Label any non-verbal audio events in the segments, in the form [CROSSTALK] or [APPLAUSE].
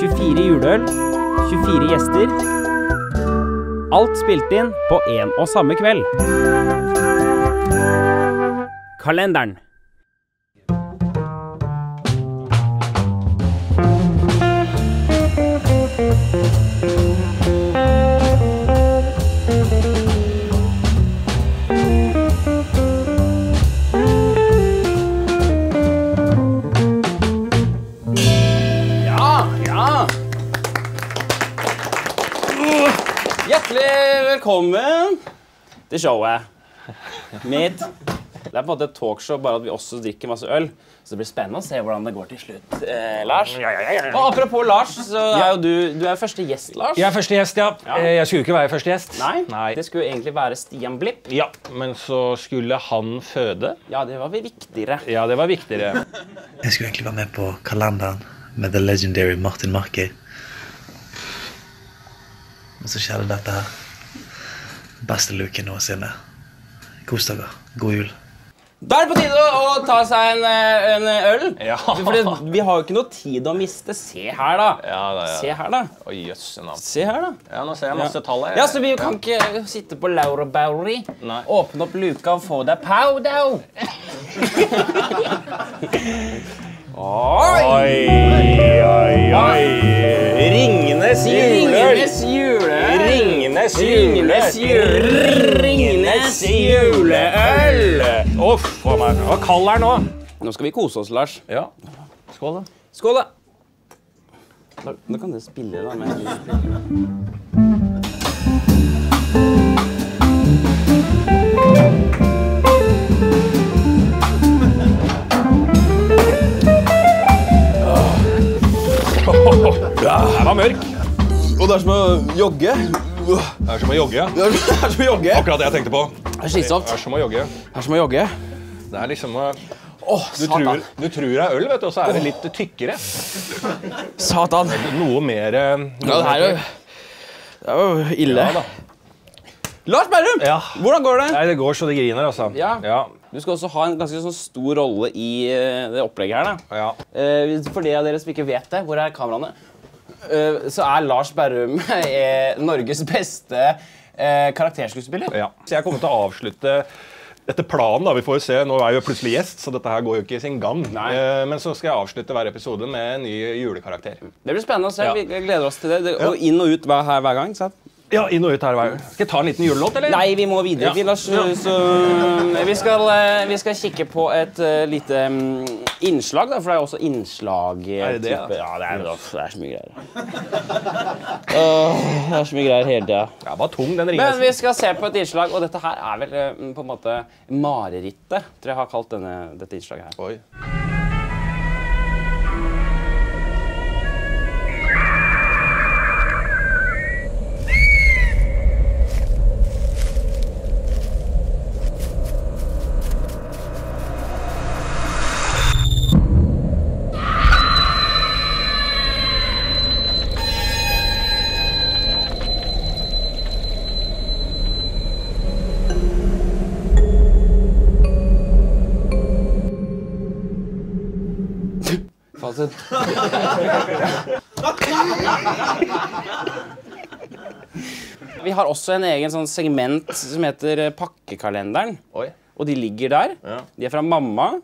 24 juleøl, 24 gjester. Alt spilt inn på én og samme kveld. Kalenderen. Velkommen til showet mitt. Det er på en måte et talkshow, bare at vi også drikker masse øl. Så det blir spennende å se hvordan det går til slutt. Eh, Lars. Og apropos Lars, så er jo du, du er første gjest, Lars. Jeg er første gjest, ja. Ja. Eh, Jeg skulle ikke være første gjest. Nei, det skulle jo egentlig være Stian Blipp. Ja, Men så skulle han føde. Ja, det var viktigere. Ja, det var viktigere. Jeg skulle egentlig være med på kalenderen med the legendary Martin Markey. Men så skjedde dette her. Beste luken noensinne. Kos dere. God jul. Da er det på tide å ta seg en, eh, en øl. [LAUGHS] Ja. Fordi vi har jo ikke noe tid å miste. Se her, da. Ja, da, ja. Se her, da. Oi, jøss. Se her, da. Ja, nå ser jeg masse tall. Ja, så Vi kan ikke sitte på Laura Bowery. Nei. Åpne opp luka og få deg powdow. [LAUGHS] Oi! Oi, oi. Ringenes juleøl. Ringenes juleøl. Ringenes juleøl. jule- Ringenes juleøl. Uff a meg. Hva kald er nå? Nå skal vi kose oss, Lars. Ja. Skål, da. Skål, da. Da, da kan dere spille, da. Med. Den var mørk. Og det er som å jogge. Det er som å jogge. ja. [LAUGHS] Det er som å jogge. Akkurat det jeg tenkte på. Det er slitsomt. Det er som å jogge. Det er som å jogge. Det er liksom Åh, Du tror, du tror det er øl, vet du, og så er det litt tykkere. Satan. Noe mer noe Ja, det er jo Det er jo ille. Ja. Lars Berrum, Ja. hvordan går det? Nei, det går så det griner, altså. Ja. Du skal også ha en ganske sånn stor rolle i eh, det opplegget her. da. ja. Eh, For de av dere som ikke vet det, hvor er kameraene? Eh, Så er Lars Berrum [LAUGHS] Norges beste karakterskuespiller. ja. Så jeg kommer til å avslutte etter planen. da, Vi får se. Nå er jeg jo plutselig gjest, så dette her går jo ikke sin gang. Nei. Men så skal jeg avslutte hver episode med en ny julekarakter. Det blir spennende å se. Ja. Vi gleder oss til det. det og inn og ut hver, her hver gang. Sant? Ja, inn og ut her hver. Skal jeg ta en liten julelåt, eller? Nei, vi må videre. Ja. Vi, Lars, så, vi, skal, eh, vi skal kikke på et uh, lite um, innslag, da, for det er jo også innslag Er det det, type- Ja, det er, det er så mye greier. Åh, det er så mye greier hele tida. Ja, bare tung, den Men vi skal se på et innslag, og dette her er vel uh, på en måte marerittet, tror jeg har kalt denne, dette innslaget her. Oi. Ut. Vi har også en egen sånn segment som heter eh, Pakkekalenderen. Oi. Og de ligger der. Ja. De er fra mamma.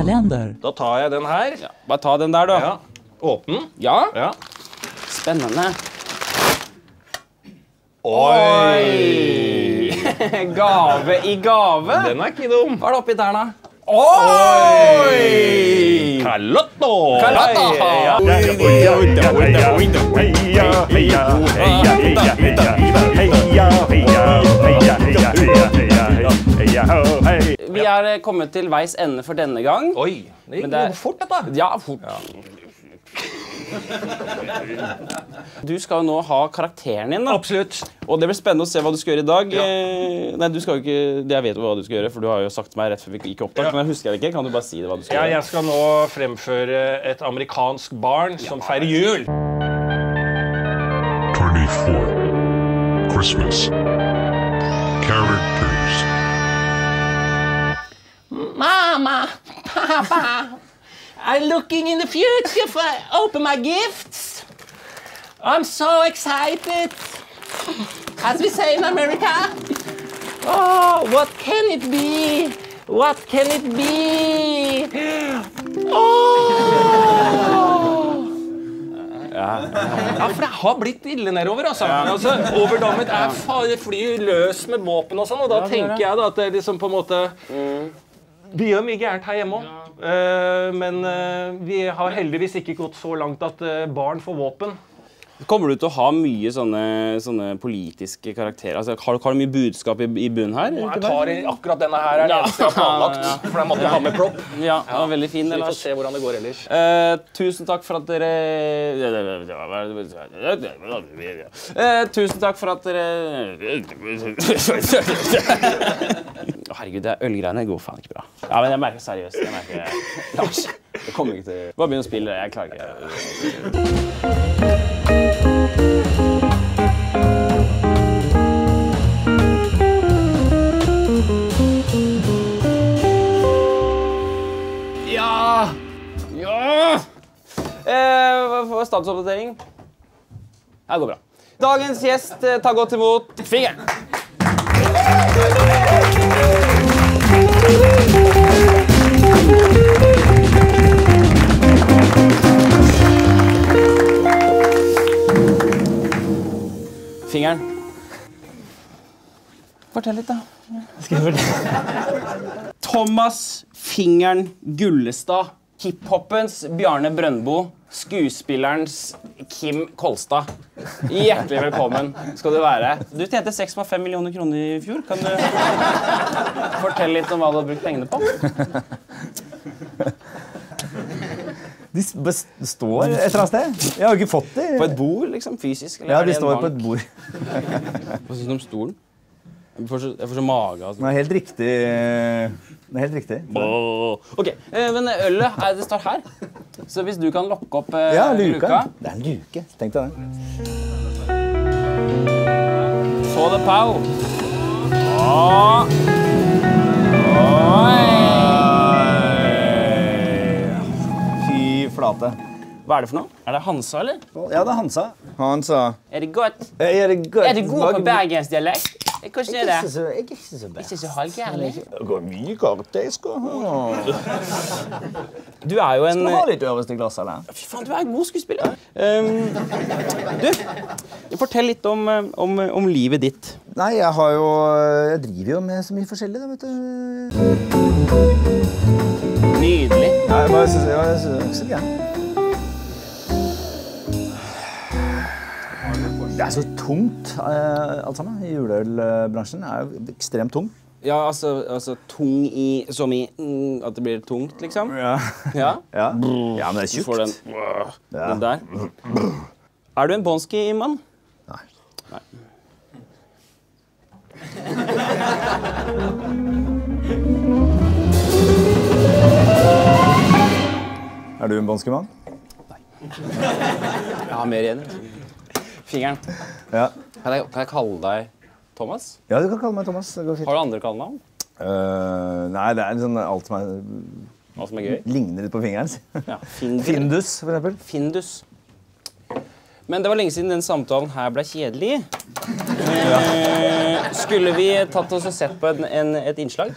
kalender. Da tar jeg den her. Ja, bare ta den der, da. Ja. Åpne. Ja, Ja. spennende. Oi! Gave i gave. Den er ikke dum. Hva er det oppi der, da? Oi! Kalotto! Vi er eh, kommet til veis ende for denne gang. Oi, det gikk det er- noe fort, dette. Ja, fort. Du skal jo nå ha karakteren din, da. Absolutt. Og det blir spennende å se hva du skal gjøre i dag. Ja. Nei, du skal jo ikke Jeg vet jo hva du skal gjøre, for du har jo sagt meg rett før vi gikk opptak. Ja. Men jeg husker det ikke. Kan du bare si det hva du skal Ja, gjøre? jeg skal nå fremføre et amerikansk barn som feirer jul. 24. Christmas. Characters. Mama, Papa, I'm looking in the future for open my gifts. I'm so excited. As we say in America. Oh, what can it be? What can it be? [GASPS] Oh! Ja, for det har blitt ille nedover, altså. altså Overdammet er flyr løs med våpen og sånn, og da tenker jeg da at det liksom på en måte Vi gjør mye gærent her hjemme òg, men eh, vi har heldigvis ikke gått så langt at eh, barn får våpen. Kommer du til å ha mye sånne, sånne politiske karakterer? Altså, har, du- har du mye budskap i, i bunnen her? Jeg tar akkurat denne her, er ja. eneste jeg har planlagt, for den måtte jeg ha med propp. [LAUGHS] Ja, var veldig fin. Så vi får se hvordan det går ellers. Eh, tusen takk for at dere Eh, Tusen takk for at dere Herregud, det er ølgreiene går faen ikke bra. Ja, men jeg merker seriøst. Jeg merker, [LAUGHS] Lars, det kommer ikke til Bare begynn å spille. Jeg klarer ikke. Ja! Ja! Eh, statusoppdatering? Det går bra. Dagens gjest, eh, ta godt imot Fingeren. Fingeren. Fortell litt, da. Thomas Fingeren Gullestad. Hiphopens Bjarne Brøndbo. Skuespillerens Kim Kolstad. Hjertelig velkommen skal du være. Du tjente 6,5 millioner kroner i fjor. Kan du fortelle litt om hva du har brukt pengene på? De står et eller annet sted. Jeg har ikke fått de. På et bord, liksom? Fysisk? eller Ja, de står på et bord. [LAUGHS] Hva syns du om stolen? Jeg får så, jeg får så mage av Det er helt riktig. Det er helt riktig. Åh. Ok, eh, men ølet er, det står her. Så hvis du kan lokke opp eh, Ja, luka. luka Det er en luke. Tenk deg det. Så det pow. Åh. Oi. Flate. Hva er det for noe? Er det Hansa, eller? Ja, det er Hansa. Hansa. Er det godt? Er det godt? Er det god på bergensdialekt? Hvordan er Ikke det? så, ikke så best. Ikke så halvgærlig. Det går mye godt jeg skal ha. Du er jo en Skal du ha litt øverste glass, eller? Fy faen, du er en god skuespiller. Um, du, fortell litt om, eh, om, om livet ditt. Nei, jeg har jo Jeg driver jo med så mye forskjellig, da, vet du. Nydelig. Nei, bare syns jeg? Jeg synes så gærent. Det er så tungt, eh, alt sammen. i Juleølbransjen er jo ekstremt tung. Ja, altså, altså tung i Som i mm, at det blir tungt, liksom? Ja. Ja? ja. ja, men det er Du får den, Ja. den der. Er du en Bonski-mann? Nei. Nei. [LAUGHS] Er du en båndskemann? Jeg har mer igjen. Fingeren. Ja. Kan jeg, kan jeg kalle deg Thomas? ja, du kan kalle meg Thomas. Det går fint. Har du andre kallenavn? Uh, nei, det er liksom alt som er, Alt som er gøy? ligner litt på fingeren. Ja, [LAUGHS] Findus. Findus, for eksempel. Findus. Men det var lenge siden den samtalen her ble kjedelig. Eh, skulle vi tatt oss og sett på en, en, et innslag?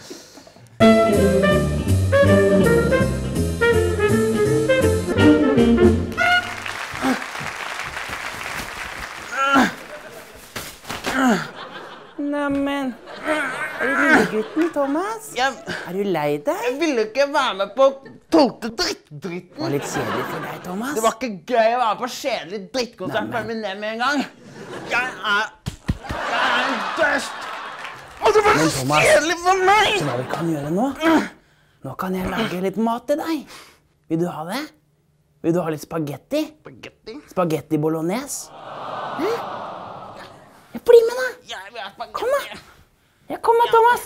Neimen Er du lillegutten, Thomas? Er du lei deg? Jeg ville ikke være med på tolvte drittdritten. Det var litt kjedelig for deg, Thomas. Det var ikke gøy å være på kjedelig drittkonsert med Eminem en gang. Jeg er Jeg er dust. Og det var så Thomas- kjedelig for meg! Hva vi kan gjøre nå? Nå kan jeg lage litt mat til deg. Vil du ha det? Vil du ha litt spagetti? Spagetti. Spagetti bolognese? Bli med, da! Jeg. Kom, da! Ja, kom da, Thomas.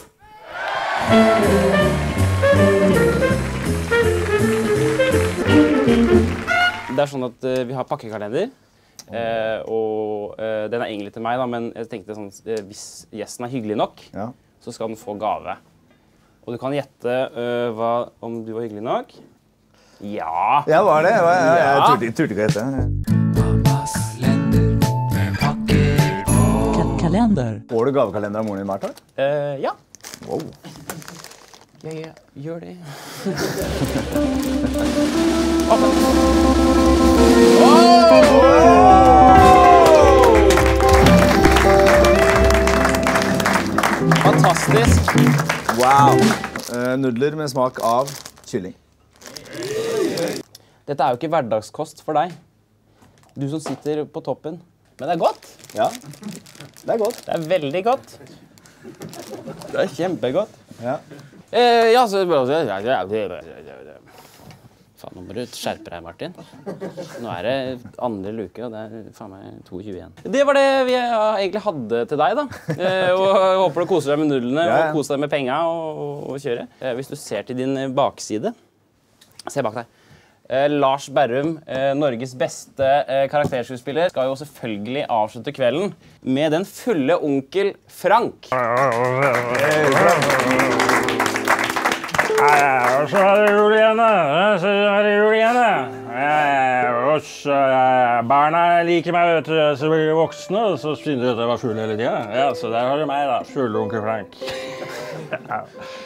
Det er sånn at uh, vi har pakkekalender. Uh, og uh, den er egentlig til meg, da, men jeg tenkte sånn, hvis gjesten er hyggelig nok, Ja. så skal den få gave. Og du kan gjette hva, om du var hyggelig nok. Ja. Ja, var det? Jeg, jeg, jeg, jeg turte, turte ikke å gjette. Kalender. Får du gavekalender av moren din hvert år? Eh, ja. Wow. Ja, ja, gjør det. Fantastisk. Wow. Uh, nudler med smak av kylling. Dette er jo ikke hverdagskost for deg. Du som sitter på toppen. Men det er godt. Ja, det er godt. Det er veldig godt. Det er kjempegodt. Ja. Eh, ja, så Faen, nå må du skjerpe deg, Martin. Nå er det andre luke, og det er faen meg 22 igjen. Det var det vi egentlig hadde til deg, da. [LAUGHS] Eh, og jeg håper du koser deg med nudlene Ja, ja. og koser deg med penga og, og, og. Eh, hvis du ser til din bakside Se bak deg. Eh, Lars Berrum, eh, Norges beste eh, karakterskuespiller, skal jo selvfølgelig avslutte kvelden med den fulle onkel Frank. Og så er det jul igjen. Så er det jul igjen, da. Barna liker meg, vet du. Så blir de voksne, og så synes de at jeg var full hele tida. Ja, så der har du meg, da. Fulle onkel Frank.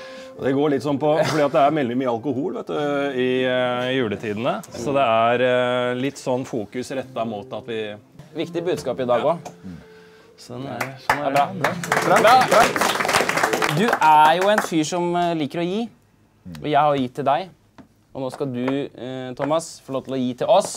[LAUGHS] Det går litt sånn på, fordi at det er veldig mye alkohol vet du, i eh, juletidene. Så det er eh, litt sånn fokus retta mot at vi Viktig budskap i dag òg. Sånn er det. Sånn er Bra. det. Bra. Du er jo en fyr som eh, liker å gi. Og jeg har gitt til deg. Og nå skal du, Thomas, få lov til å gi til oss.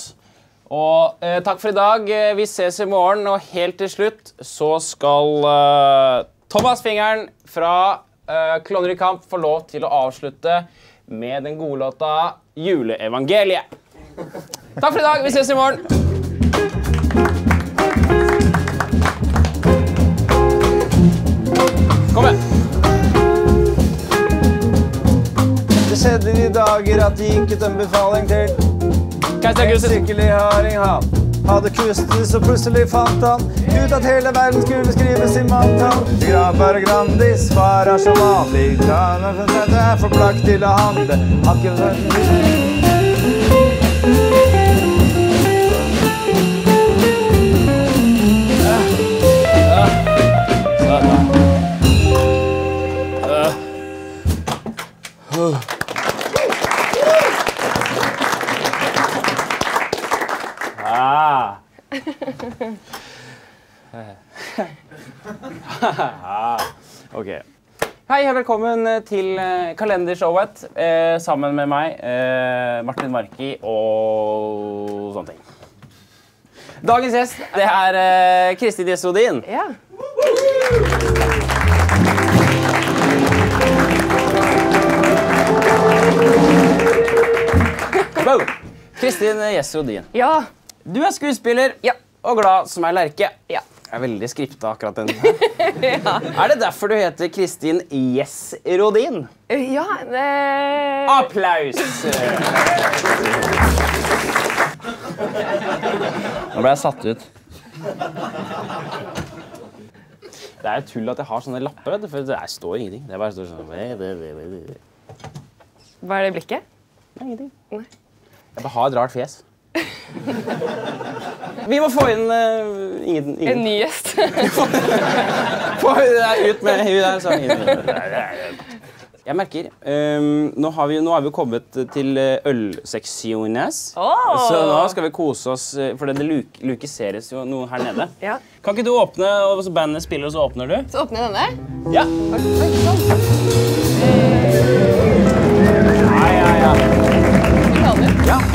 Og eh, takk for i dag. Vi ses i morgen. Og helt til slutt så skal eh, Thomas Fingeren fra eh, Klovner i kamp får lov til å avslutte med den gode låta 'Juleevangeliet'. Takk for i dag. Vi ses i morgen. Kom igjen. Det skjedde i de dager at det gikk ut en befaling til Keiser en Augustus. harding hatt. Hadde kustet, så plutselig fant han ut at hele verden skulle skrives i manntall. Grabar og Grandis svarer som vanlig. Det er for blakk til å handle. Har ikke [LAUGHS] ok. Hei og velkommen til eh, Kalendershowet eh, sammen med meg, eh, Martin Marki og sånne ting. Dagens gjest det er eh, Kristin Diesodin. Ja. Wow. Kristin Jesodin. Ja. Du er skuespiller Ja. og glad som ei lerke. Ja. Jeg er veldig skripta akkurat den. [LAUGHS] Er det derfor du heter Kristin Yes-Rodin? Ja, det Applaus! Nå ble jeg satt ut. Det er tull at jeg har sånne lapper, vet du, for det står ingenting. Det er bare står sånn Det Hva er det blikket? Nei, ingenting. Nei. Jeg bare har et rart fjes. [LAUGHS] Vi må få inn uh, ingen, En ny gjest. [LAUGHS] Få hun der ut med hun der. Så ingen. Jeg merker um, nå, har vi, nå har vi kommet til eh, ølseksjones. Åh! Så nå skal vi kose oss, eh, for det luk, lukiseres jo noe her nede. Ja. Kan ikke du åpne, og så bandet spiller, og så åpner du? Så åpner jeg denne. Ja. Oi, oi, sånn. Ja, ja, ja. Ja.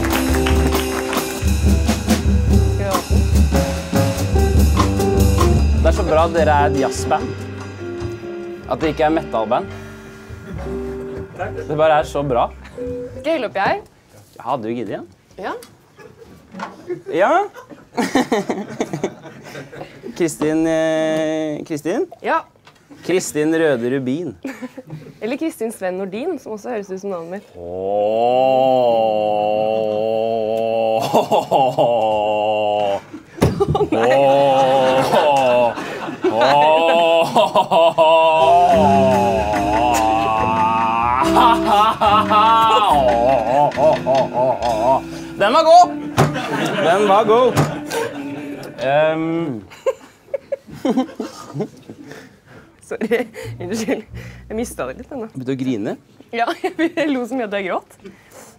Bra at dere er et jazzband. At det ikke er metal-band. Det bare er så bra. Skal jeg hylle opp, jeg? Ja, hadde du giddet? Ja. Ja. [LAUGHS] Kristin eh, Kristin? ja. Kristin Røde Rubin. Eller Kristin Sven Nordin, som også høres ut som navnet mitt. [LAUGHS] Den var god! Den var god. Um. Sorry. Unnskyld. Jeg mista det litt ennå. Begynte å grine. [LAUGHS] Ja, jeg lo så mye at jeg gråt.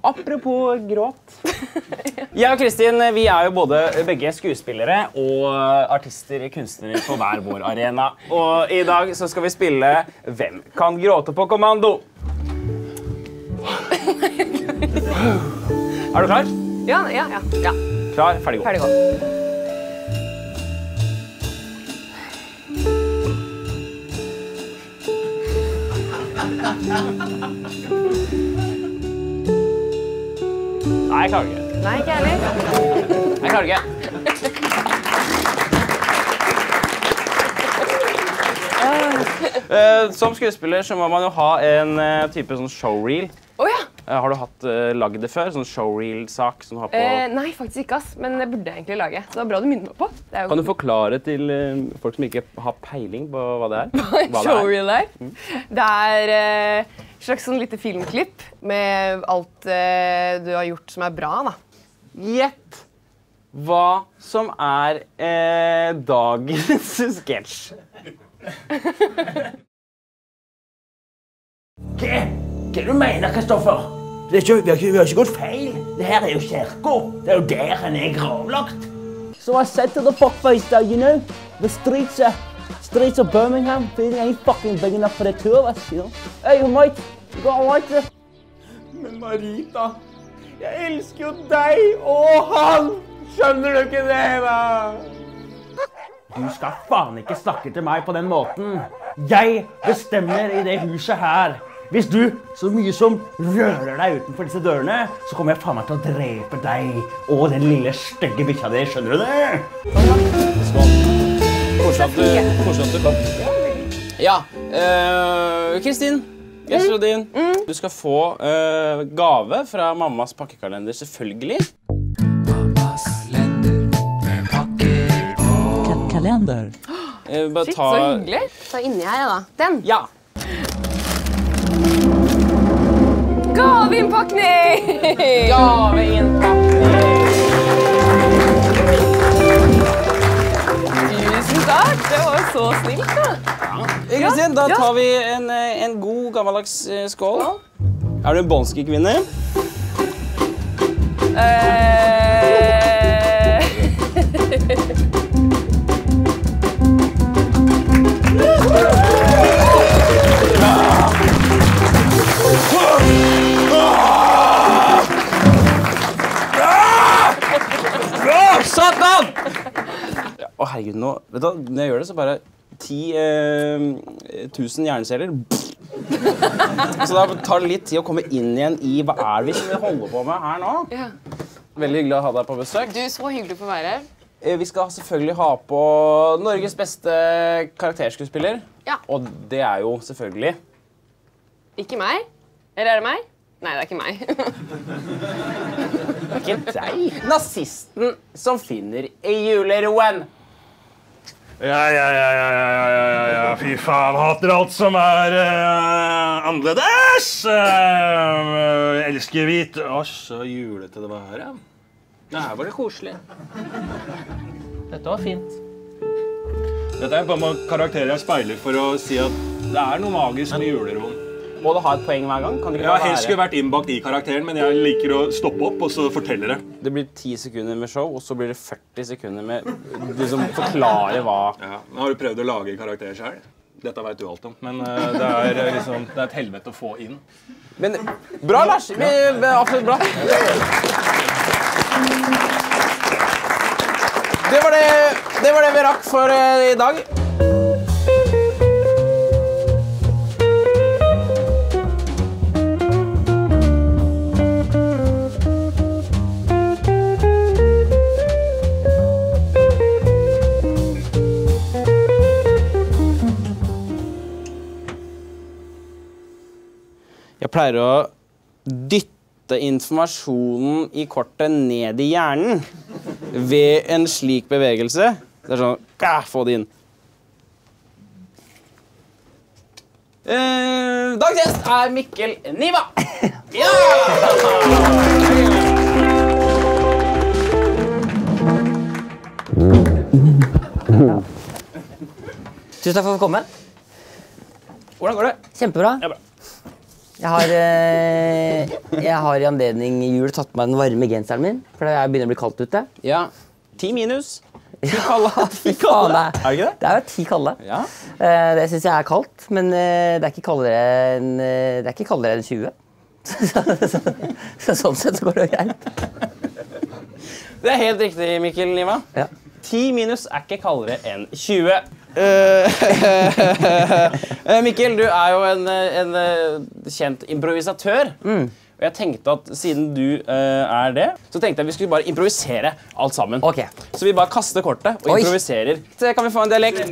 Apropos gråt. [LAUGHS] Jeg og Kristin vi er jo både begge skuespillere og artister, kunstnere på hver vår arena. Og i dag så skal vi spille Hvem kan gråte på kommando? [LAUGHS] Er du klar? Ja, ja, ja. ja. Klar, ferdig, gå. Ferdig gå. Nei, jeg klarer det ikke. Nei, ikke jeg heller. Jeg klarer det ikke. Uh, som skuespiller så må man jo ha en uh, type sånn showreel. Oh, ja. uh, har du hatt uh, lagd det før? Sånn showreel-sak som du har på Eh, nei, faktisk ikke, ass. Men det burde jeg egentlig lage. Så det var bra du minnet meg på. Det er jo Kan du forklare til folk som ikke har peiling på hva det er? [LAUGHS] Hva det er? showreel der. Det er eh, et slags sånn lite filmklipp med alt eh, du har gjort som er bra, da. Gjett hva som er eh, dagens [LAUGHS] sketsj. Hva? Hva det du mener, Kristoffer? Det er ikke, vi, har ikke, vi har ikke gått feil. Det her er jo kirka. Det er jo der han er gravlagt. So I said to the fuckface you know, the streets of, streets of Birmingham, they ain't fucking big enough for the two of us, you know. Hey, mate, you gotta like this. Men Marita, jeg elsker jo deg og han! Skjønner du ikke det, da? Du skal faen ikke snakke til meg på den måten. Jeg bestemmer i det huset her. Hvis du så mye som rører deg utenfor disse dørene, så kommer jeg faen meg til å drepe deg og den lille stygge bikkja di. Skjønner du det? Koselig at du, kom. Ja. eh, Kristin, Gjesrodin, du skal få uh, gave fra mammas pakkekalender, selvfølgelig. Mammas kalender. Eh, bare Shit, ta så hyggelig. Ta inni her, da. Den. Ja. Gaveinnpakning! Tusen takk. Det var jo så snilt, da. Ja, Kristin, da ja. tar vi en, eh, en god, gammeldags eh, skål. Er du en Bonski-kvinne? Eh, Satan! Å, herregud, nå vet du, Når jeg gjør det, så bare 10 eh, 1000 hjerneceller. [LAUGHS] Så da tar det litt tid å komme inn igjen i hva er det vi holder på med her nå. ja. Veldig hyggelig å ha deg på besøk. Du, så hyggelig å få være her. Eh, Vi skal selvfølgelig ha på Norges beste karakterskuespiller. Ja. Og det er jo selvfølgelig Ikke meg? Eller er det meg? Nei, det er ikke meg. [LAUGHS] ikke deg. Nazisten som finner i juleroen. Ja, ja, ja, ja, ja, ja, ja, ja. Fy faen, hater alt som er uh, annerledes. Uh, elsker hvit. Å, så julete det var her, ja. Det her var det koselig. Dette var fint. Dette er bare karakterer jeg speiler for å si at det er noe magisk med juleroen. Må du ha et poeng hver gang? Kan det ikke Jeg bare helst skulle vært innbakt i karakteren, men jeg liker å stoppe opp og så fortelle det. Det blir 10 sekunder med show, og så blir det 40 sekunder med liksom forklare hva Ja, Har du prøvd å lage karakter sjøl? Dette vet du alt om. Men uh, det, er, eh, liksom, det er et helvete å få inn. Men bra, Lars. Vi, vi, absolutt bra. Det var det, det var det vi rakk for uh, i dag. Jeg pleier å dytte informasjonen i kortet ned i hjernen ved en slik bevegelse. Det er sånn Gah, Få det inn. Eh, dagens gjest er Mikkel Niva. Ja! Tusen takk for at du kom. Hvordan går det? Kjempebra. Ja, bra. Jeg har, eh, jeg har i anledning jul tatt på meg den varme genseren min, for det er- begynner å bli kaldt ute. Ja. Ti minus. [LAUGHS] Ti kalde. Ti kalde. Er det ikke det? Det er jo ti kalde. Ja. Eh, Det syns jeg er kaldt, men eh, det er ikke kaldere enn det er ikke kaldere enn 20. [LAUGHS] Så sånn sett så går det greit. Det er helt riktig, Mikkel Niva. Ja. 10 minus er ikke kaldere enn 20. Eh, [LAUGHS] eh, Mikkel, du er jo en, eh, en kjent improvisatør. Og jeg tenkte at siden du er det, så tenkte jeg vi skulle bare improvisere alt sammen. Okay. Så vi bare kaster kortet og Oi. improviserer. Så kan vi få en dialekt?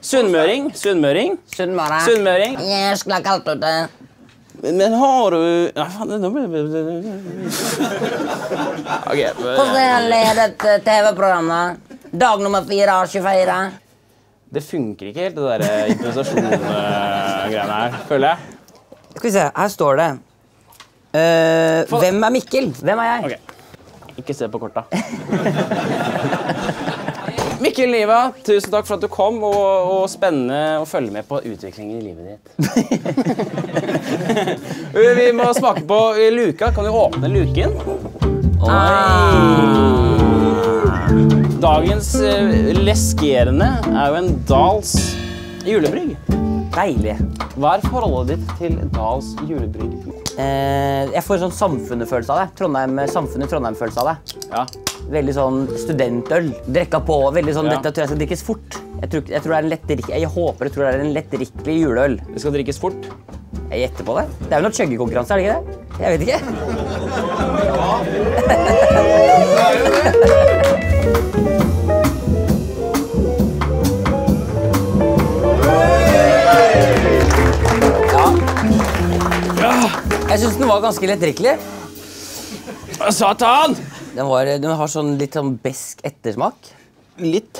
Sunnmøring. Sunnmøring. Sunnmøre. Sunnmøring. Jeg skulle ha kalt ut det. Men, har du Nei, faen, nå ble det. Hvordan er ledet eh, TV-programmet? Dag nummer fire av 24. Det funker ikke helt, det der improvisasjongreiene her, føler jeg. Skal vi se, her står det uh, For... Hvem er Mikkel? Hvem er jeg? Okay. Ikke se på korta. [LAUGHS] Mikkel Niva, tusen takk for at du kom, og, og spennende å følge med på utviklingen i livet ditt. [LAUGHS] Vi må smake på luka. Kan du åpne luken? Dagens eh, leskerende er jo en Dals julebrygg. Deilig. Hva er forholdet ditt til Dals julebrygg? Eh, jeg får sånn samfunnet-følelse av det. Trondheim, samfunnet Trondheim-følelse av det. Ja. Veldig sånn studentøl. Drekka på. veldig sånn, Ja. Dette tror jeg skal drikkes fort. Jeg, tror, jeg, tror det er en lett jeg håper og tror det er en lettdrikkelig juleøl. Det skal drikkes fort. Jeg gjetter på det. Det er jo noe chuggekonkurranse, er det ikke det? Jeg vet ikke. Ja. Jeg syns den var ganske lettdrikkelig. Satan! Den, var, den har sånn litt sånn besk ettersmak. Litt.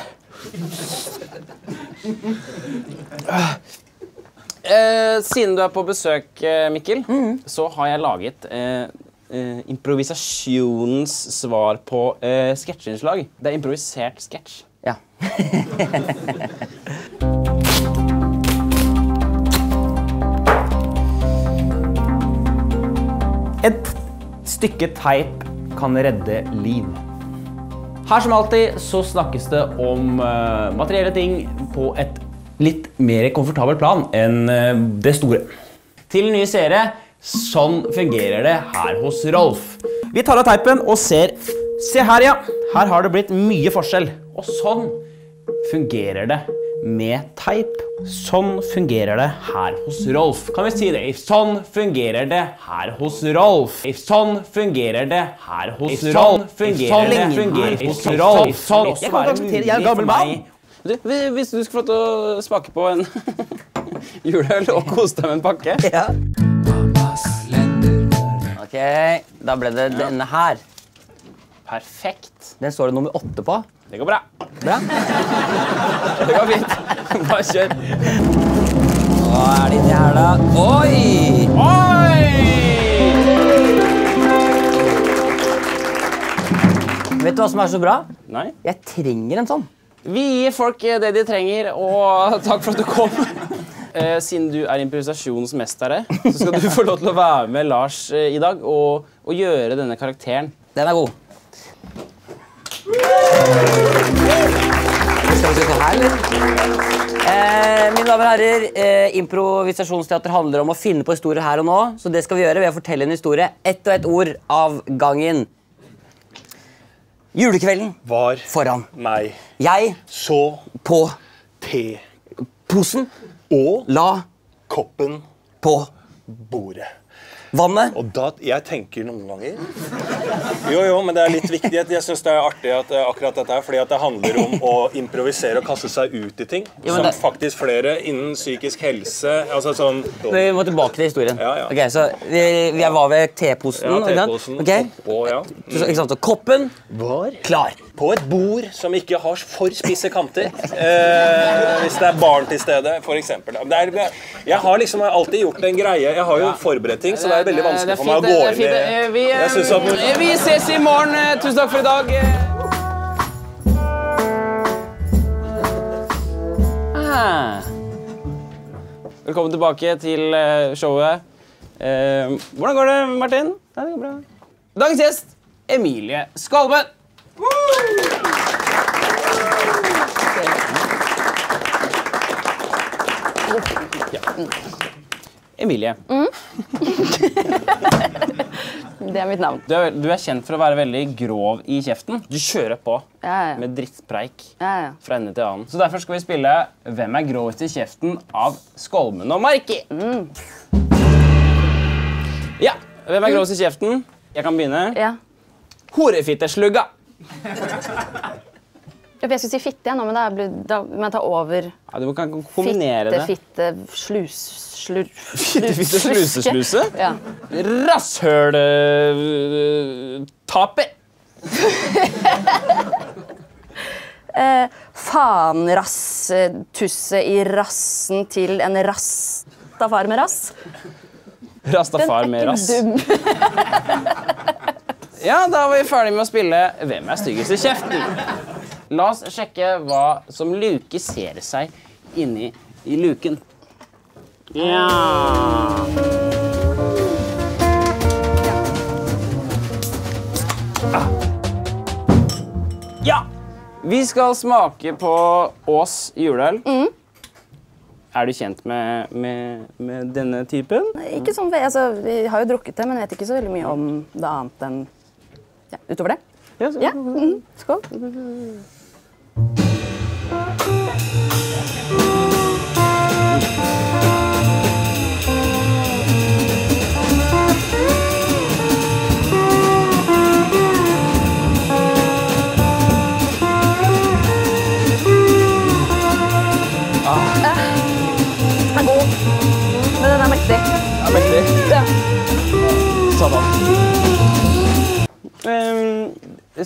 Eh, siden du er på besøk, eh, Mikkel, så har jeg laget eh, eh, improvisasjonens svar på eh, sketsjeinnslag. Det er improvisert sketsj. Ja. [LAUGHS] Et stykke teip kan redde liv. Her som alltid så snakkes det om eh, materielle ting på et litt mer komfortabelt plan enn eh, det store. Til nye seere, sånn fungerer det her hos Rolf. Vi tar av teipen og ser Se her, ja. Her har det blitt mye forskjell. Og sånn fungerer det med teip. Sånn fungerer det her hos Rolf. Kan vi si det? Sånn fungerer det her hos Rolf. Sånn fungerer det her hos Rolf. Fungerer det fungerer hos Rolf. Sånn Jeg kan akseptere, jeg er gammel mann. Du, hvis du skulle få lov til å smake på en [LAUGHS] juleøl og kose deg med en pakke Ja. Ok, da ble det denne her. Perfekt. Den står det nummer åtte på. Det går bra. Bra. [LAUGHS] Det går fint. Bare kjør. Hva er det inni her, da? Oi! Oi! Vet du hva som er så bra? Nei. Jeg trenger en sånn. Vi gir folk det de trenger, og takk for at du kom. Eh, Siden du er improvisasjonsmester her, så skal du få lov til å være med Lars eh, i dag og, og gjøre denne karakteren. Den er god. Skal vi se her, eller? Eh, mine damer og herrer, eh, improvisasjonsteater handler om å finne på historier her og nå. Så det skal vi gjøre ved å fortelle en historie. Ett og ett ord av gangen. Julekvelden Var foran. meg Jeg så på te posen og la koppen på bordet. Vannet. Og da, jeg tenker noen ganger Jo, jo, men det er litt viktig. Jeg, syns det er artig at eh, akkurat dette her, fordi at det handler om å improvisere og kaste seg ut i ting. Jo, som det- faktisk flere innen psykisk helse Altså sånn Men vi må tilbake til historien. Ja, ja. Ok, så vi, vi var ved teposen. Ja, teposen Ok. oppå, ja. Så, ikke sant? så koppen Var klar. På et bord som ikke har for spisse kanter. Eh, hvis det er barn til stede, f.eks. Jeg har liksom alltid gjort en greie. Jeg har jo forberedt ting, så det er veldig vanskelig for meg å gå inn i Vi, eh, Jeg synes at vi ses i morgen. Eh, Tusen takk for i dag. Ah. Velkommen tilbake til eh, showet. Eh, hvordan går det, Martin? Det går bra. Dagens gjest, Emilie Skalven. Ja. Emilie, [LAUGHS] Det er mitt navn. du er, du er kjent for å være veldig grov i kjeften. Du kjører på Ja, ja. med drittpreik ja, ja. fra ende til annen. Så derfor skal vi spille Hvem er grovest i kjeften av Skolmen og Marki. Mm. Ja, hvem er grovest i kjeften? Jeg kan begynne. ja. Horefitteslugga. Jeg skulle si fitte, igjen, nå, men da, blir, da må jeg ta over Ja, du kan kombinere fitte, det. fitte, slus... Slur, Fitte, sluse, sluse? Ja. Rasshøltaper. [LAUGHS] Eh, Fanrass-tusse i rassen til en rastafar med rass. Rastafar med rass. dum. [LAUGHS] Ja, da var vi ferdig med å spille Hvem er styggest i kjeften? La oss sjekke hva som lukiserer seg inni i luken. Ja. Ja! Vi skal smake på Ås juleøl. Er du kjent med, med, med denne typen? Ikke sånn, altså, Vi har jo drukket det, men vet ikke så veldig mye om det annet enn utover det. Ja, så- Ja, mhm. Skål.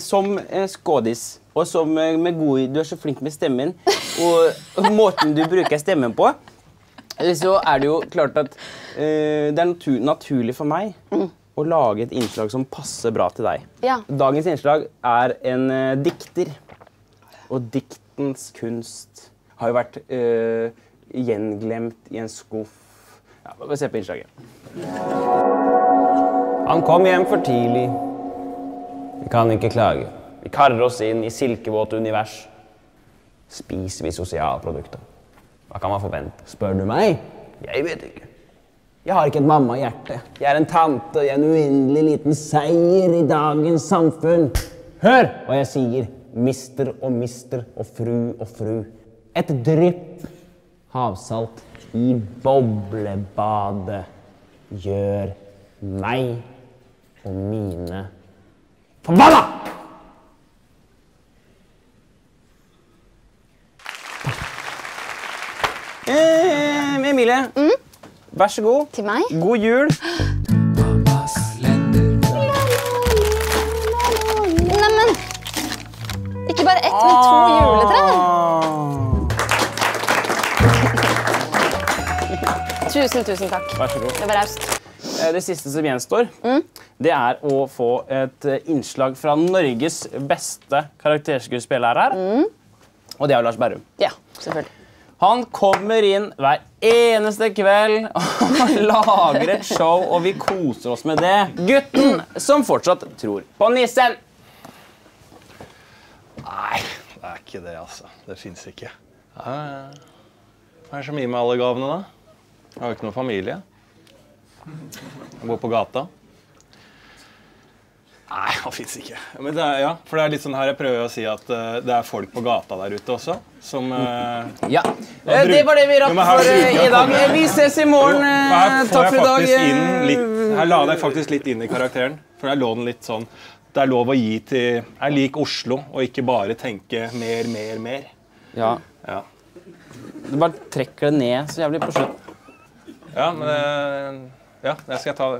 Som eh, skådis og som eh, med god Du er så flink med stemmen. Og, måten du bruker stemmen på, eh, så er det jo klart at det er natur naturlig for meg å lage et innslag som passer bra til deg. Ja. Dagens innslag er en dikter. Og diktens kunst har jo vært eh, gjenglemt i en skuff. Ja, Bare se på innslaget. Han kom hjem for tidlig. Kan ikke klage. Vi karrer oss inn i silkevåte univers. Spiser vi sosialprodukter? Hva kan man forvente? Spør du meg? Jeg vet ikke. Jeg har ikke et mammahjerte. Jeg er en tante, jeg er en uendelig liten seier i dagens samfunn. Hør hva jeg sier. Mister og mister og fru og fru. Et drypp havsalt i boblebadet gjør meg og mine forbanna! Eh, Emilie, vær så god. Til meg? God jul. Neimen! Ikke bare ett, men to juletre. [LAUGHS] Tusen, tusen takk. Vær så god. Det var raust. Eh, Det siste som gjenstår, det er å få et eh, innslag fra Norges beste karakterskuespiller her. Og det er jo Lars Berrum. Ja, selvfølgelig. Han kommer inn hver eneste kveld [LAUGHS] og lager et show, og vi koser oss med det. Gutten som fortsatt tror på nissen. Nei, det er ikke det, altså. Det fins ikke. Hva er det så mye med alle gavene, da? Jeg har jo ikke noen familie. Jeg bor på gata. Nei, han fins ikke. Men det er, ja, for det er litt sånn her jeg prøver å si at uh, det er folk på gata der ute også, som uh, Ja. Da Eh, Det var det vi rakk for uh, i dag. Vi ses i morgen. Jo, Takk jeg for i dag. litt- her la deg faktisk litt inn i karakteren. For der lå den litt sånn Det er lov å gi til Jeg liker Oslo, og ikke bare tenke mer, mer, mer. Ja. Ja, Du bare trekker det ned så jævlig på slutten. ja men Ja, det skal jeg ta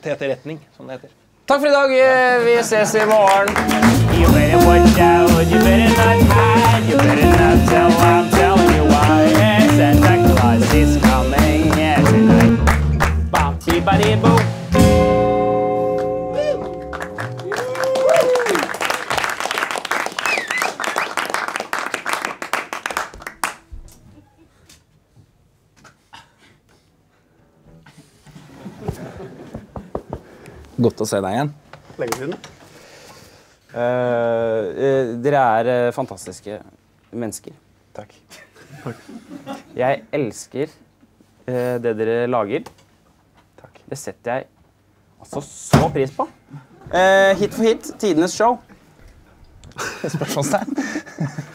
til etterretning, som det heter. Takk for i dag. Vi ses i morgen. You better watch out, you better not hide, you better not tell, I'm telling you why. Santa Claus is coming tonight. Godt å se deg igjen. Lenge siden. Uh, dere er eh, fantastiske mennesker. Takk. Jeg elsker uh, det dere lager. Det setter jeg altså så pris på. Uh, hit for hit, tidenes show. [LAUGHS] Spørsmålstegn.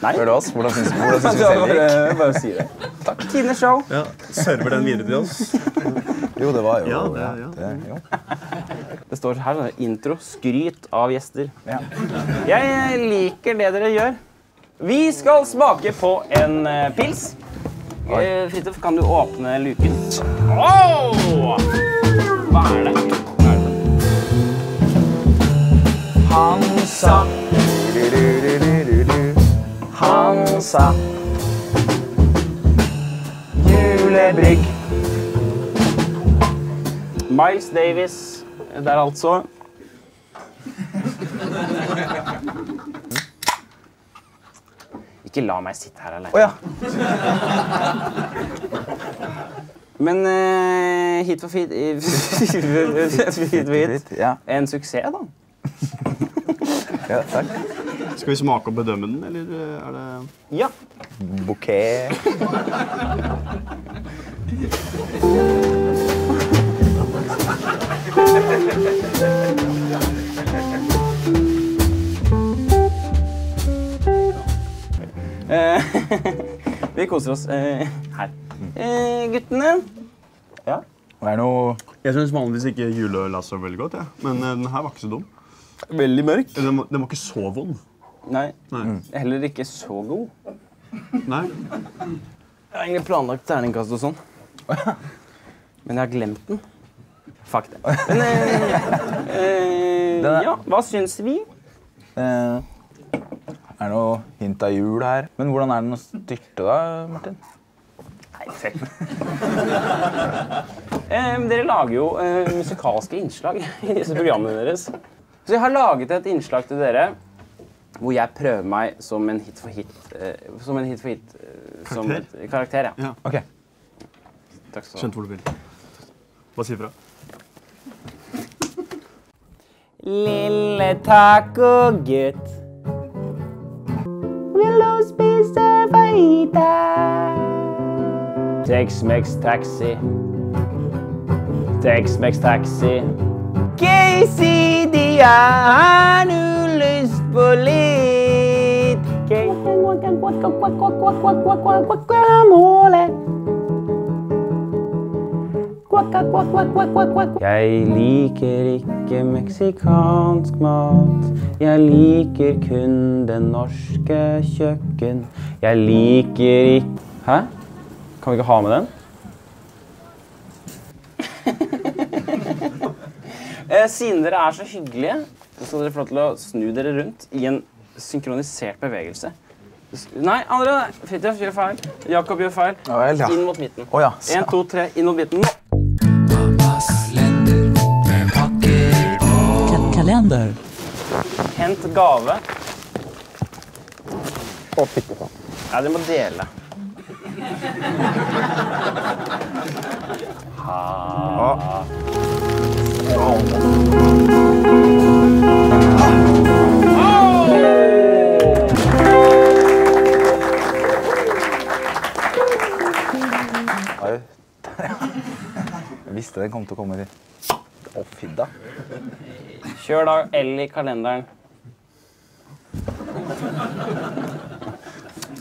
Nei. Spør du oss? Hvordan syns hvordan du selv det bare, gikk? bare si det. Takk. Tidenes show. Ja, Server den videre til oss? [LAUGHS] Jo, det var jo Ja, det, ja. det, jo. Det står her sånn intro. Skryt av gjester. Jeg liker det dere gjør. Vi skal smake på en eh, pils. Eh, Fridtjof, kan du åpne luken? Åh! Hva er det? Hva er det? Hansa. Hansa. Julebrygg. Miles Davis der altså. Ikke la meg sitte her alene. Å ja. Men uh, hit for hit Hit for hit. En suksess, da. ja, takk. Skal vi smake og bedømme den, eller er det Ja. Bouquet. Eh, [LAUGHS] vi koser oss eh, her. Eh, guttene Ja. Det er noe Jeg syns vanligvis ikke juleøl er så veldig godt, ja. men eh, den her var ikke så dum. Veldig mørk. Den, var- den var ikke så vond. Nei. Nei. Heller ikke så god. Nei. Jeg har egentlig planlagt terningkast og sånn. Men jeg har glemt den. Fuck det. Men eh, eh, ja, hva syns vi? eh, er noe hint av jul her. Men hvordan er den å styrte, da, Martin? Nei, selv. eh, dere lager jo eh, musikalske innslag i disse programmene deres. Så jeg har laget et innslag til dere hvor jeg prøver meg som en hit for hit. Eh, som en hit for hit eh, som Karakter? et karakter, ja. Ja. Ok. Takk skal du ha. Skjønte hvor du vil. Bare si ifra. Lille tacogutt. Vil du spise fajita? Tex-Mex taxi. Tex-Mex taxi. Quesadilla, har nu lyst på litt? Guacamole. Jeg liker ikke meksikansk mat. Jeg liker kun det norske kjøkken. Jeg liker ikke Hæ? Kan vi ikke ha med den? Eh, siden dere er så hyggelige, så skal dere få lov til å snu dere rundt i en synkronisert bevegelse. Nei, André. Fridtjof gjør feil. Jakob gjør feil. Ja vel, ja. Inn mot midten. Oh, ja. En, to, tre, inn mot midten. Nå. Kalender. Hent gave. Å, fytti faen. Ja, dere må dele. Ha. Oi. Jeg visste den kom til å komme til. Å, fidda. Kjør da L i kalenderen.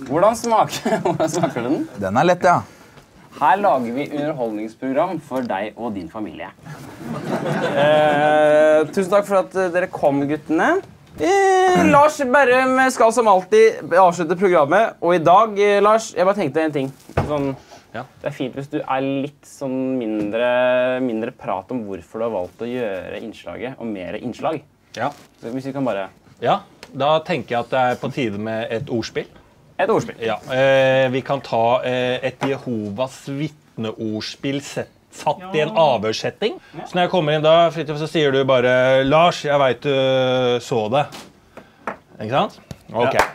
Hvordan smaker, [LAUGHS] hvordan smaker den? Den er lett, ja. Her lager vi underholdningsprogram for deg og din familie. tusen takk for at eh, dere kom, guttene. Eh, Lars Berrum skal som alltid avslutte programmet. Og i dag, eh, Lars, jeg bare tenkte en ting. Sånn, Det er fint hvis du er litt sånn mindre, mindre prat om hvorfor du har valgt å gjøre innslaget, og mer innslag. Ja. Så hvis vi kan bare Ja, da tenker jeg at det er på tide med et ordspill. Et ordspill. Ja, eh, Vi kan ta eh, et Jehovas vitneordspill sett, satt i en avhørssetting. Så når jeg kommer inn da, Fritjof, så sier du bare 'Lars, jeg veit du så det'. Ikke sant? Ok. Ja.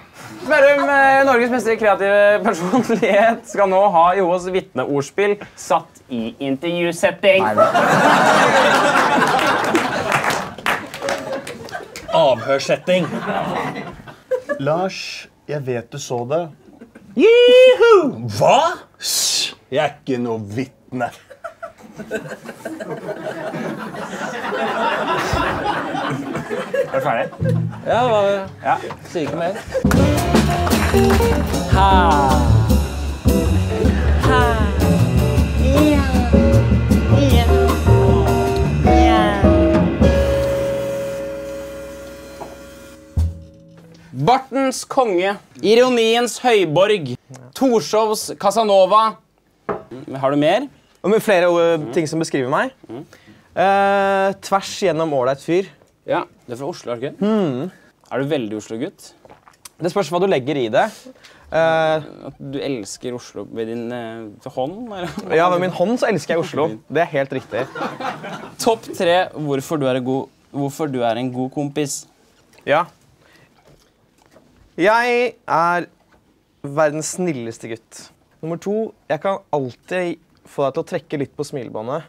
Berrum, eh, Norges mest kreative personlighet, [LAUGHS] skal nå ha Jehovas vitneordspill satt i intervjusetting. Avhørssetting. Lars, jeg vet du så det. Jihu! Hva? Hysj! Jeg er ikke noe vitne. Er du ferdig? Ja, hva, Ja. sier ikke mer. Bartens konge, ironiens høyborg, Torshovs Casanova. Har du mer? Og med flere uh, ting som beskriver meg. Uh, tvers gjennom ålreit fyr. Ja, Du er fra Oslo, er du ikke? Er du veldig Oslo-gutt? Det spørs hva du legger i det. Uh, At du elsker Oslo ved din uh, hånd? Eller? ja, Med min hånd så elsker jeg Oslo. [LAUGHS] Det er helt riktig. Topp tre hvorfor du er god, hvorfor du er en god kompis. Ja. Jeg er verdens snilleste gutt. Nummer to, jeg kan alltid få deg til å trekke litt på smilebåndet.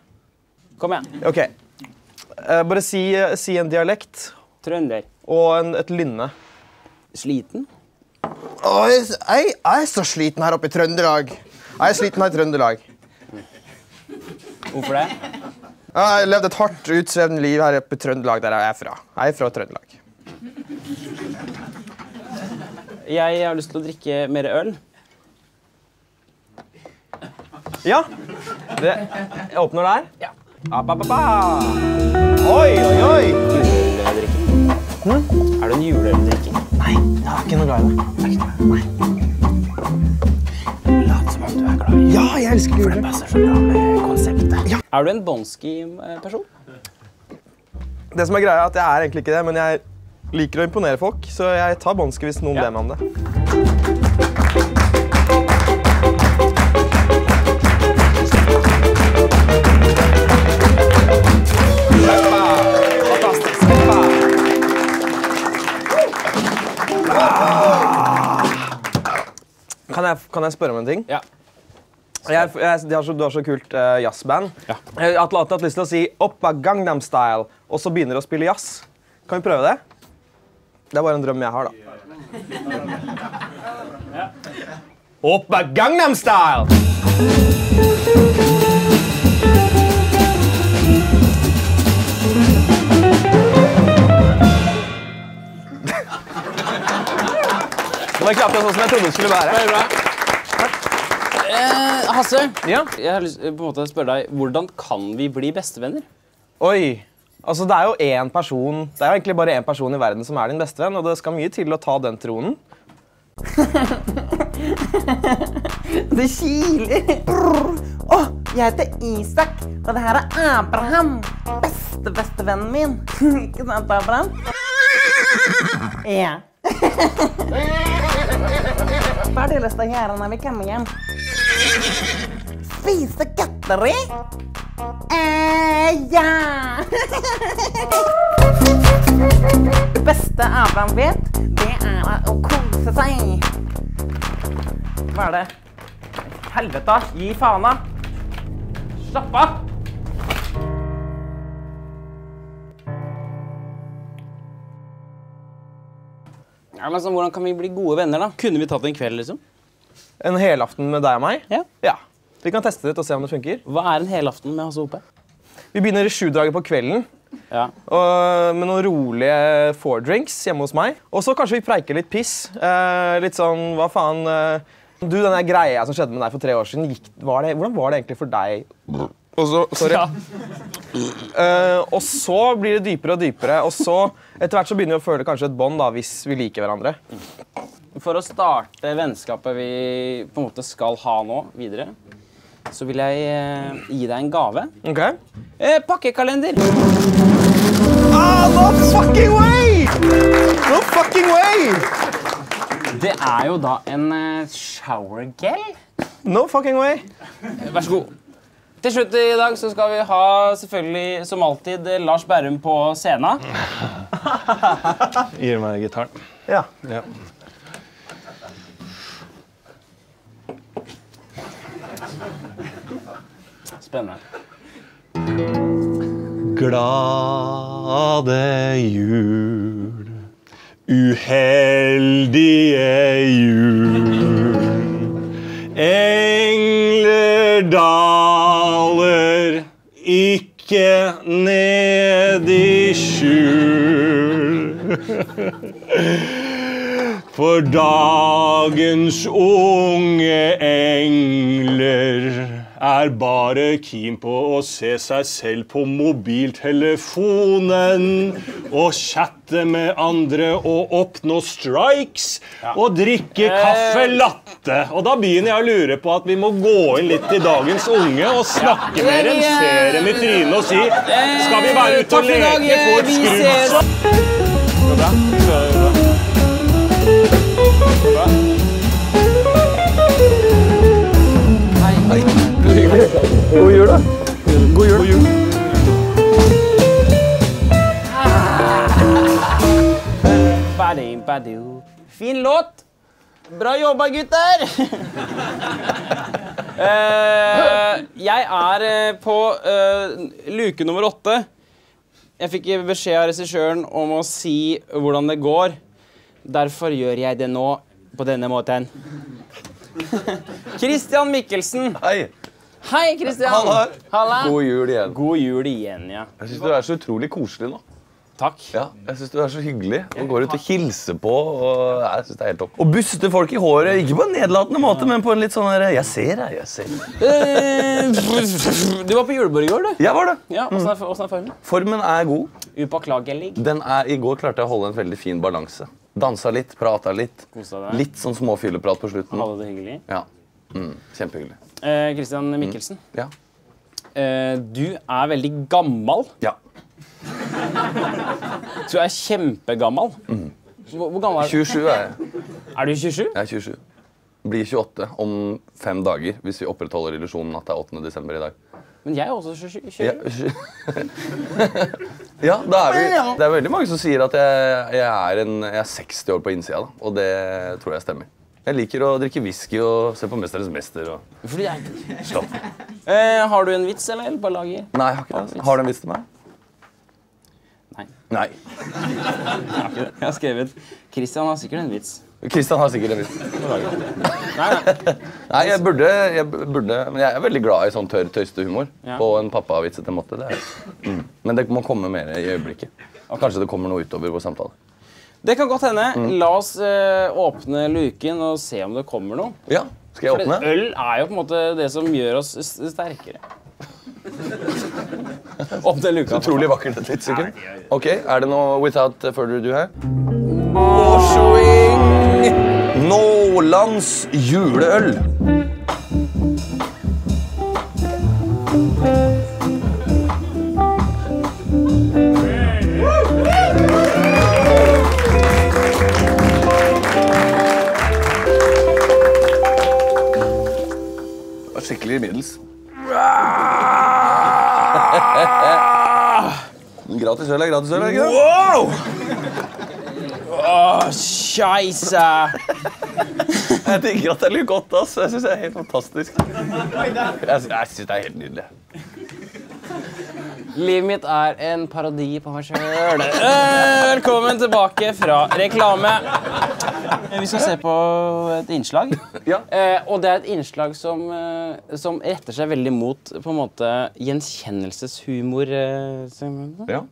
Kom igjen. Ok. Eh, bare si, si en dialekt. Trønder. Og en, et lynne. Sliten? jeg, jeg, er så sliten her oppe i Trøndelag. Jeg er sliten her i Trøndelag. Hvorfor det? Jeg har levd et hardt, utsvevende liv her oppe i Trøndelag, der jeg er fra. Jeg er fra Trøndelag. Jeg har lyst til å drikke mer øl. Ja. Det, jeg åpner der. Ja. App, app, app. Oi, oi, oi. Juleøldrikking. Er du en juleøldrikker? Nei, jeg er ikke noe glad i det. Det. Lat som om du er glad i Ja, jeg elsker julen. passer så bra med konseptet. Er du en Bonski-person? Det som er greia er at jeg er egentlig ikke det, men jeg liker å imponere folk, så jeg tar bånski hvis noen ber meg om det. Fantastisk. Kan jeg, kan jeg spørre om en ting? Ja. Jeg, jeg, de har så, du har så kult uh, jazzband. Jeg har alltid hatt lyst til å si 'Oppa Gangnam Style', og så begynner du å spille jazz. Kan vi prøve det? Det er bare en drøm jeg har, da. [LAUGHS] Oppa Gangnam Style! Det var klappet sånn som jeg trodde det skulle være. Det bra. Eh, Hasse, Ja? jeg har lyst til på en måte å spørre deg, hvordan kan vi bli bestevenner? Oi. Altså, det er jo én person Det er jo egentlig bare én person i verden som er din bestevenn, og det skal mye til å ta den tronen. [LAUGHS] Det kiler. Å, jeg heter Isak, og det her er Abraham. Beste-bestevennen min. [LAUGHS] Ikke sant, Abraham? [LAUGHS] Ja. Hva har du lyst til å gjøre når vi kommer hjem? Spise godteri? Eh, ja! Det [LAUGHS] beste Abraham vet, det er å kose seg. Hva er det? Helvete, gi faen da. Slapp av. Ja, men altså, hvordan kan vi bli gode venner, da? Kunne vi tatt en kveld, liksom? En helaften med deg og meg? Ja. Vi kan teste det ut og se om det funker. Hva er en helaften med Hasse Hope? Vi begynner i sjudraget på kvelden. Ja. Og med noen rolige four-drinks hjemme hos meg. Og så kanskje vi preiker litt piss. Eh, litt sånn, hva faen eh, Du, den greia som skjedde med deg for tre år siden, gikk, var det, hvordan var det egentlig for deg Og så, sorry. Eh, og så blir det dypere og dypere, og så etter hvert så begynner vi å føle kanskje et bånd hvis vi liker hverandre. For å starte vennskapet vi på en måte skal ha nå videre, så vil jeg eh, gi deg en gave. Ok. Eh, pakkekalender. Ah, no fucking way! No fucking way! Det er jo da en eh, showergel. No fucking way. Vær så god. Til slutt i dag så skal vi ha selvfølgelig som alltid eh, Lars Berrum på scenen. Gir meg gitaren. Ja. Ja. Spennende. Glade jul, uheldige jul. Engler daler ikke ned i skjul. For dagens unge engler er bare keen på å se seg selv på mobiltelefonen og chatte med andre og oppnå strikes og drikke kaffe latte. Og da begynner jeg å lure på at vi må gå inn litt til dagens unge og snakke med dem, se dem i trynet og si Skal vi være ute og leke få et skrubbsår? God jul, da. God jul. God jul. Fin låt. Bra jobba, gutter! [LAUGHS] Eh, jeg er eh, på eh, luke nummer åtte. Jeg fikk beskjed av regissøren om å si hvordan det går. Derfor gjør jeg det nå på denne måten. [LAUGHS] Christian Mikkelsen. Hei. Hei, Kristian. Halla. Halla. God jul igjen. God jul igjen, ja. Jeg syns du er så utrolig koselig nå. Takk. Ja, jeg synes du er så hyggelig. Og går ut og hilser på. Og jeg synes det er helt topp. Og buster folk i håret. Ikke på en nedlatende måte, men på en litt sånn Jeg ser deg, jeg ser. Eh, [LAUGHS] Du var på julebord i går, du. Jeg var det. Ja, Åssen er, hvordan er formen? Formen er god. Upåklagelig. Den er, I går klarte jeg å holde en veldig fin balanse. Dansa litt, prata litt. Litt sånn småfylleprat på slutten. Hadde det hyggelig. Ja. Mm, kjempehyggelig. Eh, Mikkelsen. Mikkelsen. Ja. Eh, du er veldig gammel. Ja. Du er kjempegammal. Hvor, hvor gammel er du? 27 er jeg. Er du 27? Jeg er 27. Blir 28 om fem dager hvis vi opprettholder illusjonen at det er 8. desember i dag. Men jeg er også 27. Ja, [LAUGHS] ja, da er vi Det er veldig mange som sier at jeg, jeg, er, en, jeg er 60 år på innsida, da. Og det tror jeg stemmer. Jeg liker å drikke whisky og se på 'Mesternes mester'. og Fordi jeg... slapp. Eh, har du en vits, eller? Bare lager? Nei, jeg har ikke det. Har du en vits til meg? Nei. Nei. Jeg har ikke det. Jeg har skrevet Christian har sikkert en vits. Kristian har sikkert en vits. Nei, nei. Nei, jeg burde, jeg burde Men jeg er veldig glad i sånn tørr, tøyste humor. Ja. På en pappavitsete måte. Det. Mm. Men det må komme mer i øyeblikket. Kanskje det kommer noe utover vår samtale. Det kan godt hende. Mm. La oss eh, åpne luken og se om det kommer noe. Ja, skal jeg åpne? Øl er jo på en måte det som gjør oss sterkere. [LAUGHS] Åpne luka. Utrolig vakkert et lite sekund. Ok, Er det noe without further ado her? Nålands juleøl. Skikkelig middels. Gratis øl er gratis øl, er ikke det? Wow! Åh, scheisse! [LAUGHS] Jeg digger at det er litt godt, ass. Jeg syns det er helt fantastisk. Jeg, jeg syns det er helt nydelig. Livet mitt er en parodi på meg sjøl. Velkommen tilbake fra reklame. Vi skal se på et innslag. Eh, og det er et innslag som, eh, som retter seg veldig mot på en måte gjenkjennelseshumor. Eh, Ja.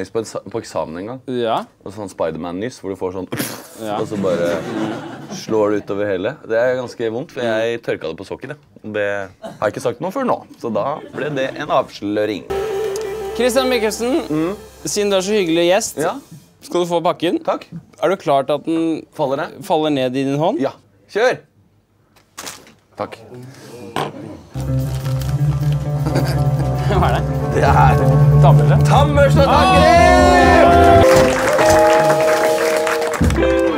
Jeg på, på eksamen en gang. Ja. Og sånn Spiderman-nys, hvor du får sånn [LAUGHS] Ja. Og så bare slår det utover hele. Det er ganske vondt, for jeg tørka det på sokken. Det har jeg ikke sagt noe før nå, så da ble det en avsløring. Christian Mikkelsen, siden du er så hyggelig gjest, skal du få pakken. Takk. Er du klar til at den faller ned, faller ned i din hånd? Ja. Kjør! Takk. Hva er det? Det er Tannbørste. Tannbørste og tannkrem!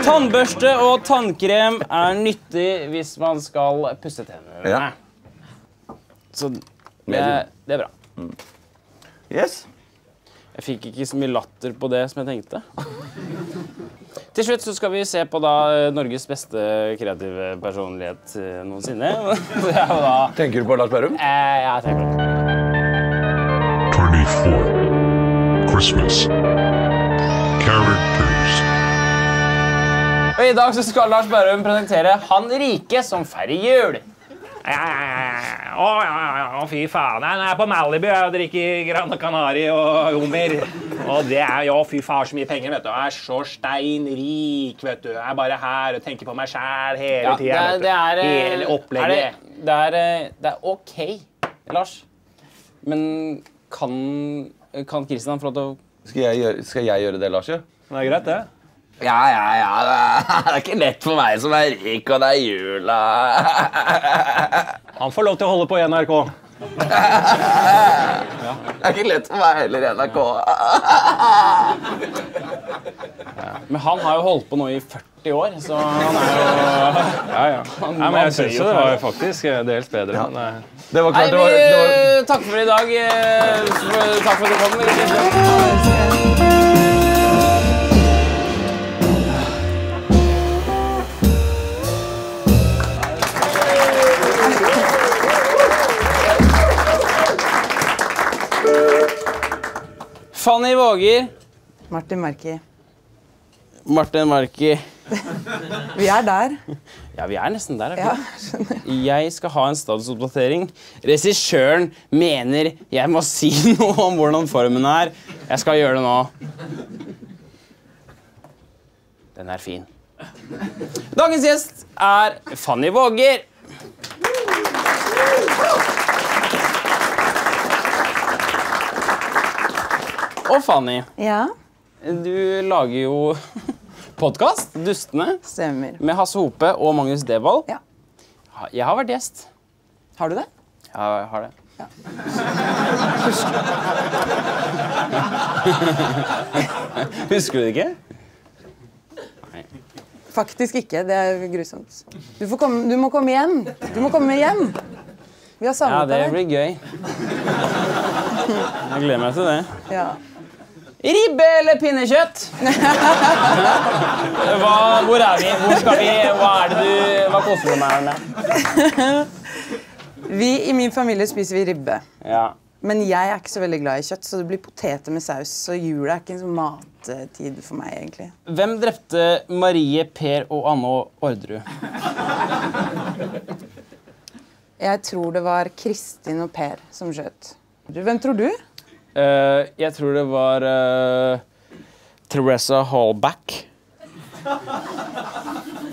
Tannbørste og tannkrem er nyttig hvis man skal pusse tennene. Ja. Så det, det er bra. Yes. Jeg fikk ikke så mye latter på det som jeg tenkte. Til slutt så skal vi se på da eh, Norges beste kreative personlighet eh, noensinne. [LAUGHS] Det er da Tenker du på Lars Berrum? Eh, ja, jeg tenker på det. 24. Christmas. Characters. Og I dag så skal Lars Bærum presentere Han rike som feirer jul. Ja, ja, ja. Å, ja, ja, ja, fy faen. Jeg er på Malibu og drikker Gran Canaria og hummer. Og det er jo fy faen så mye penger, vet du. Jeg er så steinrik, vet du. Jeg er bare her og tenker på meg sjæl hele Ja, det, tida. er, det, er, eh, Hele opplegget. Er det, det, er, eh, det er OK, Lars. Men kan, kan Christian få lov til å Skal jeg gjøre, skal jeg gjøre det, Lars? Ja? Det er greit, det. Ja, ja, ja. Det er, [LAUGHS] det er ikke lett for meg som er rik, og det er jula. [LAUGHS] Han får lov til å holde på i NRK. Det er ikke lett for meg heller, NRK. Men han har jo holdt på nå i 40 år, så han er jo Ja, ja. Han- Nei, men jeg syns jo det var faktisk eh, dels bedre. Men, eh, Det var Nei, vi, det var, det var eh, takker for i dag. Takk for at du kom. Fanny Våger. Martin Marki. Martin Marki. Vi er der. Ja, vi er nesten der. er Ja? Jeg skal ha en statusoppdatering. Regissøren mener jeg må si [LAUGHS] noe om hvordan formen er. Jeg skal gjøre det nå. Den er fin. Dagens gjest er Fanny Våger. Og Fanny, Ja, du lager jo podkast, Dustene, stemmer. med Hasse Hope og Magnus Devold. Ja. Jeg har vært gjest. Har du det? Ja, jeg har det. [LAUGHS] Husker du det ikke? Nei. Faktisk ikke. Det er grusomt. Du, får komme, du må komme igjen. Du må komme igjen. Vi har Ja, det blir gøy. Jeg gleder meg til det. Ja. Ribbe eller pinnekjøtt? Hva, hvor er vi? Hvor skal vi? Hva er det du Hva koser du deg med? [LAUGHS] Vi I min familie spiser vi ribbe. Ja. Men jeg er ikke så veldig glad i kjøtt, så det blir poteter med saus. Så jula er ikke en sånn mattid for meg, egentlig. Hvem drepte Marie, Per og Anne Orderud? Jeg tror det var Kristin og Per som skjøt. Hvem tror du? Eh, jeg tror det var uh, Teresa Hallback.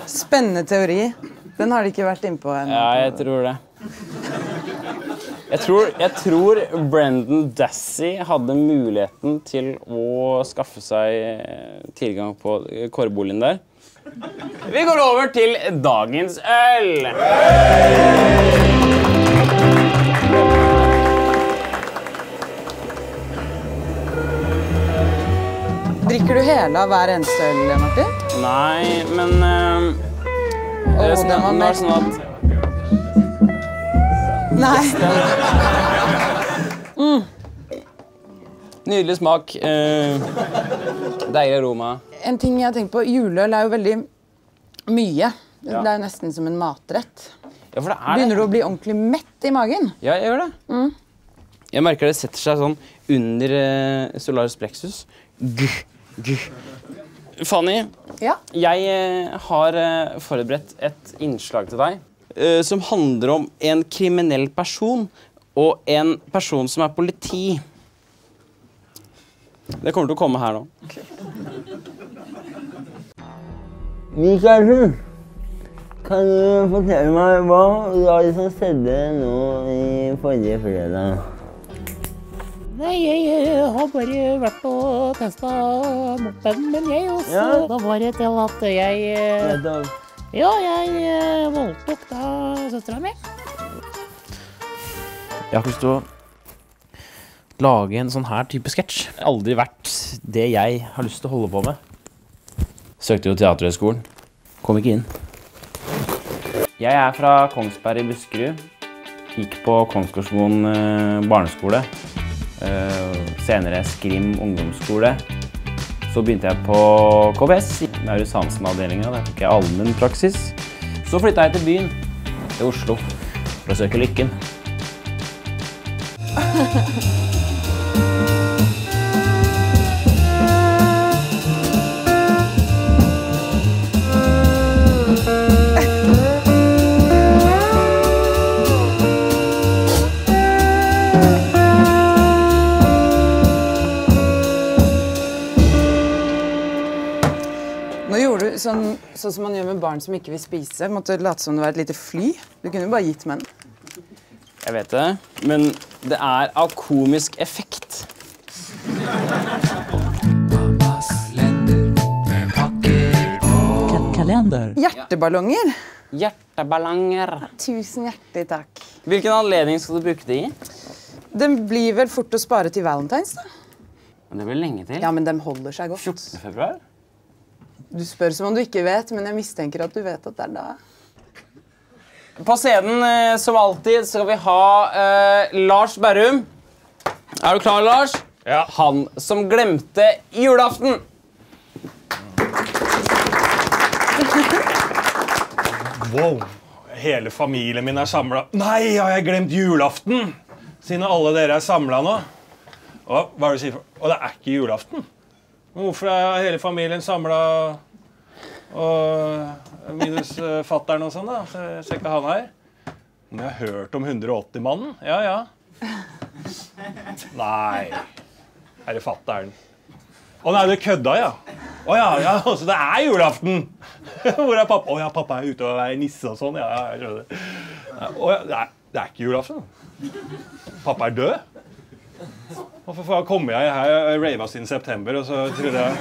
Spennende teori. Den har de ikke vært innpå ennå. Ja, jeg tror det. Jeg tror, jeg tror Brendan Dassey hadde muligheten til å skaffe seg eh, tilgang på kårboligen der. Vi går over til dagens øl. Drikker du hele av hver eneste øl, Martin? Nei, men uh, det sånn, det var sånn at Nei. [LAUGHS] Mm. Nydelig smak. Uh, deilig aroma. En ting jeg har tenkt på, Juleøl er jo veldig mye. Ja. Det er jo nesten som en matrett. Ja, for det er det. Begynner du å bli ordentlig mett i magen? Ja, jeg gjør det. Mm. Jeg merker det setter seg sånn under uh, solaris plexus. Fanny, Ja. jeg eh, har eh, forberedt et innslag til deg eh, som handler om en kriminell person og en person som er politi. Det kommer til å komme her nå. Michaelsen, kan du fortelle meg hva var det som skjedde nå i forrige fredag? Nei, jeg har bare vært og testa mopeden min, jeg også. Ja. Da var det til at jeg eh. Ja, jeg eh, voldtok da søstera mi. Jeg har lyst til å lage en sånn her type sketsj. Aldri vært det jeg har lyst til å holde på med. Søkte jo Teaterhøgskolen. Kom ikke inn. Jeg er fra Kongsberg i Buskerud. Gikk på Kongsgårdsmoen eh, barneskole. Eh, senere Skrim ungdomsskole. Så begynte jeg på KBS, Maurus Hansen-avdelinga. Der tok jeg allmennpraksis. Så flytta jeg til byen, til Oslo, for å søke lykken. [LAUGHS] sånn, sånn som man gjør med barn som ikke vil spise. Måtte late som det var et lite fly. Du kunne jo bare gitt med den. Jeg vet det, men det er av komisk effekt. Kalender. Hjerteballonger. Hjerteballonger. Tusen hjertelig takk. Hvilken anledning skal du bruke det i? Den blir vel fort å spare til valentines, da. Men det blir lenge til. Ja, men de holder seg godt. 14. februar? Du spør som om du ikke vet, men jeg mistenker at du vet at det er da. På scenen, eh, som alltid, skal vi ha eh, Lars Berrum. Er du klar, Lars? Ja. Han som glemte julaften. Wow. Hele familien min er samla. Nei, har jeg glemt julaften? Siden alle dere er samla nå. Og, hva er det du sier? Og det er ikke julaften? Men hvorfor er hele familien samla? Og minus uh, fattern og sånn, da. Så ser ikke han her. Men jeg har hørt om 180-mannen. Ja, ja. Nei. Er det fattern? Å nei, du kødda, ja. Å ja, ja, [LAUGHS] så det er julaften! [LAUGHS] Hvor er pappa? Å ja, pappa er ute og er nisse og sånn. Ja, ja, jeg skjønner. Å ja, det er, det er ikke julaften. Pappa er død? Hvorfor faen kommer jeg her jeg rava siden september, og så trodde jeg,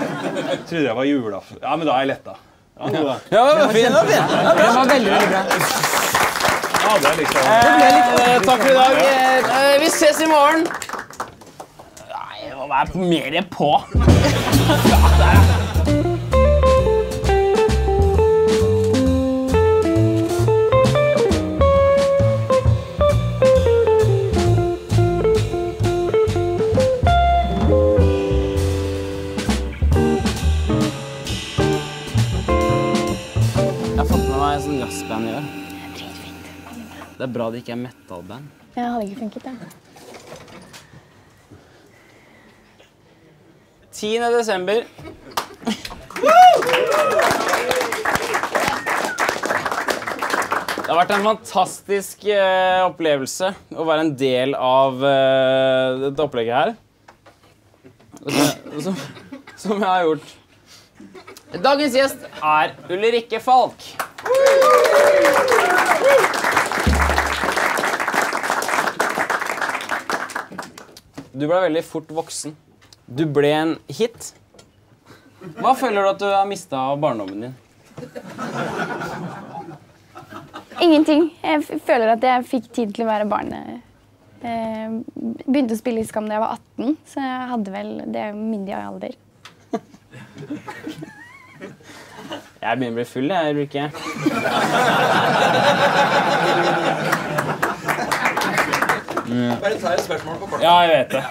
trodde jeg var julaften? Ja, men da er jeg letta. Ja. Ja, det var fint. Det var fint. Det var bra. Det var veldig, veldig bra. Ja, det er liksom... Eh, takk for i dag. Eh, eh, vi ses i morgen. Nei, jeg må være mer på. Jeg [LAUGHS] Det er bra det ikke er metal-band. Ja, hadde ikke funket, det. 10. desember. Det har vært en fantastisk uh, opplevelse å være en del av uh, dette opplegget her. Som, som jeg har gjort. Dagens gjest er Ulrikke Falk. Du ble veldig fort voksen. Du ble en hit. Hva føler du at du har mista av barndommen din? Ingenting. Jeg f- føler at jeg fikk tid til å være barn. Eh, begynte å spille i Skam da jeg var 18, så jeg hadde vel Det myndig alder. Jeg begynner å bli full, jeg, Ulrikke. [LAUGHS] Bare ta et spørsmål på kortet. Ja, jeg vet det.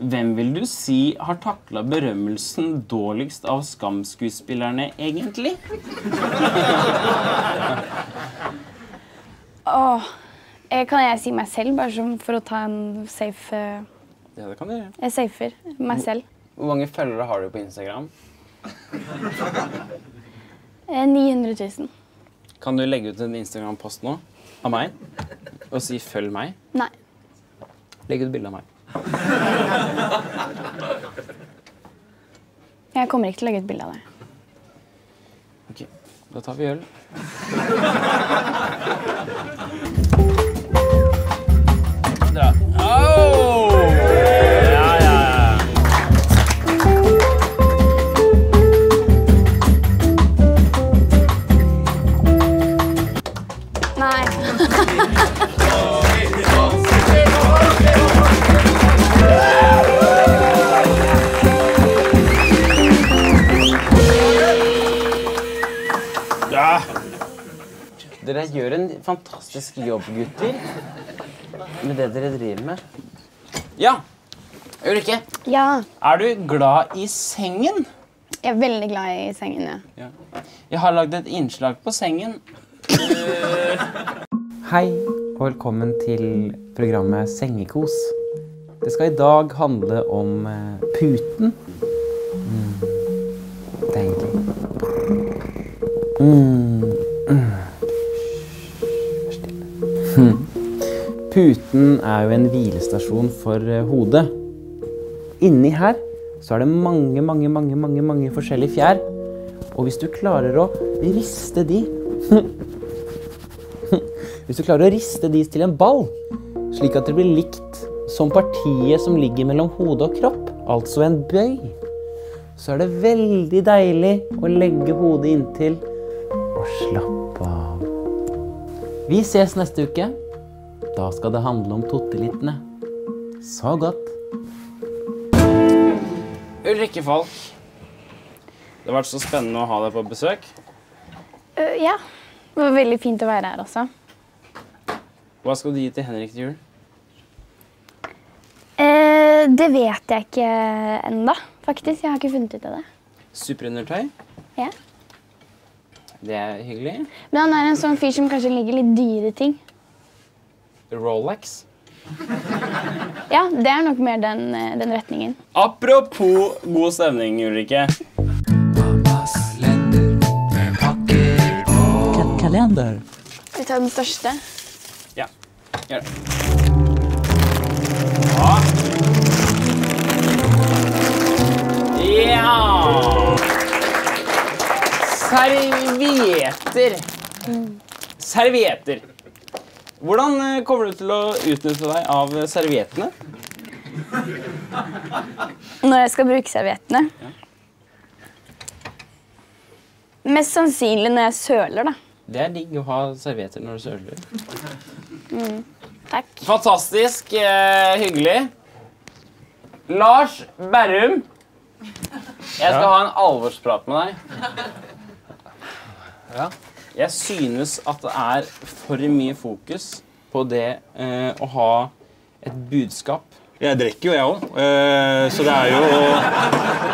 Hvem vil du si har takla berømmelsen dårligst av Skam-skuespillerne, egentlig? [LAUGHS] Åh, eh, kan jeg si meg selv, bare som for å ta en safe eh, Ja, det kan du gjøre. Jeg safer meg selv. Hvor mange følgere har du på Instagram? Eh, 900 000. Kan du legge ut en Instagram-post nå av meg og si 'følg meg'? Nei. Legg ut bilde av meg. Jeg kommer ikke til å legge ut bilde av deg. Ok, da tar vi øl. Dere gjør en fantastisk jobb, gutter. Med det dere driver med. Ja. Ulrikke, Ja, er du glad i sengen? jeg er veldig glad i sengen, ja. Ja. Jeg har lagd et innslag på sengen. Hei, og velkommen til programmet Sengekos. Det skal i dag handle om eh, puten. Mm. Deilig. Mm. Puten er jo en hvilestasjon for eh, hodet. Inni her så er det mange, mange, mange, mange, mange forskjellige fjær. Og hvis du klarer å riste de [LAUGHS] Hvis du klarer å riste de til en ball, slik at det blir likt som partiet som ligger mellom hode og kropp, altså en bøy, så er det veldig deilig å legge hodet inntil og slappe av. Vi ses neste uke. Da skal det handle om tottelittene. Så godt. Ulrikke Falk. Det har vært så spennende å ha deg på besøk. Uh, ja. Det var veldig fint å være her også. Hva skal du gi til Henrik til jul? Uh, det vet jeg ikke enda, faktisk. Jeg har ikke funnet ut av det. Superundertøy? Ja. Det er hyggelig. Men han er en sånn fyr som kanskje liker litt dyre ting. Rolex. [LAUGHS] Ja, det er nok mer den, eh, den retningen. Apropos god stemning, Ulrikke. Ka- kalender. Vi tar den største. Ja, gjør det. Ja. ja. Servietter. Servietter. Hvordan eh, kommer du til å utnytte deg av serviettene? Når jeg skal bruke serviettene. Mest sannsynlig når jeg søler, da. Det er digg å ha servietter når du søler. Mm. Takk. Fantastisk eh, hyggelig. Lars Berrum. Jeg skal Ja. ha en alvorsprat med deg. Jeg synes at det er for mye fokus på det eh, å ha et budskap. Jeg drikker jo, jeg òg. så det er jo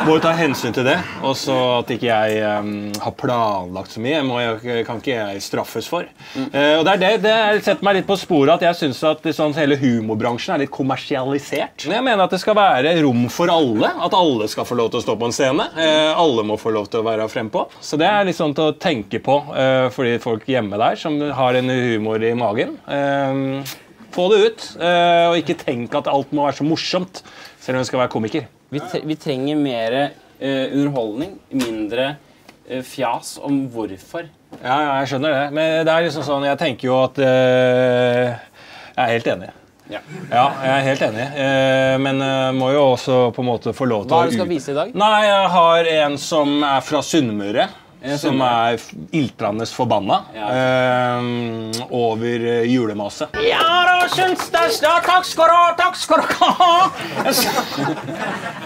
Må jo ta hensyn til det. Og så at ikke jeg em, har planlagt så mye. Jeg, kan ikke jeg straffes for. Eh, og det er det det er- setter meg litt på sporet at jeg syns at sånn, hele humorbransjen er litt kommersialisert. Jeg mener at det skal være rom for alle. At alle skal få lov til å stå på en scene. Eh, alle må få lov til å være frempå. Så det er litt sånn til å tenke på eh, for de folk hjemme der som har en humor i magen. Eh, få det ut, eh, og ikke tenk at alt må være så morsomt, selv om du skal være komiker. Vi, tre vi trenger mer uh, underholdning, mindre uh, fjas om hvorfor. Ja, ja, jeg skjønner det. Men det er liksom sånn, jeg tenker jo at uh, Jeg er helt enig. Ja. Ja, jeg er helt enig. Men må jo også på en måte få lov til å Hva er det du skal vise i dag? Nei, jeg har en som er fra Sunnmøre. En Som er iltrende forbanna eh, over eh, julemaset. Ja da, syns det ja, Takk skal du ha, takk skal du ha.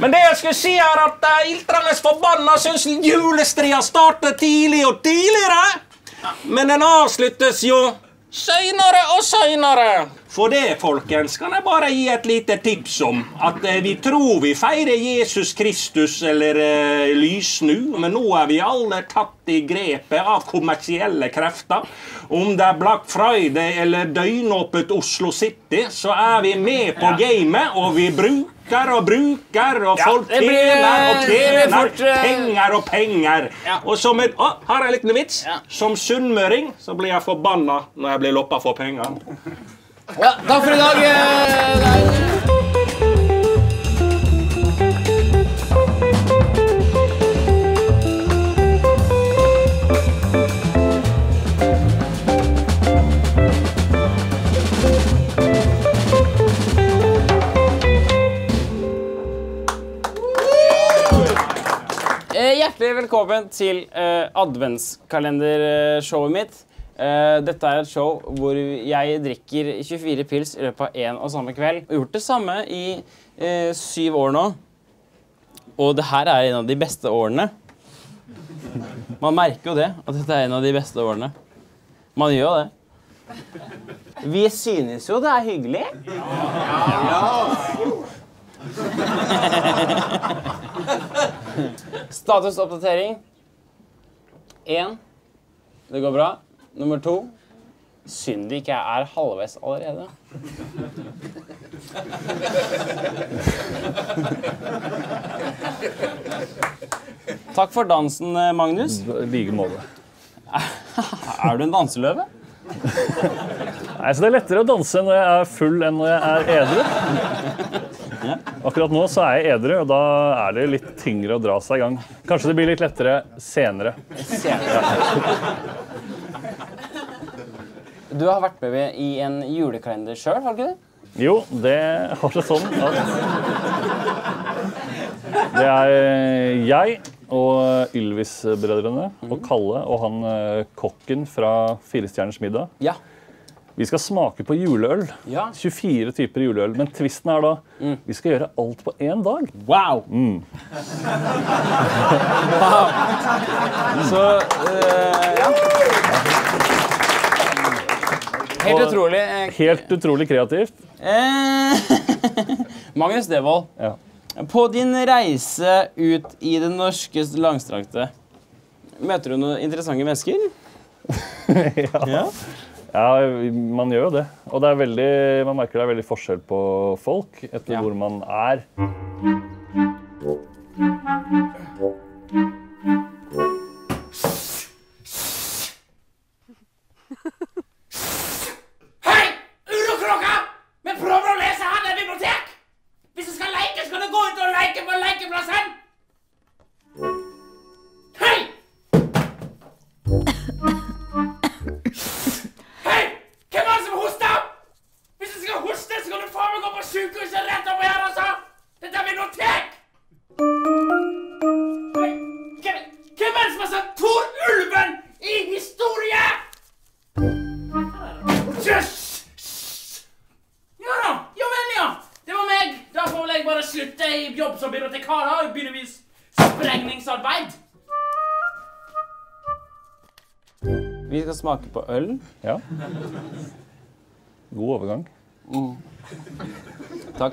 Men det jeg skulle si, er at uh, iltrende forbanna syns julestria starter tidlig og tidligere. Men den avsluttes jo seinere og seinere. For det, folkens, kan jeg bare gi et lite tips om. At eh, vi tror vi feirer Jesus Kristus eller eh, lysnu, men nå er vi alle tatt i grepet av kommersielle krefter. Om det er Black Friday eller døgnåpent Oslo City, så er vi med på gamet, og vi bruker og bruker, og Ja, folk tjener og tjener. fort, eh, Penger og penger. Og som en, å, her er en liten vits. Som sunnmøring så blir jeg forbanna når jeg blir loppa for penger. Ja, takk for i dag. Eh, eh, hjertelig velkommen til eh, uh, adventskalendershowet mitt. Eh, dette er et show hvor jeg drikker 24 pils i løpet av én og samme kveld. Og gjort det samme i uh, syv år nå. Og det her er en av de beste årene. Man merker jo det, at dette er en av de beste årene. Man gjør jo det. Vi synes jo det er hyggelig. [LAUGHS] Statusoppdatering. Én. Det går bra. Nummer to. Synd det ikke er halvveis allerede. Takk for dansen, eh, Magnus. I like måte. Er du en danseløve? Nei, så Det er lettere å danse når jeg er full enn når jeg er edru. Akkurat nå så er jeg edru, og da er det litt tyngre å dra seg i gang. Kanskje det blir litt lettere senere. Du har vært med i en julekalender sjøl, har du ikke det? Jo, det har seg sånn at Det er jeg og Ylvis-brødrene og Kalle og han eh, kokken fra Firestjerners middag. Ja. Vi skal smake på juleøl. Ja. 24 typer juleøl. Men tvisten er da vi skal gjøre alt på én dag. Wow! Mm. [LAUGHS] Så eh, ja. Helt utrolig. eh, Helt utrolig kreativt. Eh, [LAUGHS] Magnus Devold. På din reise ut i det norske langstrakte, møter du noen interessante mennesker? [LAUGHS] ja. ja, man gjør jo det. Og det veldig, man merker det er veldig forskjell på folk etter hvor man er. प्रसा Vi skal smake på øl. Ja. God overgang. Mm. Takk.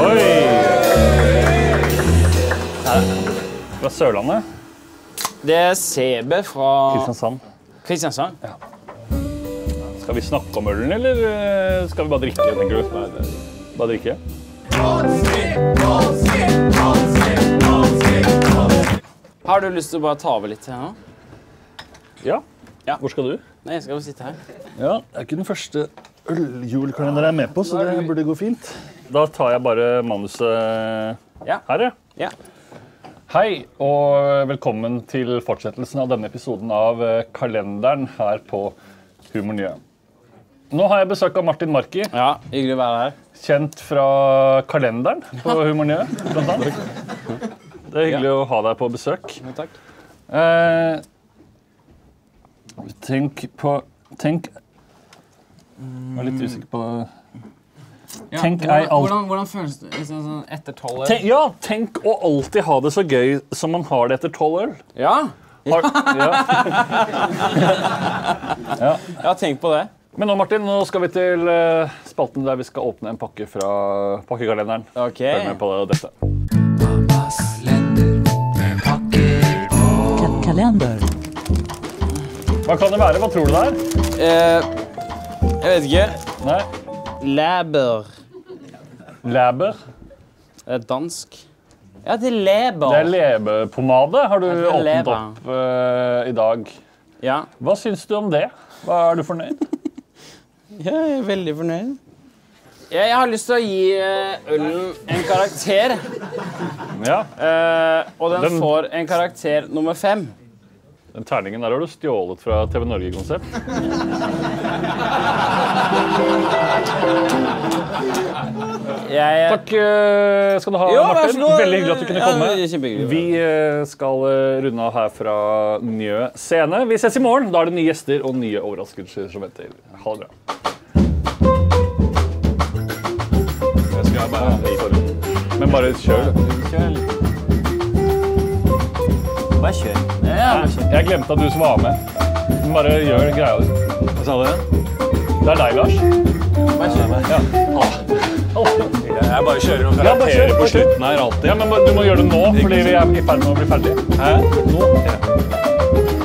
Oi! Fra Sørlandet. Det er CB fra Kristiansand. Kristiansand? Ja. Skal vi snakke om ølen, eller eh, skal vi bare drikke? tenker du? Bare drikke? Har du lyst til å bare ta over litt her nå? Ja. Hvor skal du? Nei, jeg skal bare sitte her. Ja, Det er ikke den første øljulekalenderen jeg er med på, så det burde gå fint. Da tar jeg bare manuset her, ja. Hei, og velkommen til fortsettelsen av denne episoden av eh, Kalenderen her på Humor Nye. Nå har jeg besøk av Martin Marki. Ja, hyggelig å være her. Kjent fra Kalenderen på Humor Nye, blant annet. [LAUGHS] Det er hyggelig å ha deg på besøk. takk. Eh, tenk på Tenk Jeg var litt usikker på Ja, Tenk hvordan, hvordan, hvordan føles det liksom, sånn etter tolv øl? Tenk, ja, tenk å alltid ha det så gøy som man har det etter tolv øl. Ja. Har, ja. ja. [LAUGHS] Har på det. Men nå, Martin, nå skal vi til eh, spalten der vi skal åpne en pakke fra pakkekalenderen. Okay. Følg med på dette. Kalender. Hva kan det være? Hva tror du det er? Eh, jeg vet ikke. Nei. Læber. Læber? Det er dansk. Ja, det er leber. Det er leberpomade har du er åpnet leber. opp uh, i dag. Ja. Hva syns du om det? Hva Er du fornøyd? [LAUGHS] Ja, jeg er veldig fornøyd. Jeg, jeg har lyst til å gi eh, ølen en karakter. Ja. Uh, og den, Den- får en karakter nummer fem. Den terningen der har du stjålet fra TV Norge-konsept. Jeg, Takk eh, skal du ha, Jo, Martin. Veldig hyggelig at du kunne komme. Vi eh, skal eh, runde av her fra Njø scene. Vi ses i morgen. Da er det nye gjester og nye overraskelser som venter. Ha det bra. Jeg skal bare gi forhånd. Men bare kjør. Kjør litt. Bare kjør. Ja, kjør. Jeg glemte at du som var med. Bare gjør greia di. Hva sa du? Det er deg, Lars. Bare kjør. Ja. Jeg bare kjører noen Ja, karakterer kjør, på slutten her alltid. Ja, men du må gjøre det nå, fordi vi er i ferd med å bli ferdig. Hæ? Nå. Takk.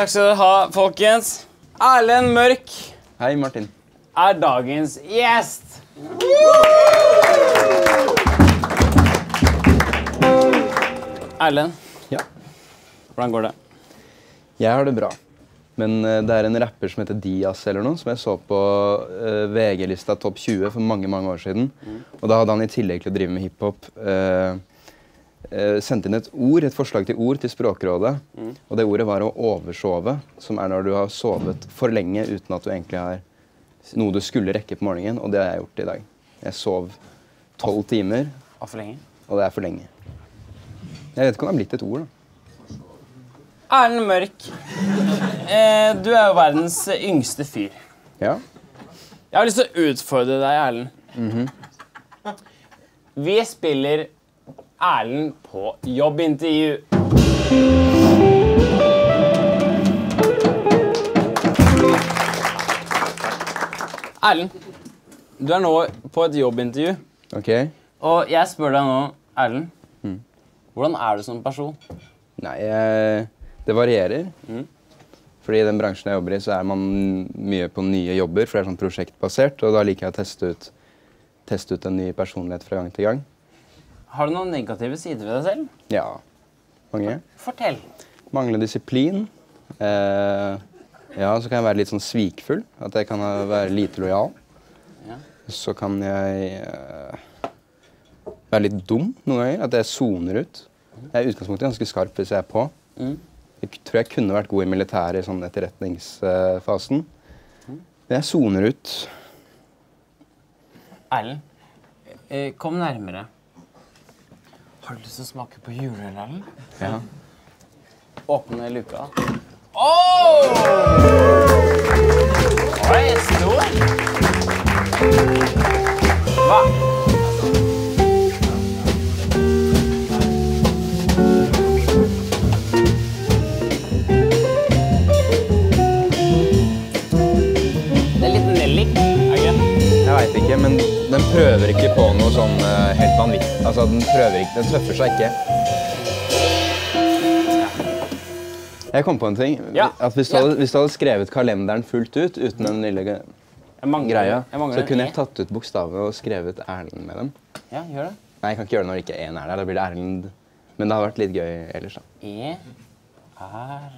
Takk skal dere ha, folkens. Erlend Mørk Hei, Martin. er dagens gjest. Erlend, Ja. hvordan går det? Jeg har det bra. Men eh, det er en rapper som heter Diaz eller noe, som jeg så på eh, VG-lista Topp 20 for mange mange år siden. Og da hadde han i tillegg til å drive med hiphop eh, eh, sendt inn et ord, et forslag til ord til Språkrådet. Mm. Og det ordet var å oversove, som er når du har sovet for lenge uten at du egentlig har noe du skulle rekke på morgenen. Og det har jeg gjort i dag. Jeg sov tolv timer, Og for lenge. og det er for lenge. Jeg vet ikke om det har blitt et ord, da. Erlend Mørk, eh, du er jo verdens yngste fyr. Ja. Jeg har lyst til å utfordre deg, Erlend. Vi spiller Erlend på jobbintervju. Erlend, du er nå på et jobbintervju. Ok. Og jeg spør deg nå, Erlend, Mm. hvordan er du som person? Nei, jeg, det varierer. Mm. Fordi i den bransjen jeg jobber i, så er man mye på nye jobber, for det er sånn prosjektbasert, og da liker jeg å teste ut, teste ut en ny personlighet fra gang til gang. Har du noen negative sider ved deg selv? Ja, mange. Fortell. Mangle disiplin. Eh, ja, så kan jeg være litt sånn svikfull, at jeg kan være lite lojal. Ja. Så kan jeg eh, være litt dum noen ganger, at jeg soner ut. Jeg er i utgangspunktet ganske skarp hvis jeg er på. Mm. Jeg tror jeg kunne vært god i militæret i sånn etterretningsfasen. Men jeg soner ut. Erlend, eh, kom nærmere. Har du lyst til å smake på juleøl, Erlend? Ja. Åpne luka. Oh! Oi, stor. Hva? Veit ikke, men den prøver ikke på noe sånn eh, helt vanvittig. Altså, den prøver ikke, den tøffer seg ikke. Jeg kom på en ting. Ja. At hvis du, hadde, hvis du hadde skrevet kalenderen fullt ut uten den lille mangler- greia, så kunne jeg tatt ut bokstavene og skrevet Erlend med dem. Ja, gjør det. Nei, jeg kan ikke gjøre det når ikke én er der. Da blir det Erlend. Men det har vært litt gøy ellers, da. E R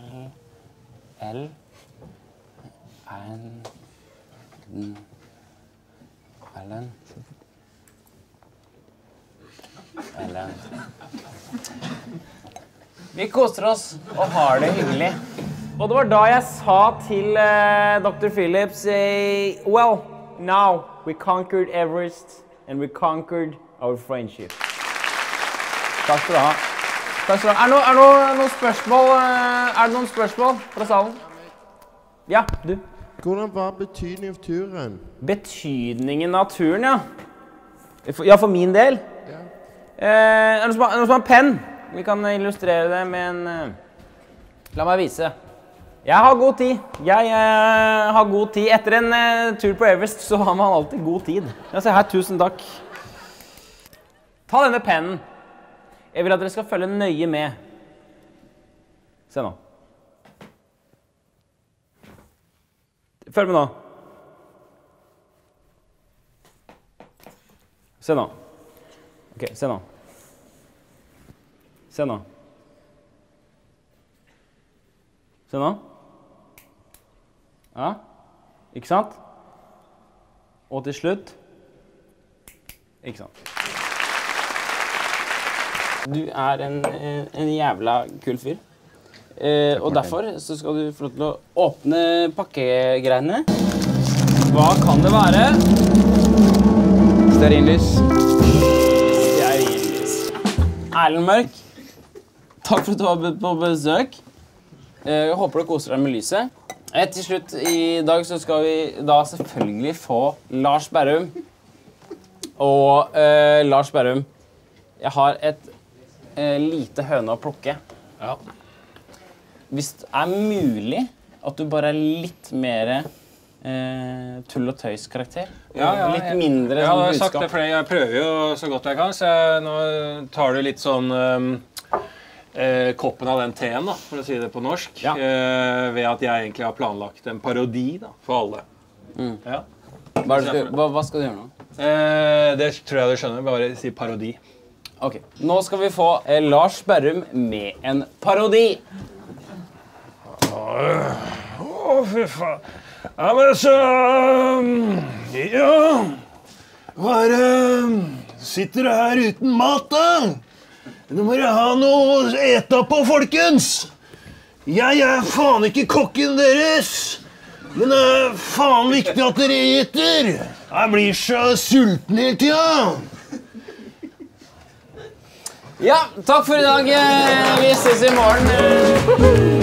L N N Ellen Ellen Vi koser oss og har det hyggelig. Og det var da jeg sa til uh, dr. Phillips uh, Well, now we conquered Everest and we conquered our friendship. Takk skal du ha. Takk skal du ha. Er det er no, er, noen spørsmål uh, Er det noen spørsmål fra salen? Ja, du. Hvordan var betydningen av turen? Betydningen av turen, ja. For- Ja, for min del? Eh, er det noen som har- er det noen som har en penn? Vi kan illustrere det med en eh, La meg vise. Jeg har god tid. Jeg eh, har god tid. Etter en eh, tur på Everest så har man alltid god tid. Ja, se her. Tusen takk. Ta denne pennen. Jeg vil at dere skal følge nøye med. Se nå. Følg med nå. Se nå. Ok, se nå. Se nå. Se nå. Ja. Ikke sant? Og til slutt Ikke sant. Du er en, en, jævla kul fyr. Eh, og derfor så skal du få lov til å åpne pakkegreiene. Hva kan det være? Stearinlys. Stearinlys. Erlend Mørk, takk for at du var på besøk. Eh, Jeg håper du koser deg med lyset. Eh, til slutt i dag så skal vi da selvfølgelig få Lars Berrum. Og eh, Lars Berrum, jeg har et eh, lite høne å plukke. Hvis det er mulig at du bare er litt mer eh, tull og tøys-karakter. Ja, ja, litt jeg- mindre ja, sånn jeg budskap. det, jeg prøver jo så godt jeg kan, så jeg, nå tar du litt sånn um, eh, koppen av den teen, da, for å si det på norsk, eh, ved at jeg egentlig har planlagt en parodi da, for alle. Mm. Ja. Hva, du, hva, hva skal du gjøre nå? Eh, det tror jeg du skjønner. Bare si parodi. Ok, Nå skal vi få eh, Lars Berrum med en parodi. Å, fy faen. Ja, men så um, Ja. Hva er det Sitter du her uten mat, da? Nå må dere ha noe å ete på, folkens. Jeg er faen ikke kokken deres. Men det er faen viktig at dere eter. Jeg blir så sulten hele tida. Ja, takk for i dag. Eh, Vi ses i morgen. [LAUGHS]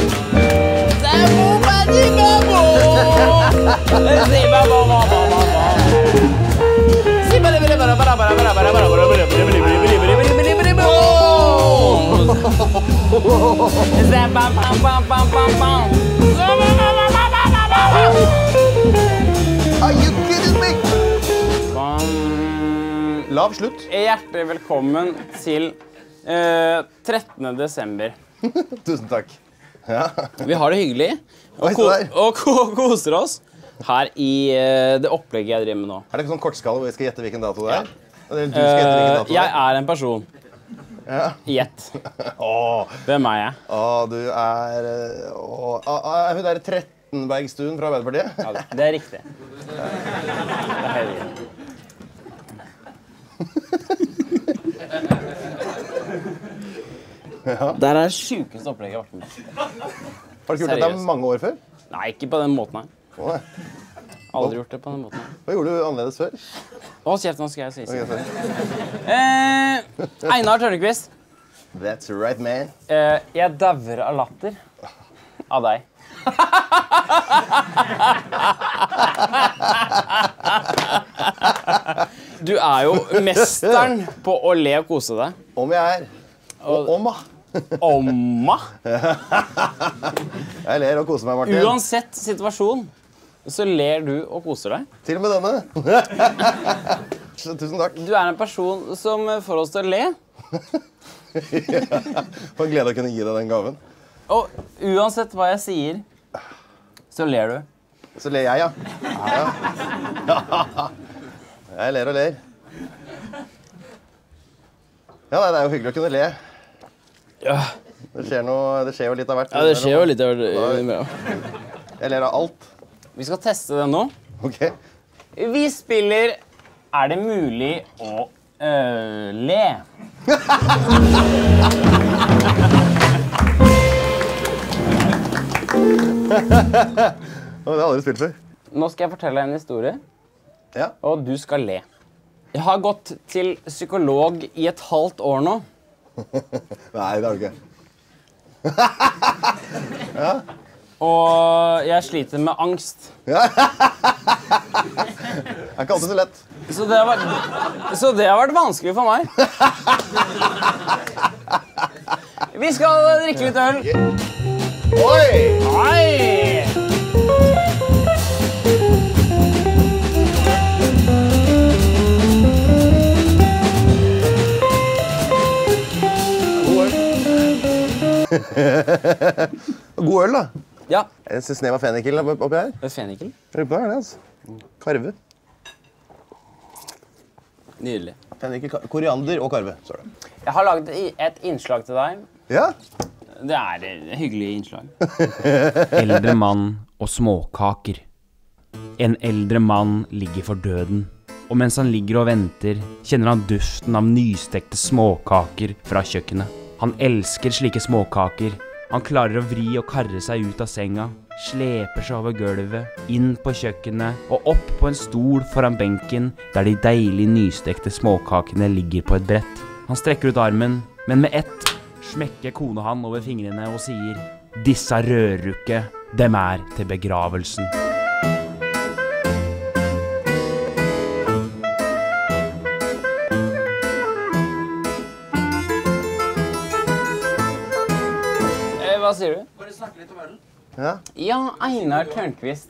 Are you kidding me? Lav slutt. Hjertelig velkommen til eh, 13. desember. [LAUGHS] Tusen takk. Ja. Vi har det hyggelig og, og ko [LAUGHS] koser oss her i eh, det opplegget jeg driver med nå. Er det ikke sånn kortskala hvor vi skal gjette hvilken dato det er? Eller du skal gjette hvilken Eh, dato det jeg er? er en person. Gjett. [LAUGHS] Hvem er jeg? Å, du er å, å, å, Er hun der Trettenbergstuen fra Arbeiderpartiet? Ja, det er riktig. Det er helt riktig. Det er det sjukeste opplegget jeg har vært med på. Har du ikke gjort dette mange år før? Nei, ikke på den måten her. Nei. Aldri gjort det på den måten her. Hva gjorde du annerledes før? Hold kjeft, nå skal jeg si Ok, sorry. eh, Einar Tørnquist. That's right, man. Eh, jeg dauer av latter av deg. Du er jo mesteren på å le og kose deg. Om jeg er. Og omma. Omma? Jeg ler og koser meg, Martin. Uansett situasjon så ler du og koser deg. Til og med denne. [LAUGHS] Tusen takk. Du er en person som får oss til å le. [LAUGHS] For glede å kunne gi deg den gaven. Og uansett hva jeg sier, så ler du. Så ler jeg, ja. ja. [LAUGHS] Jeg ler og ler. Ja, nei, det er jo hyggelig å kunne le. Det skjer, noe, det skjer jo litt av hvert. Ja, det skjer jo litt av hvert. Jeg ler av alt. Vi skal teste den nå. Ok. Vi spiller Er det mulig å øh, le? Det har jeg aldri spilt før. Nå skal jeg fortelle deg en historie, Ja. og du skal le. Jeg har gått til psykolog i et halvt år nå. [LAUGHS] Nei, det har du ikke. [LAUGHS] Og jeg sliter med angst. [LAUGHS] Det er ikke alltid så lett. Så det vært, så det har vært vanskelig for meg. Vi skal drikke litt øl. Oi! Oi! [LAUGHS] God øl, da. Ja. En snev av fennikel oppi her. Det er fennikel. Er det, altså. Karve. Nydelig. Fennikel, koriander og karve. Sorry. Jeg har laget et innslag til deg. Ja? Det er et hyggelig innslag. [LAUGHS] Eldre mann og småkaker. En eldre mann ligger for døden, og mens han ligger og venter, kjenner han duften av nystekte småkaker fra kjøkkenet. Han elsker slike småkaker. Han klarer å vri og karre seg ut av senga, sleper seg over gulvet, inn på kjøkkenet og opp på en stol foran benken der de deilig nystekte småkakene ligger på et brett. Han strekker ut armen, men med ett smekker kona han over fingrene og sier Disse ikke, dem er til begravelsen. Hva sier du? Bare snakke litt om ølen. Ja, Einar Tørnquist.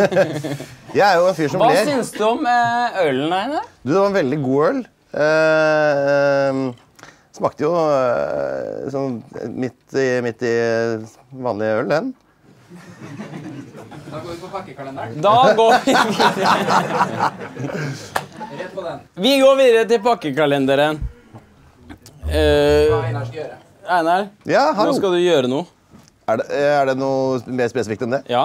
[LAUGHS] Jeg er jo en fyr som Hva ler. syns du om eh, ølen, Einar? Du, det var en veldig god øl. Eh, smakte jo eh, sånn midt i, midt i vanlig øl, den. Da går vi på pakkekalenderen. Da går vi videre. Rett på den. Vi går videre til pakkekalenderen. Eh, Hva Einar skal gjøre. Einar, Ja, hallo. nå skal du gjøre noe. Er det, er det noe mer spesifikt enn det? Ja,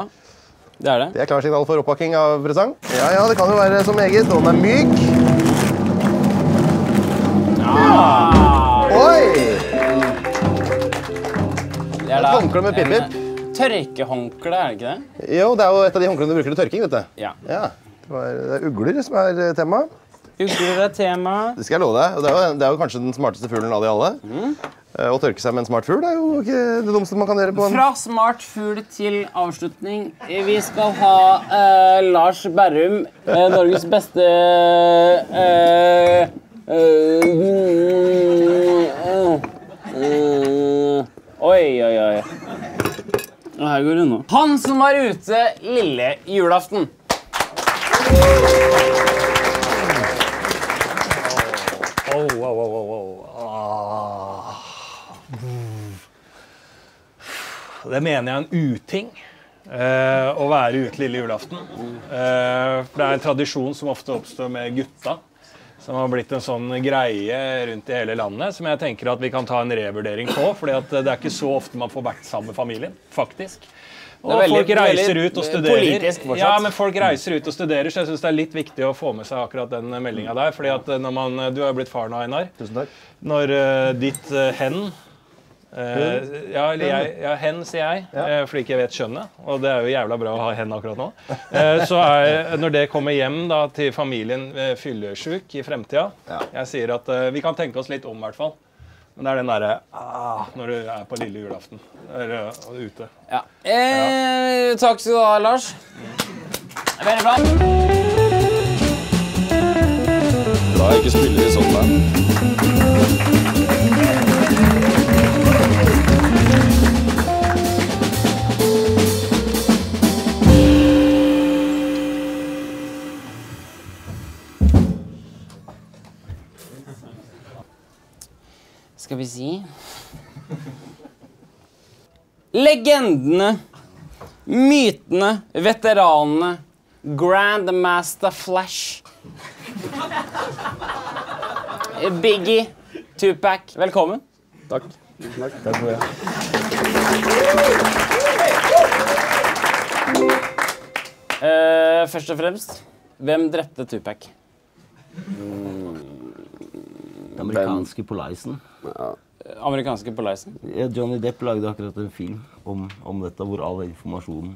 det er det. Det er klarsignal for oppakking av presang. Ja, ja, det kan jo være så meget. Og den er myk. Oi! Det er Et håndkle med pip-pip. Tørkehåndkle, er det ikke det? Jo, det er jo et av de håndklærne du bruker til tørking, vet du. Ja. Det, var, det er ugler som er eh, tema. Ugler er tema. Det skal jeg love deg. Og det er jo, det er jo kanskje den smarteste fuglen av de alle. Mm. Å tørke seg med en smart fugl er jo ikke det dummeste man kan gjøre på en Fra smart fugl til avslutning. Vi skal ha eh, Lars Berrum, eh, Norges beste eh, eh, eh, Oi, oi, oi. Og her går det unna. Han som var ute lille julaften. Oh, wow, wow, wow, wow. Ah. Det mener jeg er en uting. eh, å være ute lille julaften. Eh, for det er en tradisjon som ofte oppstår med gutta. Som har blitt en sånn greie rundt i hele landet som jeg tenker at vi kan ta en revurdering på. fordi det er ikke så ofte man får vært sammen med familien. faktisk. Og veldig- folk reiser veldig ut og studerer. politisk fortsatt. Ja, men folk reiser ut og studerer, så jeg syns det er litt viktig å få med seg akkurat den meldinga der. fordi at når man, Du har jo blitt far nå, Einar. Tusen takk. Når uh, ditt uh, hen Uh, ja, eller jeg, ja, hen, sier jeg, eh, fordi ikke jeg vet skjønnet. Og det er jo jævla bra å ha hen akkurat nå. Uh, så er, når det kommer hjem da, til familien uh, fyllesjuk i fremtida Jeg sier at eh, vi kan tenke oss litt om, i hvert fall. Men det er den derre ah, når du er på lille julaften. Eller ute. Ja. Eh, takk skal du ha, Lars. Veldig bra. Bra jeg ikke spiller i sånn band. Skal vi si Legendene, mytene, veteranene, Grandmaster Flash. Biggie, Tupac, velkommen. Takk. Takk for det. Uh, først og fremst, hvem drepte Tupac? Den amerikanske Polaisen. Amerikanske Polaisen? Ja, Johnny Depp lagde akkurat en film om, om dette, hvor all informasjonen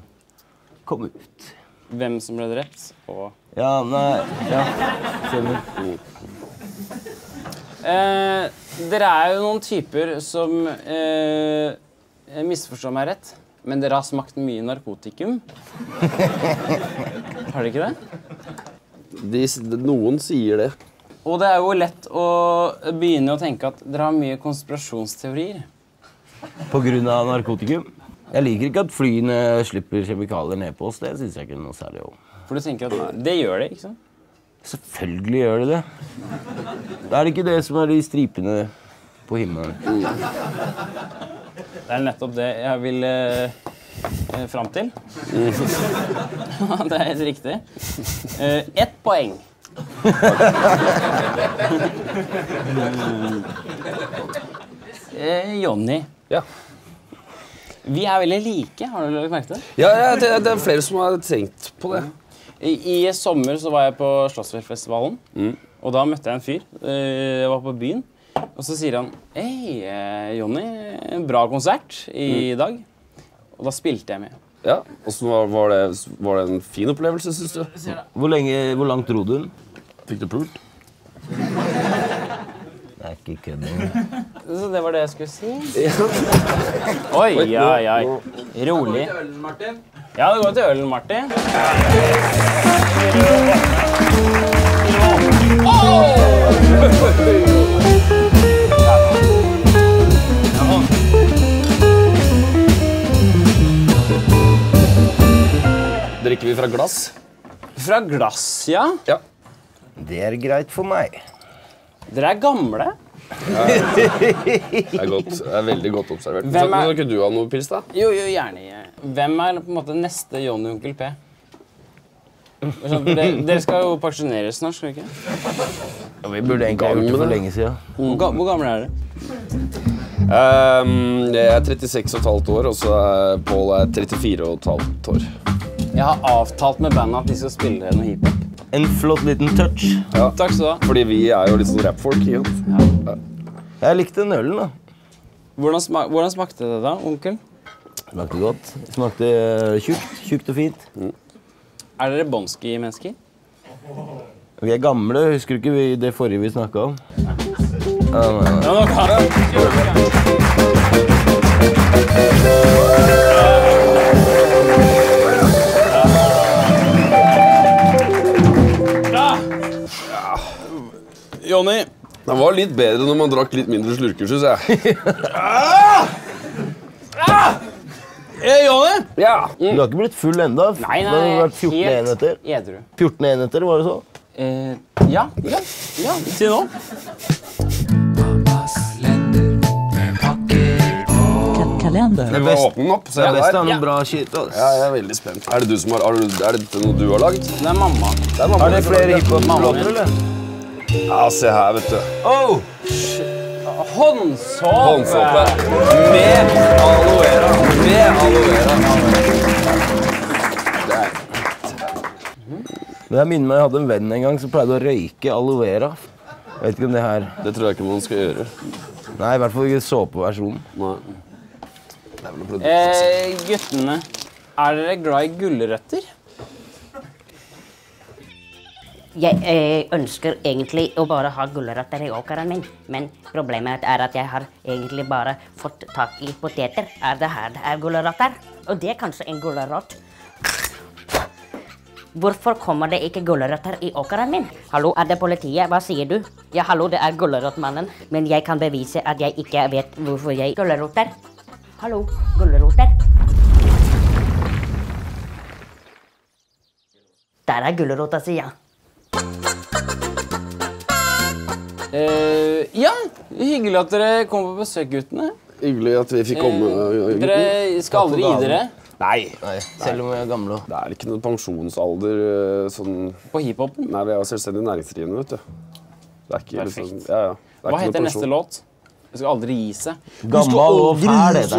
kom ut. Hvem som ble drept, og Ja, nei Ja, skjønner. Eh, dere er jo noen typer som eh, misforstår meg rett, men dere har smakt mye narkotikum. [LAUGHS] har dere ikke det? De, noen sier det. Og det er jo lett å begynne å tenke at dere har mye konspirasjonsteorier. Av narkotikum. Jeg liker ikke at flyene slipper kjemikalier ned på oss. Det syns jeg ikke noe særlig om. For du tenker at det gjør det, ikke sant? Selvfølgelig gjør det det. Det er ikke det som er de stripene på himmelen. Det er nettopp det jeg vil eh, eh, fram til. [LAUGHS] det er helt riktig. Eh, Ett poeng. [LAUGHS] eh, Jonny. Ja. Vi er veldig like, har du lagt merke til det? Ja, ja det, det er flere som har tenkt på det. I, I sommer så var jeg på Slottsfjellfestivalen, Mm. og da møtte jeg en fyr. Eh, Jeg var på byen, og så sier han Hei, eh, Jonny, bra konsert i dag. Og da spilte jeg med. Ja, Åssen var, var, det, var det en fin opplevelse, syns du? Hvor, lenge, hvor langt dro du den? Fikk du pult? Det er ikke kødd engang. Så det var det jeg skulle si. [LAUGHS] Oi, oi, oi. Rolig. Ja, det går til ølen, Martin. [LAUGHS] fra glass? Fra glass, ja. Det er greit for meg. Dere er gamle. Det er, godt, det er veldig godt observert. Hvem er- Skal ikke du ha noe pils, da? Jo, jo, gjerne. Hvem er på en måte neste Johnny Onkel P? Sånn, Dere, skal jo pensjoneres snart, skal dere ikke? vi burde egentlig ha gjort det for lenge siden. Hvor, ga, hvor gamle er dere? Um, jeg er 36,5 år, og så er Pål er 34,5 år. Jeg har avtalt med bandet at de skal spille noe hiphop. En flott liten touch. Ja. Takk skal du ha. Fordi vi er jo litt sånn rappfolk. ikke? Ja. Jeg likte den ølen, da. Hvordan, smak hvordan smakte det, da, onkel? Smakte godt. Smakte eh, tjukt. Tjukt og fint. Er dere Bonski-mennesker? Vi er gamle. Husker du ikke vi, det forrige vi snakka om? Ja, nei, nei. Ja, Jonny. Den var litt bedre når man drakk litt mindre slurker, syns jeg. Hey, [LAUGHS] Jonny! Ja. Du har ikke blitt full ennå? Nei, Det har vært 14 helt enheter. edru. 14 enheter, var det så? Eh, ja, ja, ja. Si nå. Kalender. Vi må åpne opp. så Det er best å der. bra shit. Ja, jeg er veldig spent. Er det, du som har, har er dette noe du har lagd? Det er mamma. Det er mamma Har det flere det. hiphop-låter, eller? Ja, se her, vet du. Oh! Håndsåpe! Håndsåpe med aloe vera. Med aloe vera. Det er minner meg jeg hadde en venn en gang som pleide å røyke aloe vera. Jeg vet ikke om det her Det tror jeg ikke man skal gjøre. Nei, i hvert fall ikke såpeversjonen. Nei. Det er vel noe produkt. Eh, guttene, er dere glad i gulrøtter? Jeg eh, ønsker egentlig å bare ha gulrøtter i åkeren min, men problemet er at jeg har egentlig bare fått tak i poteter. Er det her det er gulrøtter? Og det er kanskje en gulrot. Hvorfor kommer det ikke gulrøtter i åkeren min? Hallo, er det politiet? Hva sier du? Ja, hallo, det er gulrotmannen, men jeg kan bevise at jeg ikke vet hvorfor jeg Gulroter. Hallo, gulroter. Der er gulrota, sier jeg. Eh, ja, hyggelig at dere kom på besøk, guttene. Hyggelig at vi fikk komme. Eh, dere skal aldri gi dere? Nei. Selv om vi er gamle. Det er ikke noen pensjonsalder eh, sånn På hiphopen? Nei, vi er selvstendig næringsdrivende, vet du. Det er ikke liksom Perfekt. ja, ja. Det er Hva ikke heter neste låt? Vi skal aldri gi seg. Gammel og fæl, heter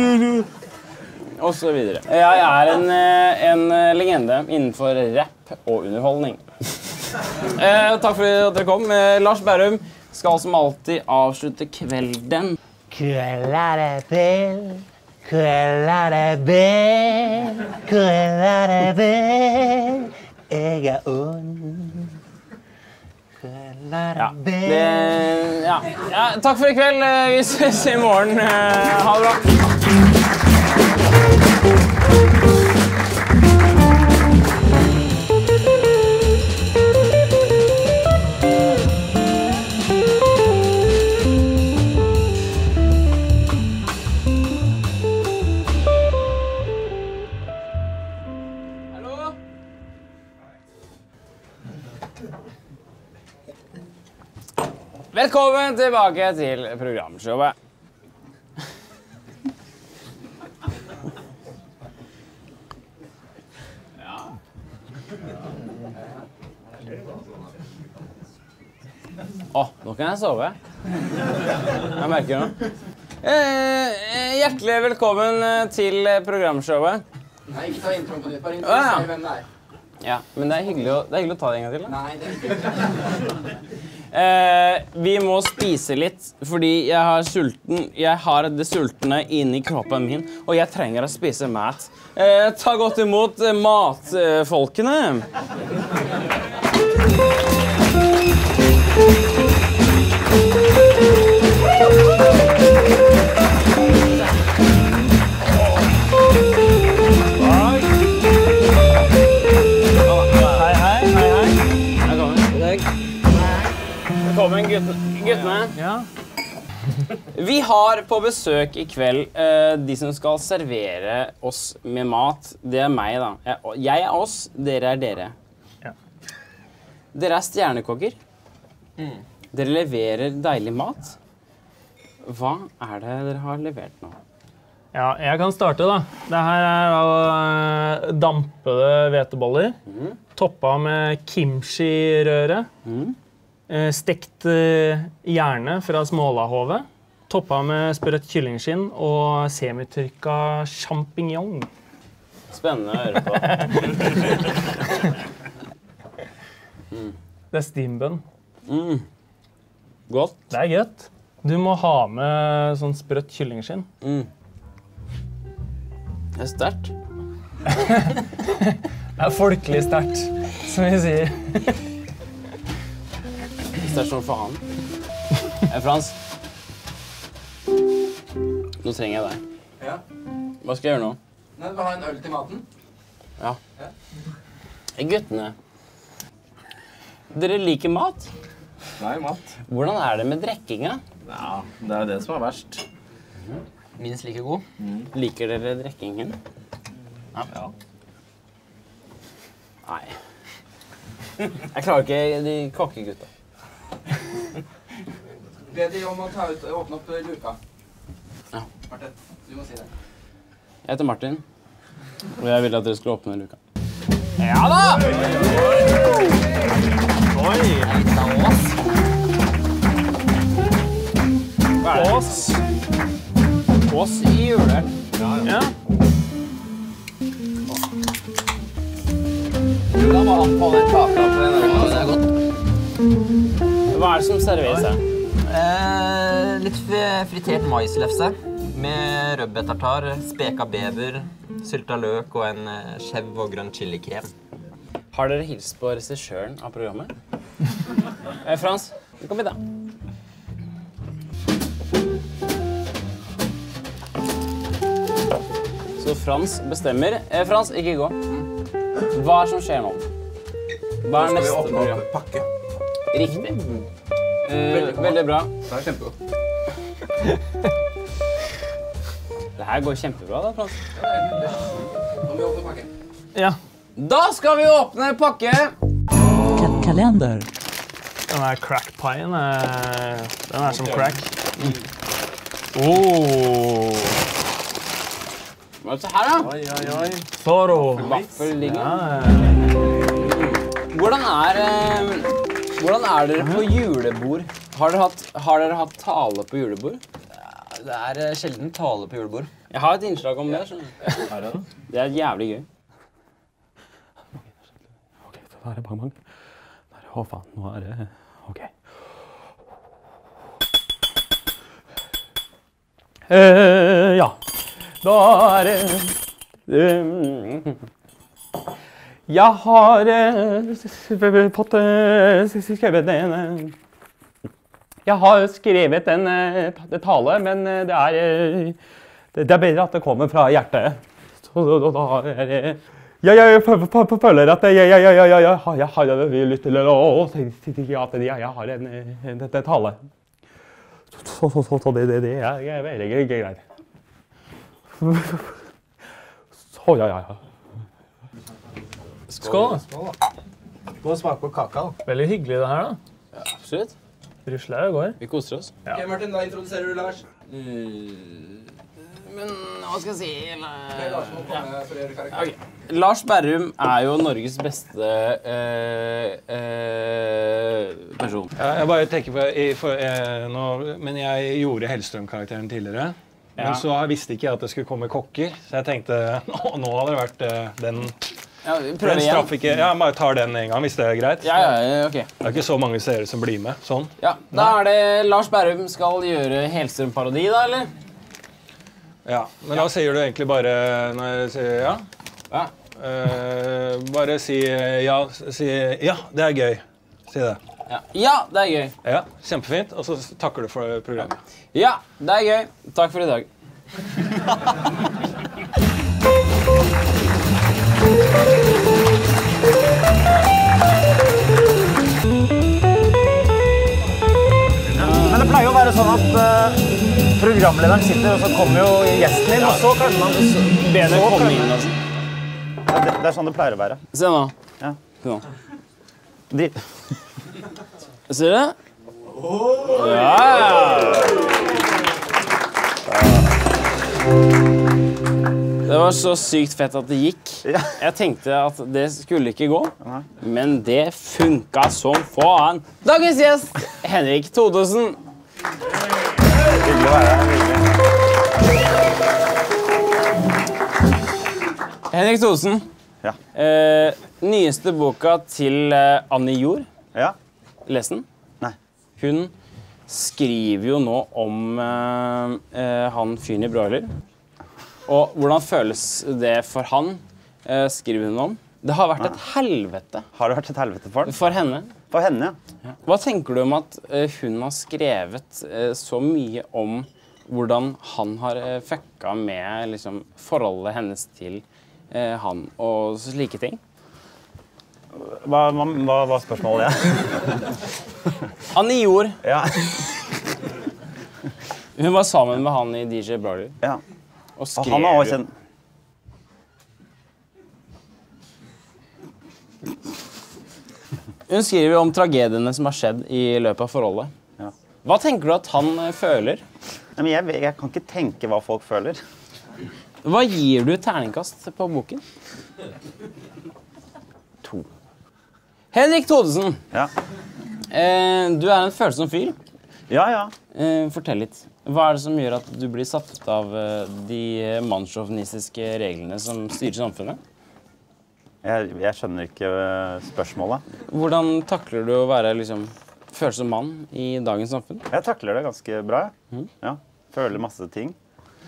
Og så videre. Jeg er en, eh, en eh, legende innenfor rapp og underholdning. [LAUGHS] Eh, takk for at dere kom. Eh, Lars Bærum skal som alltid avslutte kvelden. Kveld er det kveld, kveld er det vel, kveld er det vel, jeg er ond. Ja, det det, ja. ja, takk for i kveld. Eh, Vi ses i morgen. Eh, Ha det bra. Velkommen tilbake til programshowet. Å, nå kan jeg sove. Jeg merker noe. Eh, hjertelig velkommen eh, til programshowet. Nei, ikke ta introen på nytt. Bare Å, ja. hvem det er. Ja, Men det er hyggelig å, det er hyggelig å ta det en gang til. Da. Nei, det er ikke Eh, vi må spise litt, fordi jeg har, sulten, jeg har det sultne inni kroppen min, og jeg trenger å spise mat. Eh, ta godt imot eh, matfolkene. Guttene. Ja. Vi har på besøk i kveld eh, de som skal servere oss med mat. Det er meg, da. Jeg, er oss, dere er dere. Dere er stjernekokker. Dere leverer deilig mat. Hva er det dere har levert nå? Ja, jeg kan starte, da. Det her er da eh, dampede hveteboller. Toppa med kimchi-røre. Eh, Stekt eh, hjerne fra smålahove. Toppa med sprøtt kyllingskinn og semitørka sjampinjong. Spennende å høre på. [LAUGHS] Det er steambønn. Mm. Godt. Det er godt. Du må ha med sånn sprøtt kyllingskinn. Mm. Det er sterkt. [LAUGHS] Det er folkelig sterkt, som vi sier. Sterkt som faen. Eh, Frans. Nå trenger jeg deg. Ja. Hva skal jeg gjøre nå? Nei, du vil ha en øl til maten? Ja. Guttene. Dere liker mat? Nei, mat. Hvordan er det med drikkinga? Ja, det er jo det som er verst. Minst like god. Liker dere drikkingen? Ja. Nei. [LAUGHS] Jeg klarer ikke de kokkegutta. Be de om å ta ut, åpne opp luka. Ja. Martin, du må si det. Jeg heter Martin, og jeg ville at dere skulle åpne luka. Ja da! Oi! Ås. Ås i julet. Ja. Da må han få den kaka på den. Det er godt. Hva er det som serveres her? Eh, litt fritert maislefse med rødbetartar, speka bever, sylta løk og en eh, skjev og grønn chilikrem. Har dere hilst på regissøren av programmet? [LAUGHS] Eh, Frans, kom hit, da. Så Frans bestemmer. Eh, Frans, ikke gå. Hva er det som skjer nå? Hva er Nå skal vi neste åpne opp program? pakke. Riktig. Eh, veldig bra. Det er kjempegodt. Det her går kjempebra, da, Frans. Nå må vi åpne pakke. Ja. Da skal vi åpne pakke. Ka- kalender. Den der crack-pien den er som crack. Oh. Hva er det her, da? Oi, oi, oi. Foro. Vaffeldingen. Ja. Hvordan er, eh, hvordan er dere på julebord? Har dere, hatt, har dere hatt tale på julebord? Det er eh, sjelden tale på julebord. Jeg har et innslag om det. skjønner du. Det er jævlig gøy. Da er det bang, bang. Da er det, å faen, nå er det OK. Eh, ja. Da er det eh, Jeg har eh, fått eh, skrevet en eh, Jeg har skrevet en eh, tale, men eh, det er eh, det er bedre at det kommer fra hjertet. Er jeg, jeg, fø- fø- fø- føler at jeg, har- lyst til å si at jeg, har en, tale. Så, det, det, er er veldig greit. Så, ja, ja, ja. Skål. da. Gå og smake på kaka. da. Veldig hyggelig det her, da. Ja, absolutt. Rusla i går. Vi koser oss. Ja. Ok, Martin, da introduserer du Lars. Men hva skal jeg si? Per Larsen må komme for å gjøre karakter. Ok. Lars Berrum er jo Norges beste eh, eh, person. Ja, jeg bare tenker på i, for, eh, nå, Men jeg gjorde Hellstrøm-karakteren tidligere. Ja. Men så visste ikke jeg at det skulle komme kokker, så jeg tenkte [LAUGHS] nå, nå hadde det vært eh, den Ja, vi prøver igjen. ikke, ja, bare tar den en gang, hvis det er greit. Ja, ja, okay. Det er ikke så mange seere som blir med. sånn. Ja, Da er det Lars Berrum skal gjøre Helstrøm-parodi, da, eller? Ja, Men da sier du egentlig bare når jeg sier ja. Eh, bare si eh, ja. Si ja, det er gøy. Si det. Ja, ja det er gøy. Ja, Kjempefint. Og så takker du for programmet. Ja, det er gøy. Takk for i dag. [LAUGHS] Men det pleier å være sånn at eh, programlederen sitter, og så kommer jo gjesten inn, og så kanskje man så komme inn, altså. Det, det er sånn det pleier å være. Se nå. Ja. Drit. Ser du det? Ja! Det var så sykt fett at det gikk. Jeg tenkte at det skulle ikke gå, men det funka som faen. Dagens gjest, Henrik Todesen. Hyggelig å være her. Henrik Thodesen. Ja. Eh, nyeste boka til eh, Annie Jord. Ja. Les den. Nei. Hun skriver jo nå om eh, eh, han fyren i broiler. Og hvordan føles det for han, eh, skriver hun om. Det har vært et helvete. Har det vært et helvete for For henne. For henne, ja. Hva tenker du om at eh, hun har skrevet eh, så mye om hvordan han har uh, fucka med liksom, forholdet hennes til eh, han og slike ting? Hva, hva, var spørsmålet? [LAUGHS] Annie Jord. Ja. Hun var sammen med han i DJ Broiler. Ja. Og Og han har også en... kjent Hun skriver om tragediene som har skjedd i løpet av forholdet. Ja. Hva tenker du at han eh, føler? Nei, men jeg, jeg kan ikke tenke hva folk føler. Hva gir du terningkast på boken? To. Henrik Thodesen. Ja. Eh, du er en følsom fyr. Ja, ja. Eh, fortell litt. Hva er det som gjør at du blir satt ut av eh, de mannssjåvinistiske reglene som styrer samfunnet? Jeg, jeg skjønner ikke øh, spørsmålet. Hvordan takler du å være liksom, følsom mann i dagens samfunn? Jeg takler det ganske bra. jeg. Ja. Føler masse ting.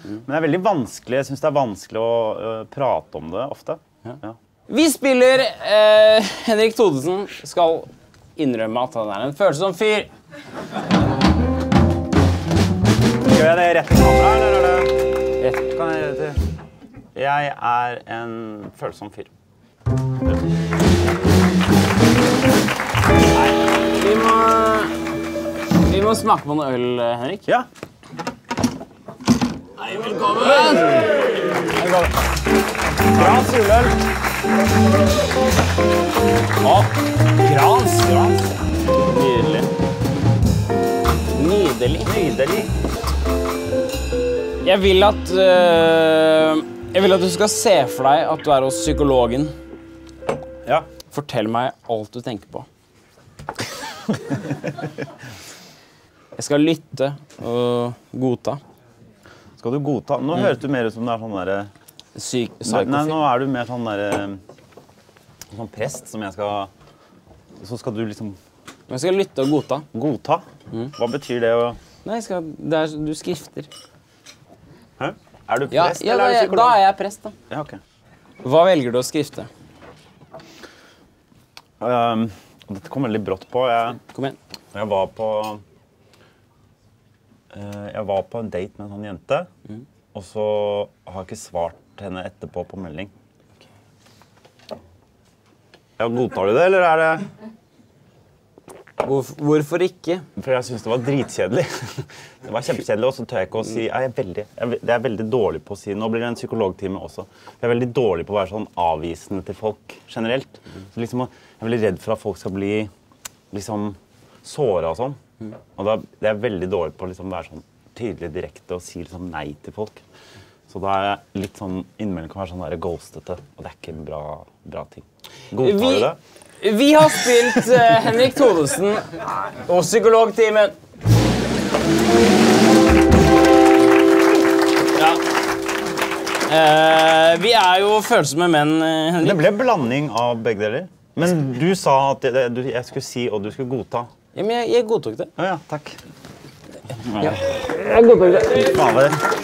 Men det er veldig vanskelig, jeg syns det er vanskelig å uh, prate om det ofte. Ja. Vi spiller uh, Henrik Thodesen skal innrømme at han er en følsom fyr. Gjør jeg det rett i kamera, eller er det rett? Kan jeg gjøre det til? Jeg er en følsom fyr. Vi må, vi må smake på noe øl, Henrik. Ja. Hei, velkommen! velkommen. Grans juleøl. Å, Grans. Grans. Nydelig. Nydelig. Nydelig. Jeg vil at øh, Jeg vil at du skal se for deg at du er hos psykologen. Ja. Fortell meg alt du tenker på. Jeg skal lytte og godta. Skal du godta? Nå Mm. høres du mer ut som det er sånn derre Syk, Nei, nå er du mer sånn derre Sånn prest som jeg skal Så skal du liksom Jeg skal lytte og godta. Godta? Hva betyr det å Nei, jeg skal, det er, du skrifter. Hæ? Er du prest, Ja, ja, eller er du psykolog? da er jeg prest, da. Ja, ok. Hva velger du å skrifte? Um, dette kom veldig brått på. Jeg, Kom igjen. jeg var på uh, Jeg var på en date med en sånn jente, og så har jeg ikke svart henne etterpå på melding. Ja, Godtar du det, eller er det Hvorfor ikke? For jeg syns det var dritkjedelig. [LAUGHS] Det var kjempekjedelig, og så tør jeg ikke å si jeg er veldig, jeg, er veldig dårlig på å si Nå blir det en psykologtime også. Jeg er veldig dårlig på å være sånn avvisende til folk generelt. Så liksom, jeg er veldig redd for at folk skal bli liksom såra og sånn. Og da det er jeg veldig dårlig på å liksom være sånn tydelig direkte og si liksom nei til folk. Så da er jeg litt sånn innimellom kan være sånn ghostete, og det er ikke en bra, bra ting. Godtar du det? Vi har spilt uh, Henrik Thodesen og Psykologtimen. Ja. Uh, vi er jo følsomme menn, eh, Henrik. Det ble blanding av begge deler. Men du sa at jeg, du, jeg skulle si og du skulle godta. Ja, men jeg, jeg godtok det. Å ja, takk. Ja. Jeg godtok det.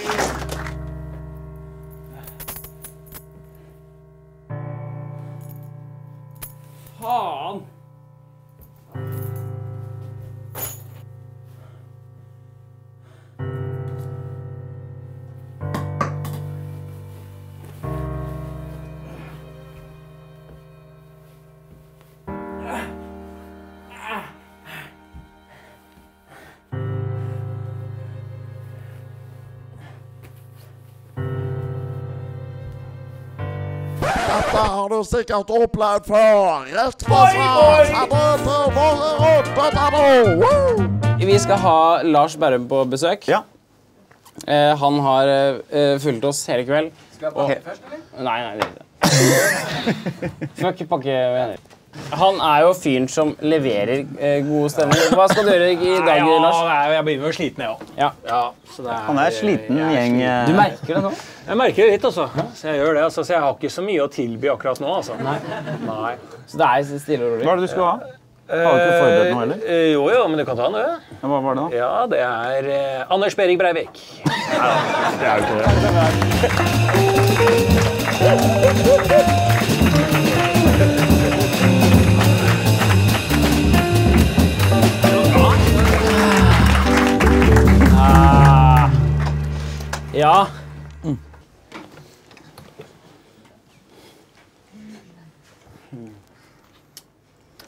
Dette sikkert opplevd før. Rett fra. Våre rådbøtter Vi skal ha Lars Berrum på besøk. Eh, han har eh, fulgt oss hele kveld. Skal jeg pakke først, eller? Nei, nei, det er ikke det. [LAUGHS] Skal ikke pakke venner. Han er jo fyren som leverer eh, gode stemninger. Hva skal du gjøre i dag, ja, Lars? Jeg begynner å bli sliten, jeg òg. Ja. Han er sliten jeg er gjeng, sliten. eh. Du merker det nå? Jeg merker det litt, altså. Så jeg gjør det, altså. Så jeg har ikke så mye å tilby akkurat nå, altså. Nei. Nei. Så det er stille og rolig? Hva er det du skulle ha? Har du ikke forberedt noe heller? Eh, jo, jo, men du kan ta noe. du. Ja, hva var det da? Ja, det er eh, Anders Behring Breivik. Det er jo ikke det. [LAUGHS] Ja.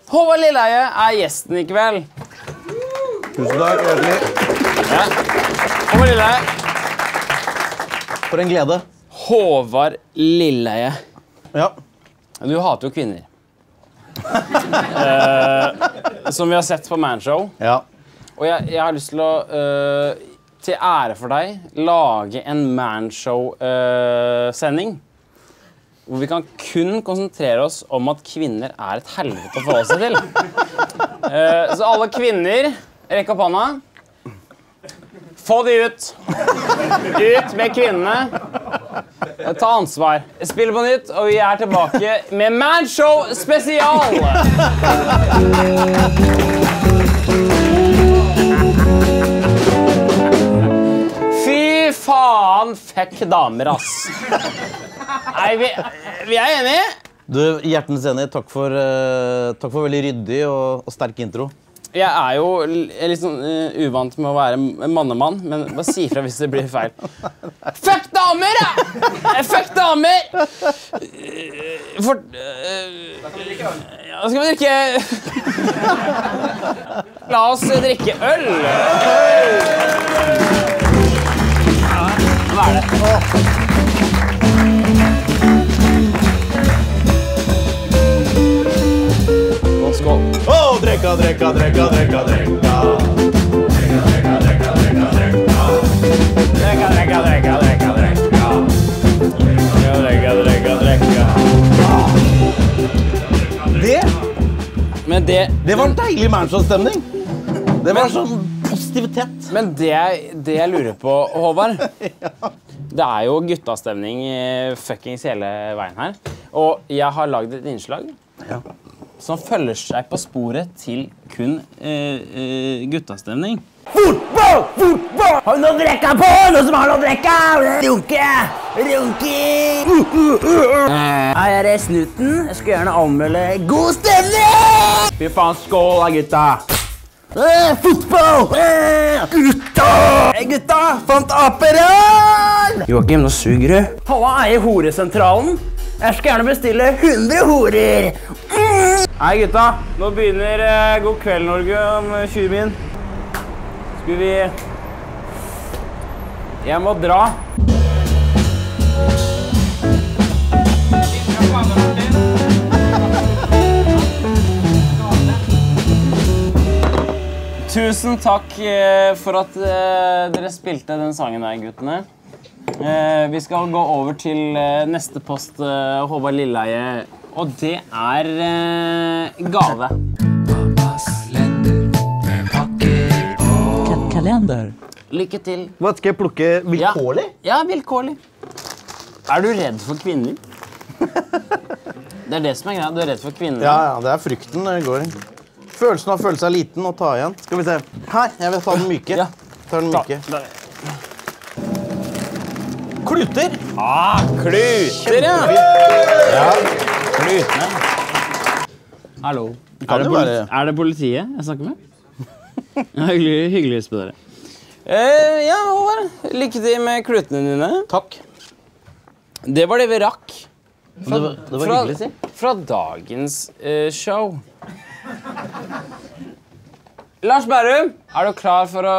Håvard Lilleheie er gjesten i kveld. Tusen takk. Hjertelig. Ja. Håvard Lilleheie. For en glede. Håvard Lilleheie. Ja. Du hater jo kvinner. [LAUGHS] Eh, som vi har sett på Manshow. Ja. Og jeg, jeg har lyst til å, eh, til ære for deg, lage en Manshow-sending. hvor vi kan kun konsentrere oss om at kvinner er et helvete å forholde seg til. Eh, så alle kvinner, rekk opp hånda. Få de ut. Ut med kvinnene. Ta ansvar. Spill på nytt, og vi er tilbake med Manshow spesial. Faen, fuck damer, ass. Nei, vi, vi er enige. Du, Hjertens enig. Takk for, uh, takk for veldig ryddig og, og sterk intro. Jeg er jo l- litt sånn uh, uvant med å være mannemann, men bare si ifra hvis det blir feil. Fuck damer, da! Eh, Fuck damer! For øl. Ja, skal vi drikke La oss drikke øl. Hva er det? Og skål. Drekka, drekka. Drekka, drekka, drekka. Det, Men det det var en deilig Manchester-stemning. Det var sånn positivitet. Men det, det jeg lurer på, Håvard [LAUGHS] ja. Det er jo guttastemning eh, fuckings hele veien her. Og jeg har lagd et innslag som følger seg på sporet til kun uh, eh, guttastemning. Fotball! Fotball! Har du noe å drikke på? Noen som har noe å drikke? Runke! Runke! Her er det Snuten. Jeg skal gjerne anmelde god stemning! Fy faen, skål da, gutta. Eh, fotball! Eh, gutta! Hei, gutta! Fant Aperol! Joakim, nå suger du. Halla, eier Horesentralen. Jeg skal gjerne bestille 100 horer. Hei, gutta. Nå begynner eh, God kveld, Norge om eh, 20 min. Skulle vi Jeg må dra. Tusen takk eh, for at eh, dere spilte den sangen der, guttene. Eh, vi skal gå over til neste post, Håvard Lilleheie. Og det er gave. Ka- kalender. Lykke til. Hva skal jeg plukke vilkårlig? Ja, vilkårlig. Er du redd for kvinner? [LAUGHS] det er det som er greia. Du er redd for kvinner. Ja, ja, det er frykten det går i. Følelsen av å føle seg liten og ta igjen. Skal vi se. Her, jeg vil ta den myke. Ta den myke. Kluter. Ah, kluter, ja. Ja. Klutene. Hallo. Er det, bare... er det politiet jeg snakker med? [LAUGHS] Ja, hyggelig, hyggelig å hilse på dere. Uh, ja, Håvard. Lykke til med klutene dine. Takk. Det var det vi rakk. Det var- det var fra, hyggelig, si. Fra dagens uh, show. Lars Berrum, er du klar for å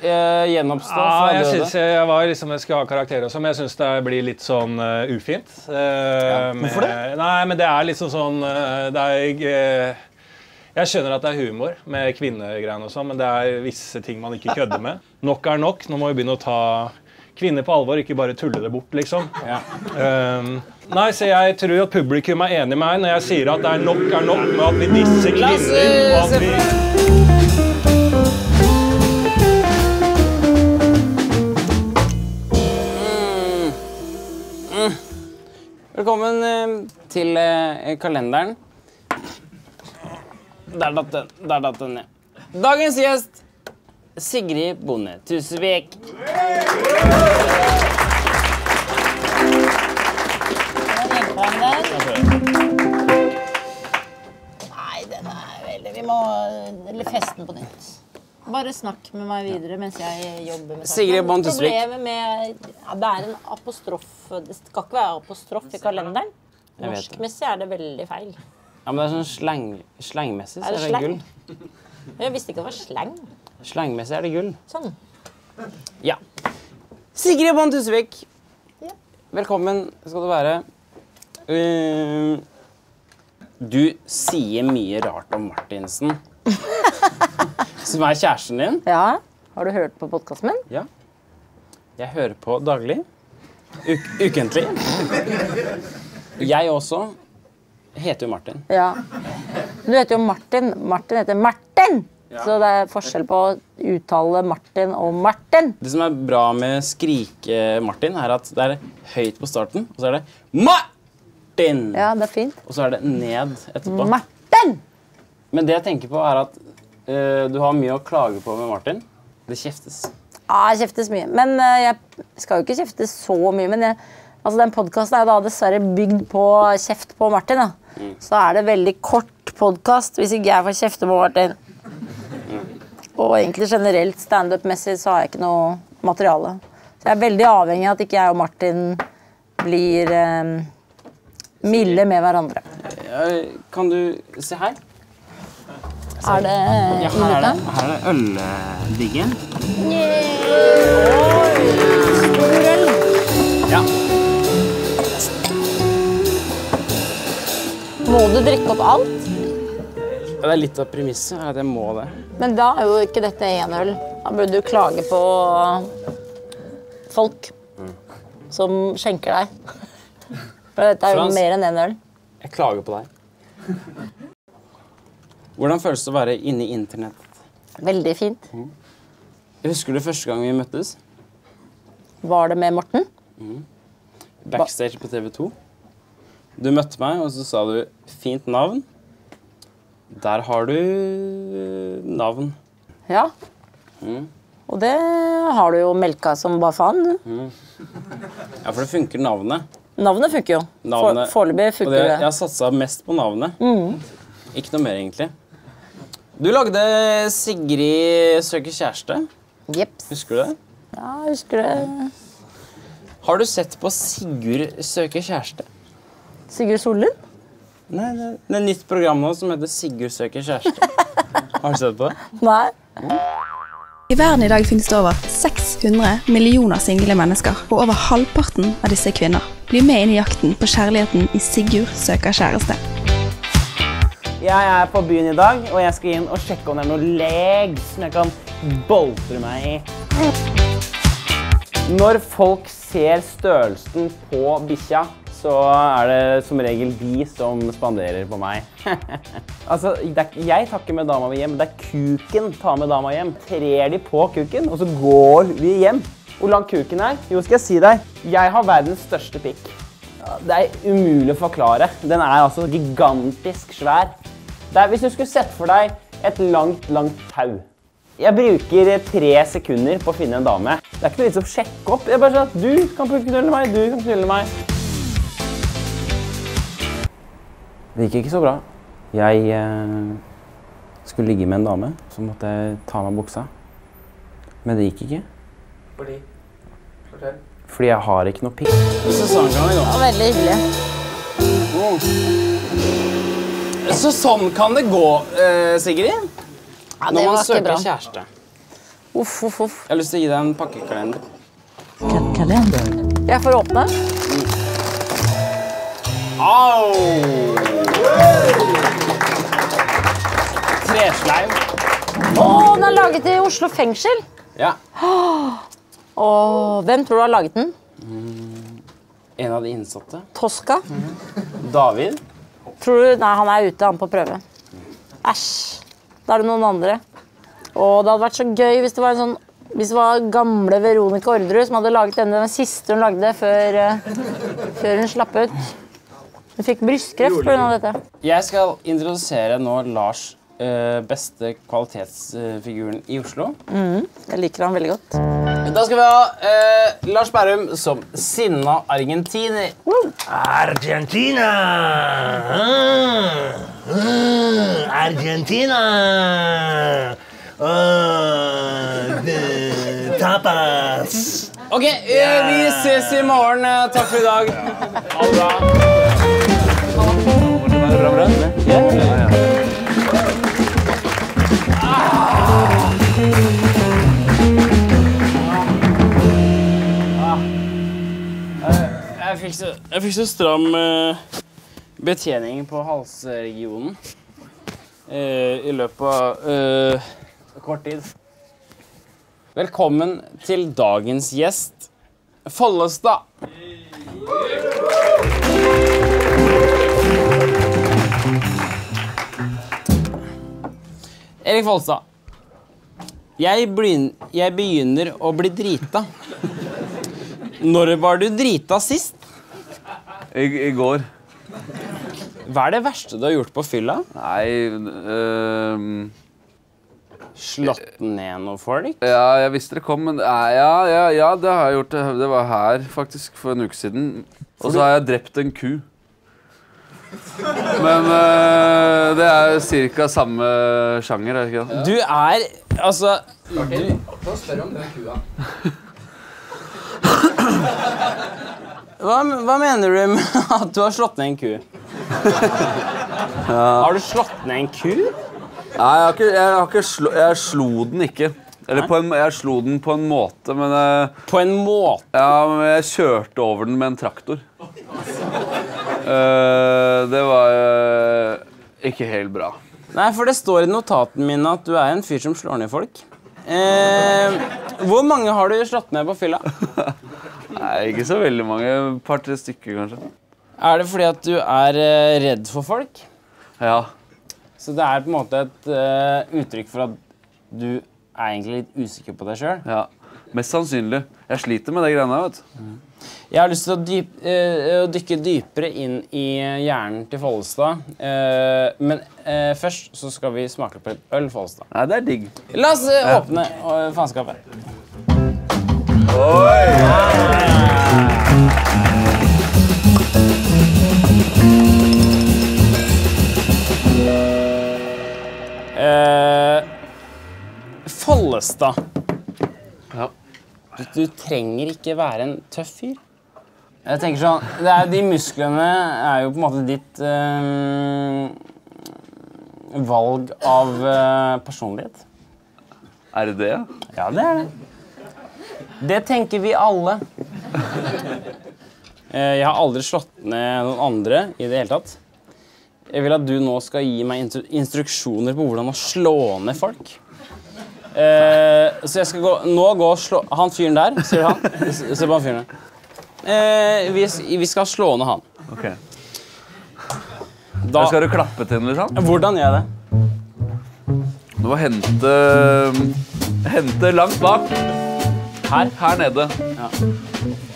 eh, gjenoppstå Ja, jeg synes jeg, jeg var liksom, jeg skulle ha karakter også, men jeg syns det blir litt sånn uh, ufint. Eh, hvorfor med- det? Nei, men det er liksom sånn uh, det er, Jeg skjønner at det er humor med kvinnegreiene og sånn, men det er visse ting man ikke kødder med. Nok er nok. Nå må vi begynne å ta kvinner på alvor, ikke bare tulle det bort, liksom. Eh, nei, så jeg tror at publikum er enig med meg når jeg sier at det er nok er nok med at vi disser kvinner. eh, og at vi... Mm. Velkommen eh, til eh, kalenderen. Der datt den. Der datt den ned. Dagens gjest Sigrid Bonde Tusvik. Nei, den er veldig Vi må eller feste den på nytt. Bare snakk med meg videre mens jeg jobber med Sigrid. Bonde Tusvik. Problemet med ja, Det er en apostrof Det skal ikke være apostrof i kalenderen. Det. Norskmessig er det veldig feil. Ja, men det er sånn sleng, slengmessig, så Er er det sleng? gull. Jeg visste ikke det var slang. Slangmessig er det gull. Sånn. Ja. Sigrid Bonde Tusvik. Velkommen skal du være. Uh, du sier mye rart om Martinsen. [LAUGHS] Som er kjæresten din. Ja. Har du hørt på podkasten min? Ja. Jeg hører på daglig. Uk ukentlig. Jeg også heter jo Martin. Ja. Du heter jo Martin. Martin heter Martin! Ja. Så det er forskjell på å uttale Martin og Martin. Det som er bra med Skrike-Martin, er at det er høyt på starten, og så er det Martin! Ja, det er fint. Og så er det ned etterpå. Martin! Men det jeg tenker på, er at uh, du har mye å klage på med Martin. Det kjeftes. Ja, det kjeftes mye. Men uh, jeg skal jo ikke kjefte så mye. Men jeg, altså, den podkasten er da dessverre bygd på kjeft på Martin. Da. Så er det veldig kort podkast hvis ikke jeg får kjefte på Martin. Og egentlig generelt standup-messig så har jeg ikke noe materiale. Så jeg er veldig avhengig av at ikke jeg og Martin blir eh, milde med hverandre. Eh, Kan du se her? Er det Ja, her er det, her er det øldiggen. Stor øl. Ja. Må du drikke opp alt? Det er litt av premisset. at jeg må det. Men da er jo ikke dette én øl. Da burde du klage på folk som skjenker deg. For dette er jo Frans. mer enn én øl. Jeg klager på deg. Hvordan føles det å være inne i internett? Veldig fint. Mm. husker du første gang vi møttes? Var det med Morten? Backstage på TV 2. Du møtte meg, og så sa du 'fint navn'. Der har du navn. Ja. Mm. Og det har du jo melka som bare faen. Mm. Ja, for det funker navnet. Navnet funker jo. Navnet- Foreløpig funker det. det. Jeg har satsa mest på navnet. Mm. Ikke noe mer, egentlig. Du lagde 'Sigrid søker kjæreste'. Jeps. Husker du det? Ja, jeg husker det. Har du sett på 'Sigurd søker kjæreste'? Sigurd Sollund? Nei, det det er et nytt program nå som heter 'Sigurd søker kjæreste'. [LAUGHS] Har du sett på det? Nei. I verden i dag finnes det over 600 millioner single mennesker, og over halvparten av disse er kvinner. Bli med inn i jakten på kjærligheten i Sigurd søker kjæreste. Jeg er på byen i dag, og jeg skal inn og sjekke om det er noe legs som jeg kan boltre meg i. Når folk ser størrelsen på bikkja, så er det som regel de som spanderer på meg. [LAUGHS] altså, er, jeg tar ikke med dama mi hjem, det er kuken tar med dama hjem. Trer de på kuken, og så går vi hjem. Hvor lang kuken er? Jo, skal jeg si deg. Jeg har verdens største pikk. Det er umulig å forklare. Den er altså gigantisk svær. Er, hvis du skulle sett for deg et langt, langt tau. Jeg bruker tre sekunder på å finne en dame. Det er ikke noe vits å sjekke opp. Jeg bare sånn, Du kan knulle meg, du kan knulle meg. Det gikk ikke så bra. Jeg eh, skulle ligge med en dame, så måtte jeg ta av meg buksa. Men det gikk ikke. Fordi Fortell. Fordi jeg har ikke noe pikk. Sånn kan det gå. Ja, veldig hyggelig. Så sånn kan det gå, eh, Sigrid. Ja, det Når man var ikke søker bra. kjæreste. Uff, uff, uff. Jeg har lyst til å gi deg en pakkekalender. Kalender. Jeg får åpne. Au! Tresleim. Å, den er laget i Oslo fengsel. Ja. Åh, hvem tror du har laget den? En av de innsatte. Tosca? David. Tror du Nei, han er ute, han på prøve. Æsj. Da er det noen andre. Og det hadde vært så gøy hvis det var en sånn hvis det var gamle Veronica Orderud som hadde laget denne, den siste hun lagde før, uh, før hun slapp ut. Hun fikk brystkreft pga. dette. Jeg skal introdusere nå Lars eh, beste kvalitetsfiguren i Oslo. Mm, Jeg liker han veldig godt. Da skal vi ha eh, Lars Bærum som sinna argentiner. Argentina! Ah, Argentina! Ah, de- tapas! OK, eh, vi ses i morgen. Takk for i dag. Ha det. Bra, Jeg fikk så, jeg fikk stram eh, betjening på halsregionen eh, i løpet av uh, kort tid. Velkommen til dagens gjest, Follestad. Erik Folstad. Jeg, jeg begynner å bli drita. Når var du drita sist? I, I går. Hva er det verste du har gjort på fylla? Nei øh, Slått ned noen folk? Ja, jeg visste det kom, men ja, ja, ja, det har jeg gjort. Det var her, faktisk, for en uke siden. Og så har jeg drept en ku. Men uh, det er ca. samme sjanger, er det ikke det? Du er Altså du... nå spør jeg om den kua. hva, hva mener du med [LAUGHS] at du har slått ned en ku? Har du slått ned en ku? Nei, jeg, har ikke, jeg, har ikke slo, jeg slo den ikke. Eller på en, jeg slo den på en måte, men jeg, På en måte? Ja, men jeg kjørte over den med en traktor. Eh, det var uh, ikke helt bra. Nei, for det står i notatene mine at du er en fyr som slår ned folk. Uh, hvor mange har du slått ned på fylla? [LAUGHS] Nei, ikke så veldig mange. Et par-tre stykker, kanskje. Er det fordi at du er redd for folk? Ja. Så det er på en måte et uttrykk for at du er egentlig litt usikker på deg sjøl? Ja. Mest sannsynlig. Jeg sliter med de greiene vet du. Jeg har lyst til å, dyp, eh, å dykke dypere inn i hjernen til Follestad. Eh, men eh, først så skal vi smake på litt øl, Follestad. Nei, det er digg. La oss åpne faenskapet. Eh, Follestad. Ja. Du, du trenger ikke være en tøff fyr. Jeg tenker sånn, det er, De musklene er jo på en måte ditt øh, valg av øh, personlighet. Er det det? Ja, det er det. Det tenker vi alle. Eh, Jeg har aldri slått ned noen andre i det hele tatt. Jeg vil at du nå skal gi meg instru instruksjoner på hvordan å slå ned folk. Eh, Så jeg skal gå, nå gå og slå Han fyren der, du han? Se se på han fyren der. Eh, vi, vi skal slå ned han. Ok. Da, Skal du klappe til den, liksom? Hvordan gjør jeg det? Du må hente Hente langt bak. Her? Her nede.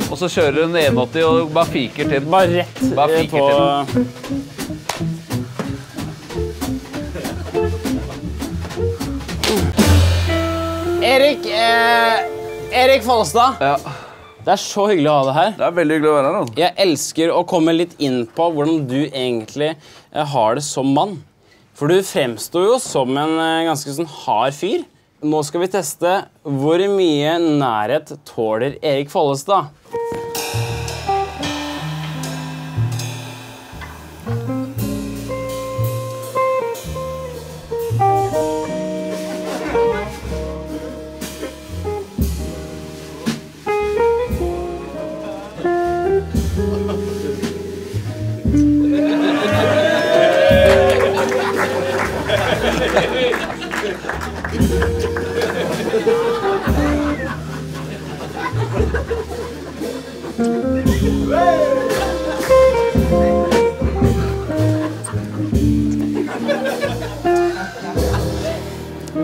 Og så kjører en 180 og bare fiker til. Bare rett Bare eh, fiker på til. Erik eh, Erik Follestad. Det er så hyggelig å ha deg her. Det er veldig hyggelig å være her. Jeg elsker å komme litt inn på hvordan du egentlig eh, har det som mann. For du fremstår jo som en eh, ganske sånn hard fyr. Nå skal vi teste hvor mye nærhet tåler Erik Follestad.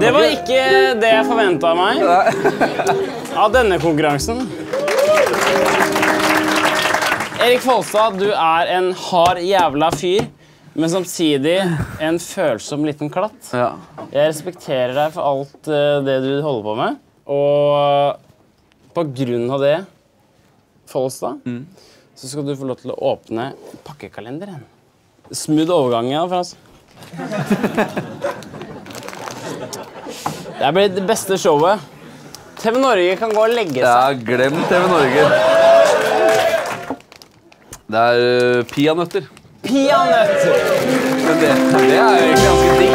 Det var ikke det jeg forventa av meg av denne konkurransen. Erik Folstad, du er en hard jævla fyr, men samtidig en følsom liten klatt. Jeg respekterer deg for alt eh, det du holder på med, og på grunn av det, Folstad, så skal du få lov til å åpne pakkekalenderen. Smooth overgang, ja, Frans. Det blir det beste showet. TV Norge kan gå og legge seg. Ja, glem TV Norge. Det er uh, peanøtter. Peanøtter! Men det, det er jo egentlig ganske digg.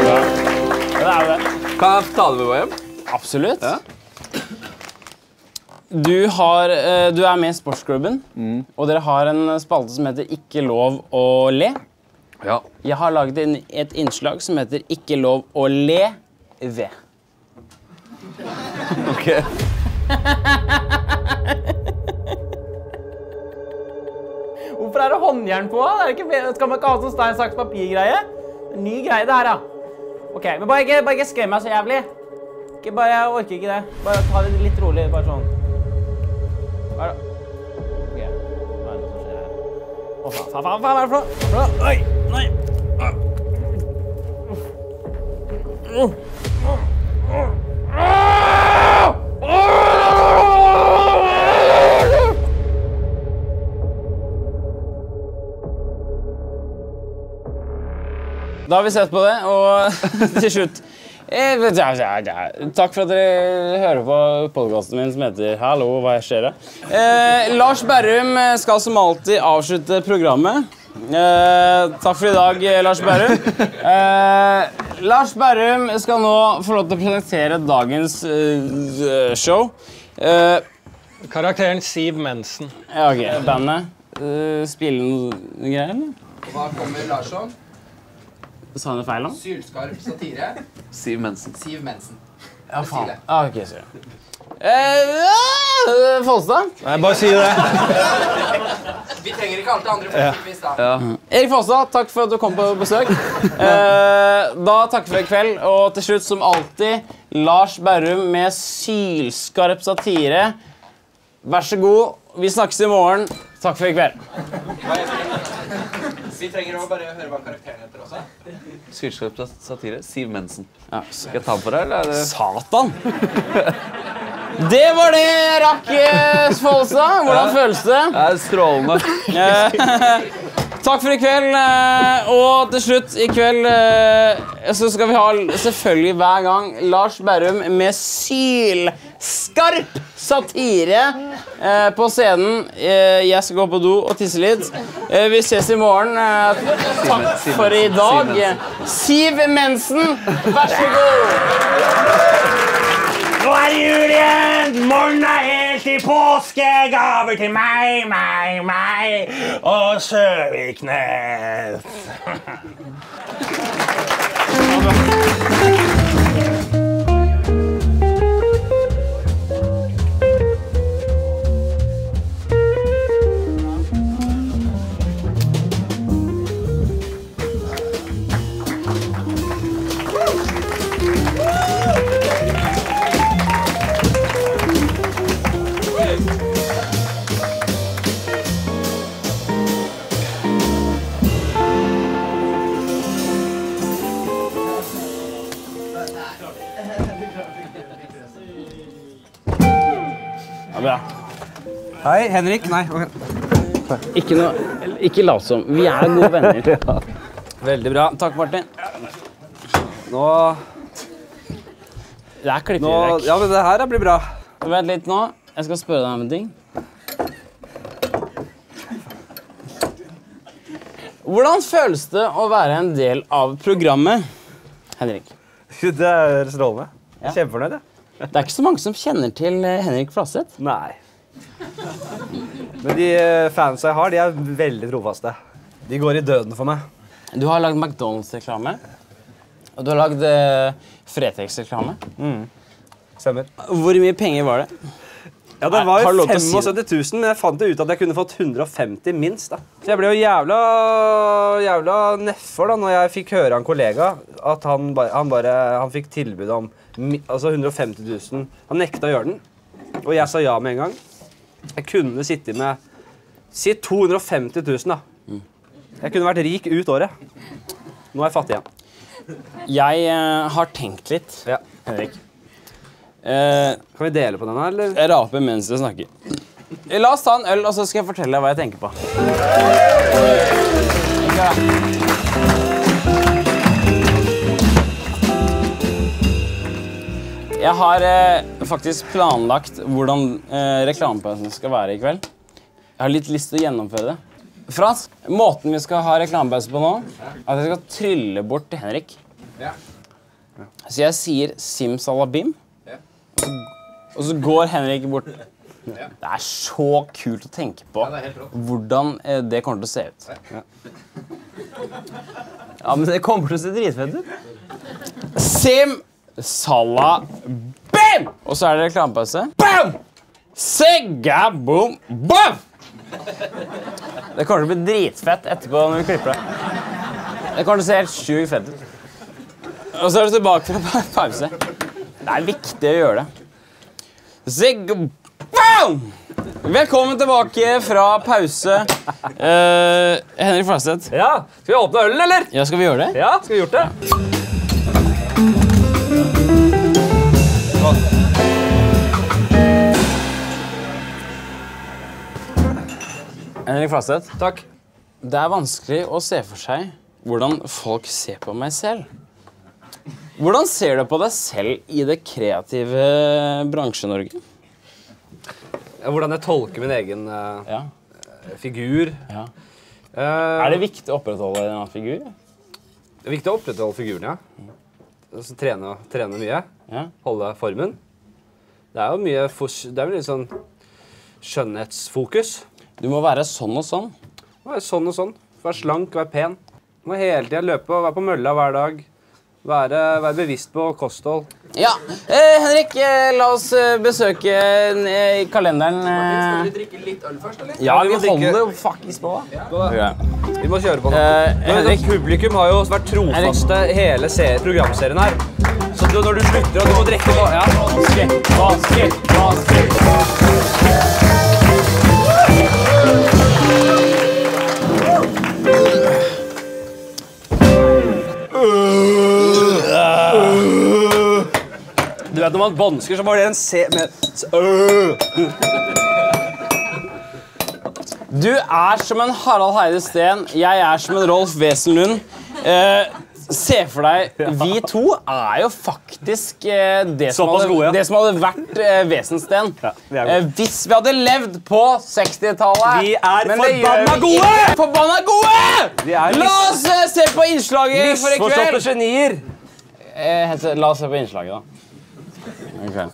Det er det. Kan jeg ta det med meg hjem? Absolutt. Du, har, uh, du er med i Sportsklubben, og dere har en spalte som heter Ikke lov å le. Ja. Jeg har laget en, et innslag som heter Ikke lov å le ved. Ok. Hvorfor er det håndjern på? Det ikke, skal man ikke ha sånn stein, saks, papir-greie? Ny greie, det her, ja. Ok, men bare ikke, ikke skrem meg så jævlig. Ikke bare, Jeg orker ikke det. Bare ta det litt rolig. Bare sånn. Hva er det? Ok, hva er det som skjer her? Å, faen, faen, hva er det for noe? Hva er det? Oi, nei. Ah. Da har vi sett på det, og [LAUGHS] til slutt eh. Takk for at dere hører på podkasten min som heter 'Hallo, hva skjer?' da? Eh, Lars Berrum skal som alltid avslutte programmet. Eh, takk for i dag, eh, Lars Berrum. Eh, Lars Berrum skal nå få lov til å presentere dagens eh, show. Eh, Karakteren Siv Mensen. ja, ok, Bandet. Uh, spille noe greier, eller? Hva kommer Larsson? Sa han det feil nå? Sylskarp satire. Siv Mensen. Siv Mensen. Ja, faen. Ah, ok, sorry. Eh, ja, Folstad? Nei, bare si det. Vi trenger ikke alt det andre. Ja. da. ja. Erik Folstad, takk for at du kom på besøk. Eh, da takker vi for i kveld, og til slutt, som alltid, Lars Berrum med sylskarp satire. Vær så god. Vi snakkes i morgen. Takk for i kveld. Vi trenger å bare høre hva karakteren heter også. Sylskarp satire. Siv Mensen. Skal jeg ta den for deg, eller? er Satan! Det var det jeg rakk, Folstad. Hvordan føles det? Det er strålende. Eh, Takk for i kveld. eh, Og til slutt i kveld eh, så skal vi ha selvfølgelig hver gang Lars Berrum med sylskarp satire på scenen. Jeg skal gå på do og tisse litt. Vi ses i morgen. Takk for i dag. Siv Mensen, vær så god. Nå er det jul igjen! Morgen er helt i påske. Gaver til meg, meg, meg og Søviknes. [LAUGHS] [LAUGHS] Bra. Hei, Henrik. Nei. Ikke noe Ikke lat som. Vi er gode venner. [LAUGHS] Veldig bra. Takk, Martin. Nå Det er klipper Nå, ja, men det her blir bra. Vent litt nå. Jeg skal spørre deg om en ting. Hvordan føles det å være en del av programmet, Henrik? Det er strålende. Kjempefornøyd, jeg. Det er ikke så mange som kjenner til eh, Henrik Flaseth. Nei. Men de eh, fansa jeg har, de er veldig trofaste. De går i døden for meg. Du har lagd McDonald's-reklame. Og du har lagd uh, Fretex-reklame. Stemmer. Hvor mye penger var det? Ja, Det var jo du lov til å si 75 000, men jeg fant jo ut at jeg kunne fått 150 minst. da. Så jeg ble jo jævla, jævla nedfor da når jeg fikk høre av en kollega at han bare, han bare han fikk tilbud om altså 150 000. Han nekta å gjøre den, og jeg sa ja med en gang. Jeg kunne sitte med Si 250 000, da. Jeg kunne vært rik ut året. Nå er jeg fattig igjen. Jeg uh, har tenkt litt, Henrik. Eh, kan vi dele på den her, eller? Jeg raper mens du snakker. La oss ta en øl, og så skal jeg fortelle deg hva jeg tenker på. Jeg har eh, faktisk planlagt hvordan eh, reklamepausen skal være i kveld. Jeg har litt lyst til å gjennomføre det. Frans, måten vi skal ha reklamepause på nå, er at jeg skal trylle bort til Henrik. Ja. Så jeg sier simsalabim, og så, går Henrik bort. Det er så kult å tenke på hvordan eh, det kommer til å se ut. Ja, men det kommer til å se dritfett ut. Sim, sala, bam! Og så er det reklamepause. Bam! Segga, boom, bam! Det kommer til å bli dritfett etterpå når vi klipper det. Det kommer til å se helt sjukt fett ut. Og så er det tilbake fra pa- pause. Det er viktig å gjøre det. Zig boom! Velkommen tilbake fra pause. Eh, Henrik Fladseth. Ja, Skal vi åpne ølen, eller? Ja, skal vi gjøre det? Ja, skal vi gjort det? Henrik Fladseth. Takk. Det er vanskelig å se for seg hvordan folk ser på meg selv. Hvordan ser du på deg selv i det kreative bransje-Norge? Hvordan jeg tolker min egen uh, ja. figur. Ja. Uh, Er det viktig å opprettholde en annen figur? Det er viktig å opprettholde figuren, ja. Altså, trene, trene mye. Holde formen. Det er jo mye fos Det er vel litt sånn skjønnhetsfokus. Du må være sånn og sånn. Være sånn og sånn. Være slank, være pen. Du må hele tida løpe og være på mølla hver dag. Være, være bevisst på kosthold. Ja. Eh, Henrik, eh, la oss eh, besøke eh, kalenderen. Skal Eh. vi drikke litt øl først, eller? Ja, vi drikke- holder jo faktisk på. Ja. Vi må kjøre på nå. Eh, Men Henrik. Publikum har jo vært trofaste hele programserien her. Så du, når du slutter og du må drikke nå ja. Basket, basket, basket. Vet når man bånsker, så var det en C med. Du er som en Harald Heide Steen. Jeg er som en Rolf Wesenlund. Eh, se for deg, vi to er jo faktisk eh, det, som hadde, gode, ja. det som hadde vært eh, Wesensten. vi er eh, hvis vi hadde levd på 60-tallet Vi er forbanna gode! Forbanna gode! La oss eh, se på innslaget for i Misforståtte kveld. genier. Eh, la oss se på innslaget, da. Ok.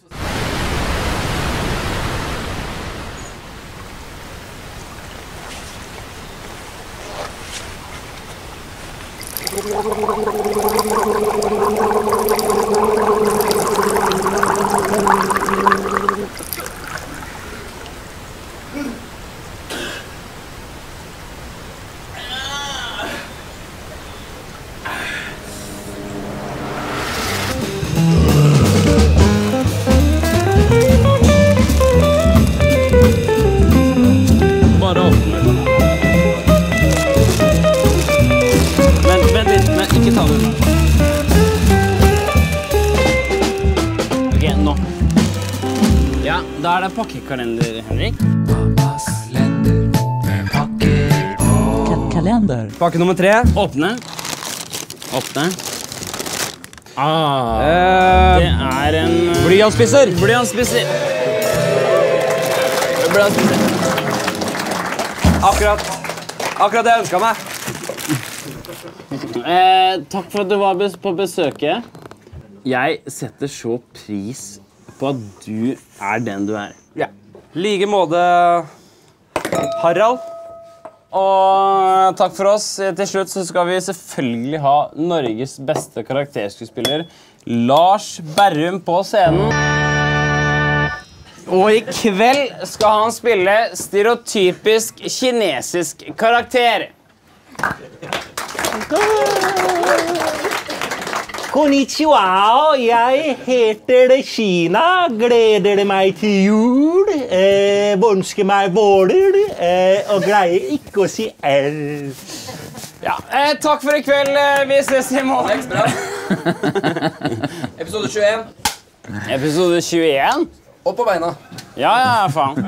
Da er det pakkekalender, Henrik. Kalender. Pakke nummer tre. Åpne. Åpne. Ah, Eh, det er en eh, Blyantspisser. Blyantspisser. Blyantspisser. Akkurat, akkurat det jeg ønska meg. Eh, takk for at du var på besøket. Jeg setter så pris på at du er den du er. Ja. like måte, Harald. Og takk for oss. Til slutt så skal vi selvfølgelig ha Norges beste karakterskuespiller, Lars Berrum, på scenen. Og i kveld skal han spille stereotypisk kinesisk karakter. Konnichiwa, jeg heter Kina. Gleder meg til jul. Eh, Vansker meg våler. Eh, og greier ikke å si R. Ja, eh, takk for i kveld. Eh, Vi ses i morgen. [LAUGHS] Episode 21. Episode 21? Opp på beina. Ja, ja, faen.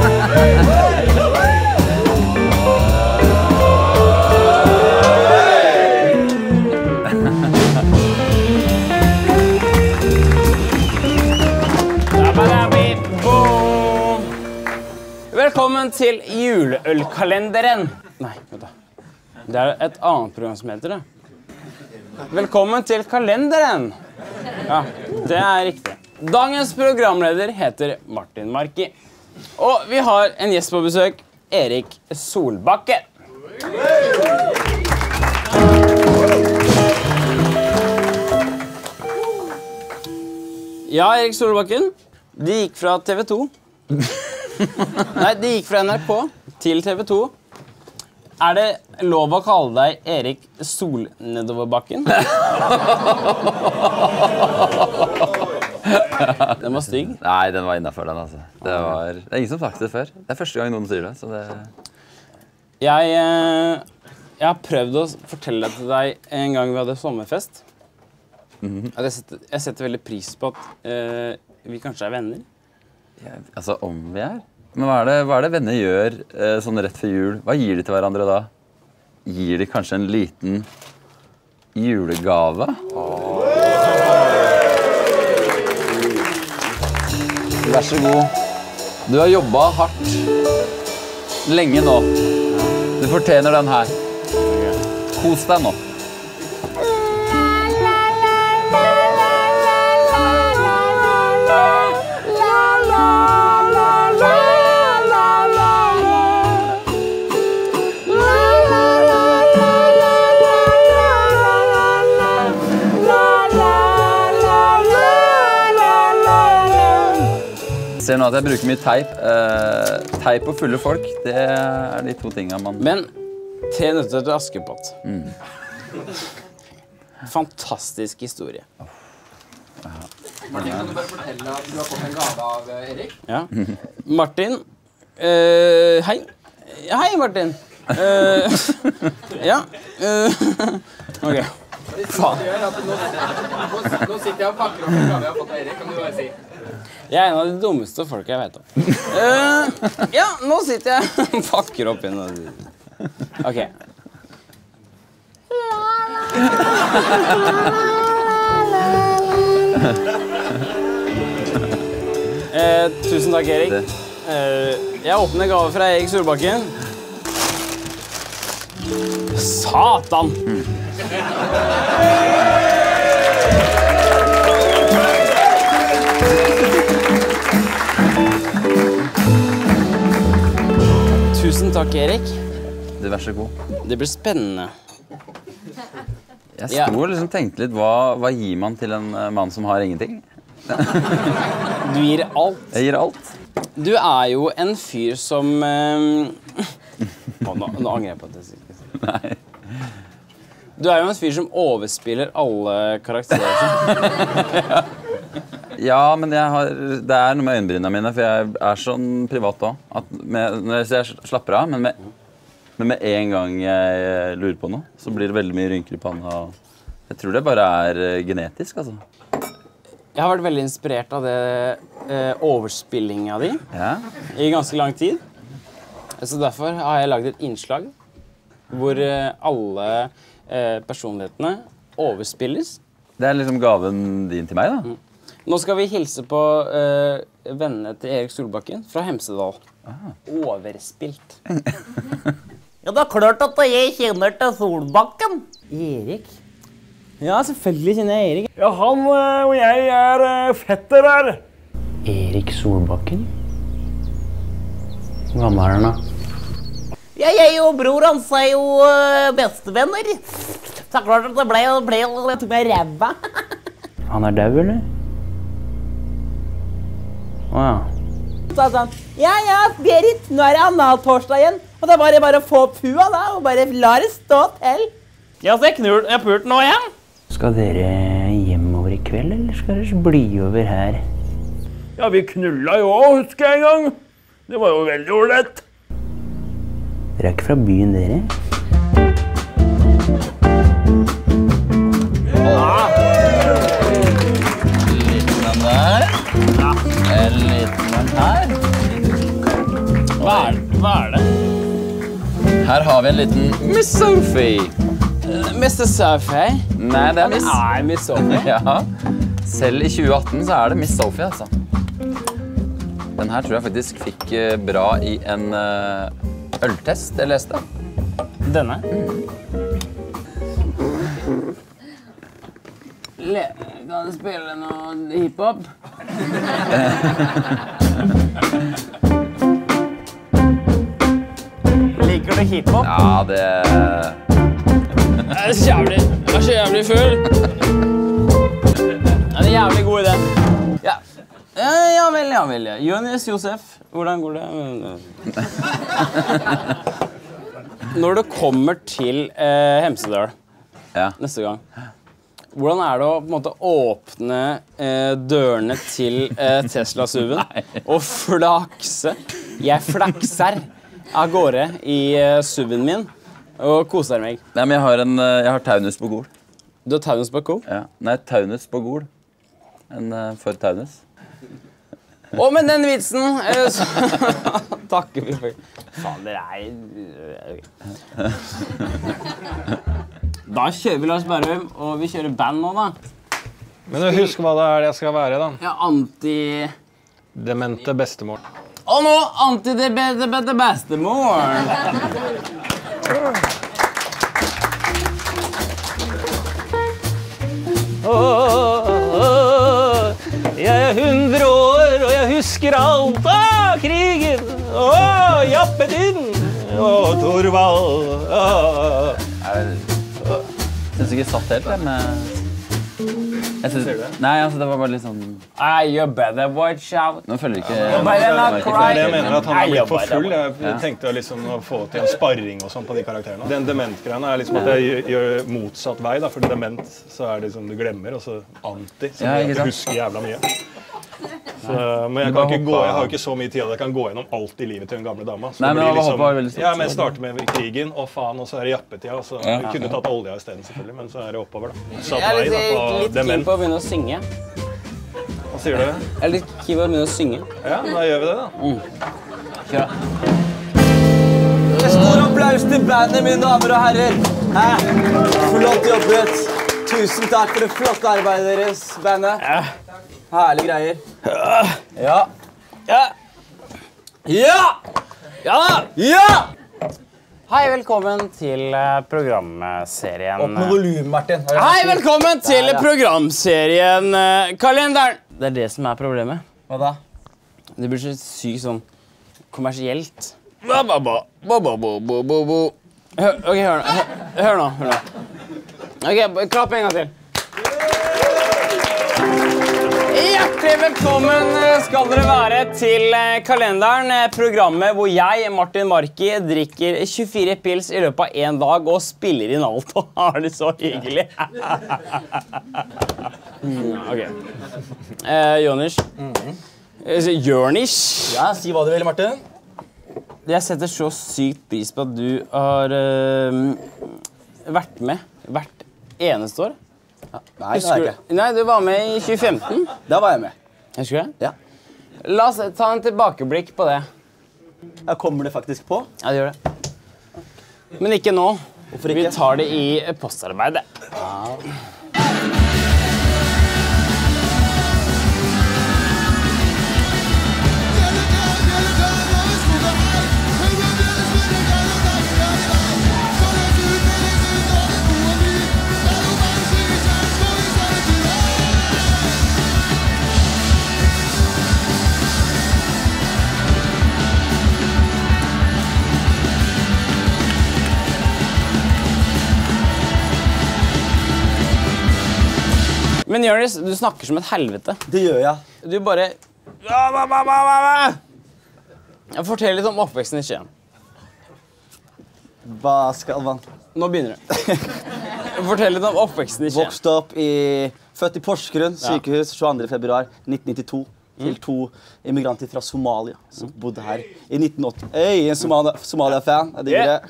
Dabadabi-bo. [LAUGHS] Velkommen til juleølkalenderen. Nei, vent da. Det er et annet program som heter det. Velkommen til kalenderen. Ja, det er riktig. Dagens programleder heter Martin Marki. Og vi har en gjest på besøk. Erik Solbakke. Ja, Erik Solbakken. De gikk fra TV 2 Nei, det gikk fra NRK til TV 2. Er det lov å kalle deg Erik Solnedoverbakken? Den var stygg. Nei, den var innafor, den. altså. Det, var, det er ingen som sagt det før. Det er første gang noen sier det. så det... Jeg, eh, jeg har prøvd å fortelle det til deg en gang vi hadde sommerfest. At jeg, setter, jeg setter veldig pris på at uh, vi kanskje er venner. Altså, om vi er? Men hva er det, hva er det venner gjør eh, sånn rett før jul? Hva gir de til hverandre da? Gir de kanskje en liten julegave? Vær så god. Du har jobba hardt lenge nå. Du fortjener den her. Kos deg nå. At jeg bruker mye teip. Eh, teip og fulle folk, det er de to tinga man Men Tre nøtter til Askepott. Fantastisk historie. Martin, kan du bare fortelle at du har fått en gave av eh, Erik? Ja. Martin eh, Hei. Ja, Hei, Martin. Eh, [LAUGHS] ja. eh, [LAUGHS] OK. Faen. Nå, nå sitter jeg og pakker opp en gave jeg har fått av Erik. Kan du bare si? Jeg er en av de dummeste folka jeg vet om. Uh, ja, nå sitter jeg [LAUGHS] og pakker opp igjen. OK. Eh, tusen takk, Erik. Eh, jeg åpner gave fra Erik Solbakken. Satan! Tusen takk, Erik. Du, vær så god. Det blir spennende. Jeg Ja. sto og liksom tenkte litt hva, hva gir man til en eh, mann som har ingenting? [LAUGHS] Du gir alt. Jeg gir alt. Du er jo en fyr som eh, [LAUGHS] oh, nå, nå angrer jeg på at jeg sier det. Nei. Du er jo en fyr som overspiller alle karakterer. [LAUGHS] Ja, men jeg har, det er noe med øyenbrynene mine, for jeg er sånn privat òg. Når jeg jeg slapper av, men med, men med en gang jeg lurer på noe, så blir det veldig mye rynker i panna. Jeg tror det bare er eh, genetisk, altså. Jeg har vært veldig inspirert av det eh, overspillinga di i ganske lang tid. Så derfor har jeg lagd et innslag hvor eh, alle eh, personlighetene overspilles. Det er liksom gaven din til meg, da. Nå skal vi hilse på eh, vennene til Erik Solbakken fra Hemsedal. Overspilt. [LAUGHS] Ja, det er klart at jeg kjenner til Solbakken. Erik? Ja, selvfølgelig kjenner jeg Erik. Ja, han og jeg er fetter her. Erik Solbakken? Hvor gammel er han, da? Ja, jeg og bror hans er jo øh, bestevenner. Så klart at det ble, ble litt mer ræva. [LAUGHS] Han er dau, eller? Å ja. Så sa han ja ja, Berit, nå er det analtorsdag igjen. Og da var det bare å få pua, da, og bare la det stå til. Ja, så jeg knul, jeg pult nå igjen. Skal dere hjemover i kveld, eller skal dere bli over her? Ja, vi knulla jo òg, husker jeg en gang. Det var jo veldig ålreit. Dere er ikke fra byen, dere? Den der. En liten en her. Hva er, hva er det? Her har vi en liten Miss Sophie. Mr. Sophie? Nei, det er Miss Nei, Miss Sophie. [LAUGHS] ja. Selv i 2018 så er det Miss Sophie, altså. Den her tror jeg faktisk fikk eh, bra i en eh, øltest jeg leste. Denne? Le, kan du spille noe hiphop? Liker du hiphop? Ja, det Jeg er så jævlig, jeg er så jævlig full. Det er en jævlig god idé. Ja. Ja, ja vel, ja vel. ja. Jonis Josef, hvordan går det? [LAUGHS] Når du kommer til eh, Hemsedal neste gang, hvordan er det å på en måte åpne eh, dørene til eh, Tesla-SUV-en [LAUGHS] og flakse Jeg flakser av gårde i eh, SUV-en min og koser meg? Nei, men jeg har, en, eh, jeg har Taunus på Gol. Du har Taunus på Gol? Ja. Nei, Taunus på Gol. En uh, for Taunus. Og med den vitsen eh, så [LAUGHS] takker vi for Faen, dere er Da kjører vi Lars Berrum, og vi kjører band nå, da. Men husk hva det er jeg skal være, da. Ja, anti... Demente bestemor. Og nå anti-debete bestemor. Åh, jeg er 100 år, husker alt av krigen. Åh, Jappetinn og Thorvald! Jeg Syns ikke det satt helt, jeg, med jeg synes, Nei, altså, det var bare litt sånn you better watch out. Nå følger ikke ja, men, jeg, jeg, jeg, jeg mener, at han har blitt for full. Jeg tenkte liksom å få til en sparring og sånn på de karakterene. Den dementgreiene er liksom at jeg gjør- motsatt vei. da, For dement så er det liksom du glemmer, og så anti så Ja, du husker jævla mye. Så, men jeg, kan ikke gå, jeg har jo ikke så mye tid at jeg kan gå gjennom alt i livet til den gamle dama. Så Nei, det men blir hva hoppa veldig stort. ja, men Jeg starter med krigen, og faen, og så er det jappetida. Så Ja. Vi kunne tatt olja isteden, selvfølgelig, men så er det oppover, da. Satt Jeg er litt, da, på litt keen på å begynne å synge. Hva sier du? Jeg er litt keen på å begynne å synge. Ja, da gjør vi det, da. Kjør. Stor applaus til bandet, mine damer og herrer. Hæ? Flott jobbet. Tusen takk for det flotte arbeidet deres, bandet. Herlige greier. Ja. Ja! Ja! Ja! ja! Hei, velkommen til eh, programserien Opp med volumet, Martin. Hei, velkommen til programserien eh, Kalenderen. Det er det som er problemet. Hva da? Det blir så sykt sånn kommersielt. Ba, ba, ba. Ba, ba, ba, ba, ba. Hør, OK, hør. Hør, hør nå. Hør nå. OK, klapp en gang til. Hjertelig velkommen skal dere være til eh, Kalenderen, eh, programmet hvor jeg, Martin Marki, drikker 24 pils i løpet av én dag og spiller inn alt [LAUGHS] og har det så hyggelig. [LAUGHS] Ok. Eh, Jonis. Eh, Jørnis. Ja, si hva du vil, Martin. Jeg setter så sykt pris på at du har uh, vært med hvert eneste år. Nei, det er jeg ikke. Nei, du var med i 2015. Da var jeg med. Husker du det? Ja. La oss ta en tilbakeblikk på det. Ja, kommer det faktisk på? Ja, det gjør det. Men ikke nå. Hvorfor ikke? Vi tar det i postarbeidet. Men Jonis, du snakker som et helvete. Det gjør jeg. Du bare Fortell litt om oppveksten i Skien. Hva skal man Nå begynner du. Fortell litt om oppveksten i Skien. Vokste opp i Født i Porsgrunn sykehus 22. februar 1992. Til to immigranter fra Somalia som bodde her i 1980. Øy, en Somalia- Somalia-fan. Jeg digger [LAUGHS] det.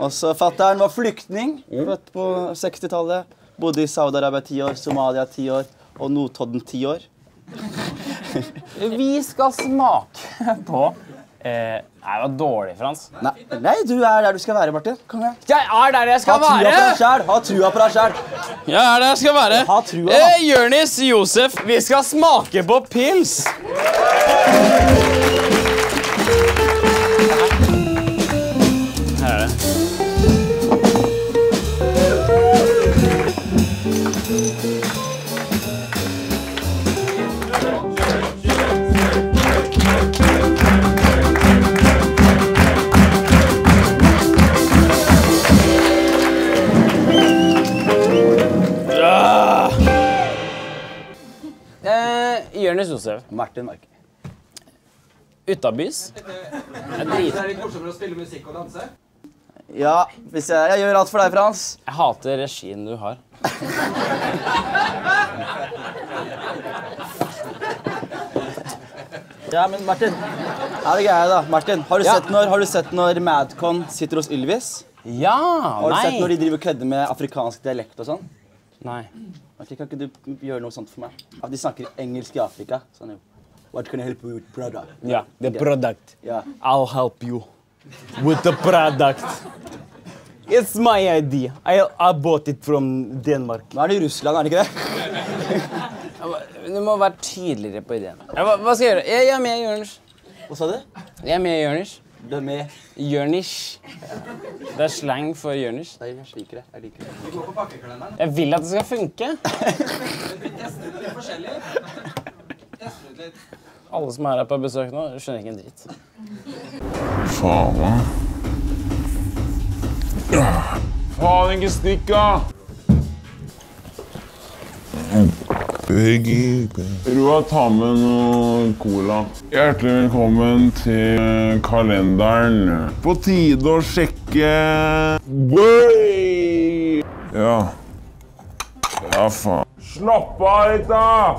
Og så Fatter'n var flyktning, født på 60-tallet. Bodde i Saudi-Arabia ti år, Somalia ti år og Notodden ti år. [LAUGHS] Vi skal smake på eh, Nei, det var dårlig, Frans. Nei, nei, du er der du skal være, Martin. Kom igjen. Jeg er der jeg skal ha være! selv. Ha trua på deg sjæl. Jeg er der jeg skal være. Ha trua, eh, Jørnis, Josef, vi skal smake på pils. Jonis Josef. Martin Marki. Utabys. Det er litt morsommere å spille musikk og danse. Ja, hvis jeg, jeg gjør alt for deg, Frans. Jeg hater regien du har. Ja, men Martin, er det greia da? Martin, har du, Ja. sett når, har du sett når Madcon sitter hos Ylvis? Ja, nei. Har du nei. sett når de driver kødder med afrikansk dialekt og sånn? Nei. Ok, kan ikke du gjøre noe sånt for meg? At de snakker engelsk i Afrika. Sånn jo. What can I help you with, product? Ja, the product. Yeah. I'll help you with the product. It's my idea. I, I bought it from Denmark. Nå er det i Russland, er det ikke det? Du må være tydeligere på ideen. Hva, hva skal jeg gjøre? Jeg, jeg er med i Jonis. Hva sa du? Jeg er med i Jonis. Du er Jørnish. Det er slang for Jørnish. Nei, jeg liker det. Jeg liker det. Vi går på pakkekalenderen. Jeg vil at det skal funke. Vi tester ut litt forskjellig. Tester ut litt. Alle som er her på besøk nå, skjønner ikke en dritt. Faen. Faen, ikke stikk av! Roa, ta med noe cola. Hjertelig velkommen til kalenderen. På tide å sjekke Bøy! Ja. Ja, faen. Slapp av litt, da!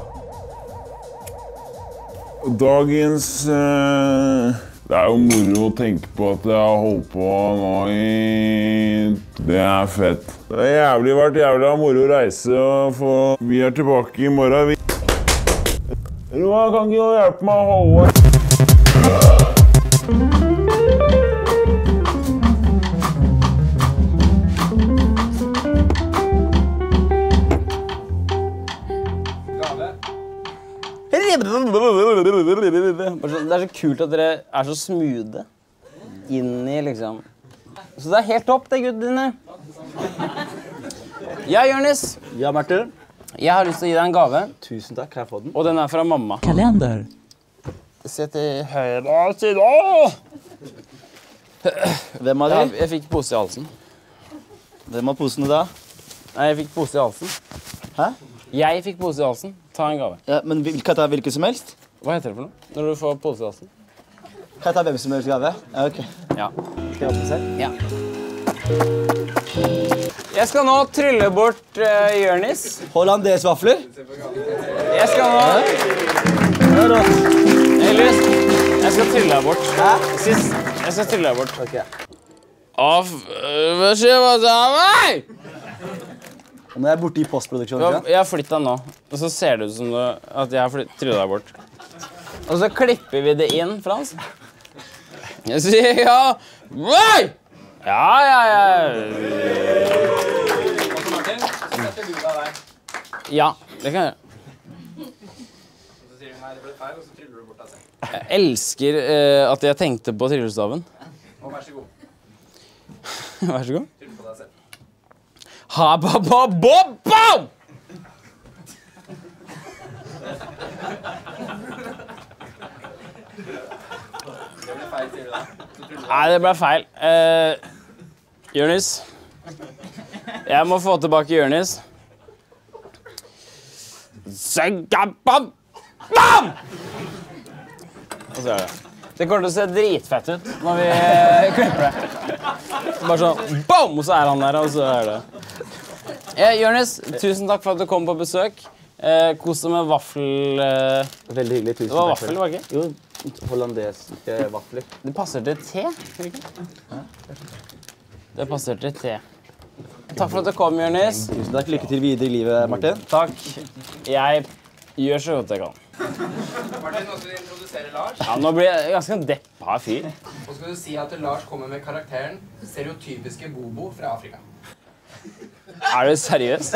Dagens eh, Det er jo moro å tenke på at jeg har holdt på nå i Det er fett. Det har jævlig vært jævla moro å reise og få Vi er tilbake i morgen, vi. Roa, kan ikke du hjelpe meg å holde Det er så kult at dere er så smoothe inni, liksom Så det er helt topp, det, guttene. Ja, Jonis. Ja, Martin. Jeg har lyst til å gi deg en gave. Tusen takk. Kan jeg få den? Og den er fra mamma. Kalender. Se til høyre side. Hvem av Ja, de? jeg fikk pose i halsen. Hvem av posene da? Nei, jeg fikk pose i halsen. Hæ? Jeg fikk pose i halsen. Ta en gave. Ja, men Kan jeg ta hvilken som helst? Hva heter det for noe? Når du får posedassen? Kan jeg ta hvem som helst gave? Ja, ok. Ja. Skal jeg åpne selv? Ja. Jeg skal nå trylle bort uh, Jørnis. Hollandaisvafler? Jeg skal nå Elias, jeg skal trylle deg bort. Hæ? Sist. Jeg skal trylle deg bort. Ok. Av Hva skjer? Han? Nei! Nå er jeg borte i postproduksjonen. Ja, Jeg har flytta nå, og så ser det ut som du, at jeg har trylla deg bort. Og så klipper vi det inn, Frans. Jeg sier ja. Oi! Ja, ja, ja. Ja, det kan jeg gjøre. Jeg elsker uh, at jeg tenkte på tryllestaven. Vær så god. [LAUGHS] Vær så god. Tryll på deg selv. Ha, ba, ba, bo, du. Nei, det ble feil. Uh, Jonis. Jeg må få tilbake Jonis. Bam! Bam! Og så er det. Det kommer til å se dritfett ut når vi eh, klipper det. Bare sånn bom, så er han der, og så er det. Eh, Jonis, tusen takk for at du kom på besøk. Eh, Kos deg med vaffel... Eh. Veldig hyggelig. Tusen takk. Det var vaffel, var det ikke? Jo, hollandeske vafler. Det passer til te. Det passer til te. Takk for at du kom, Jonis. Tusen takk. Lykke til videre i livet, Martin. Takk. Jeg gjør så godt jeg kan. Martin, nå skal du introdusere Lars. Ja, nå blir jeg ganske deppa fyr. Nå skal du si at Lars kommer med karakteren stereotypiske Bobo fra Afrika. Er du seriøs?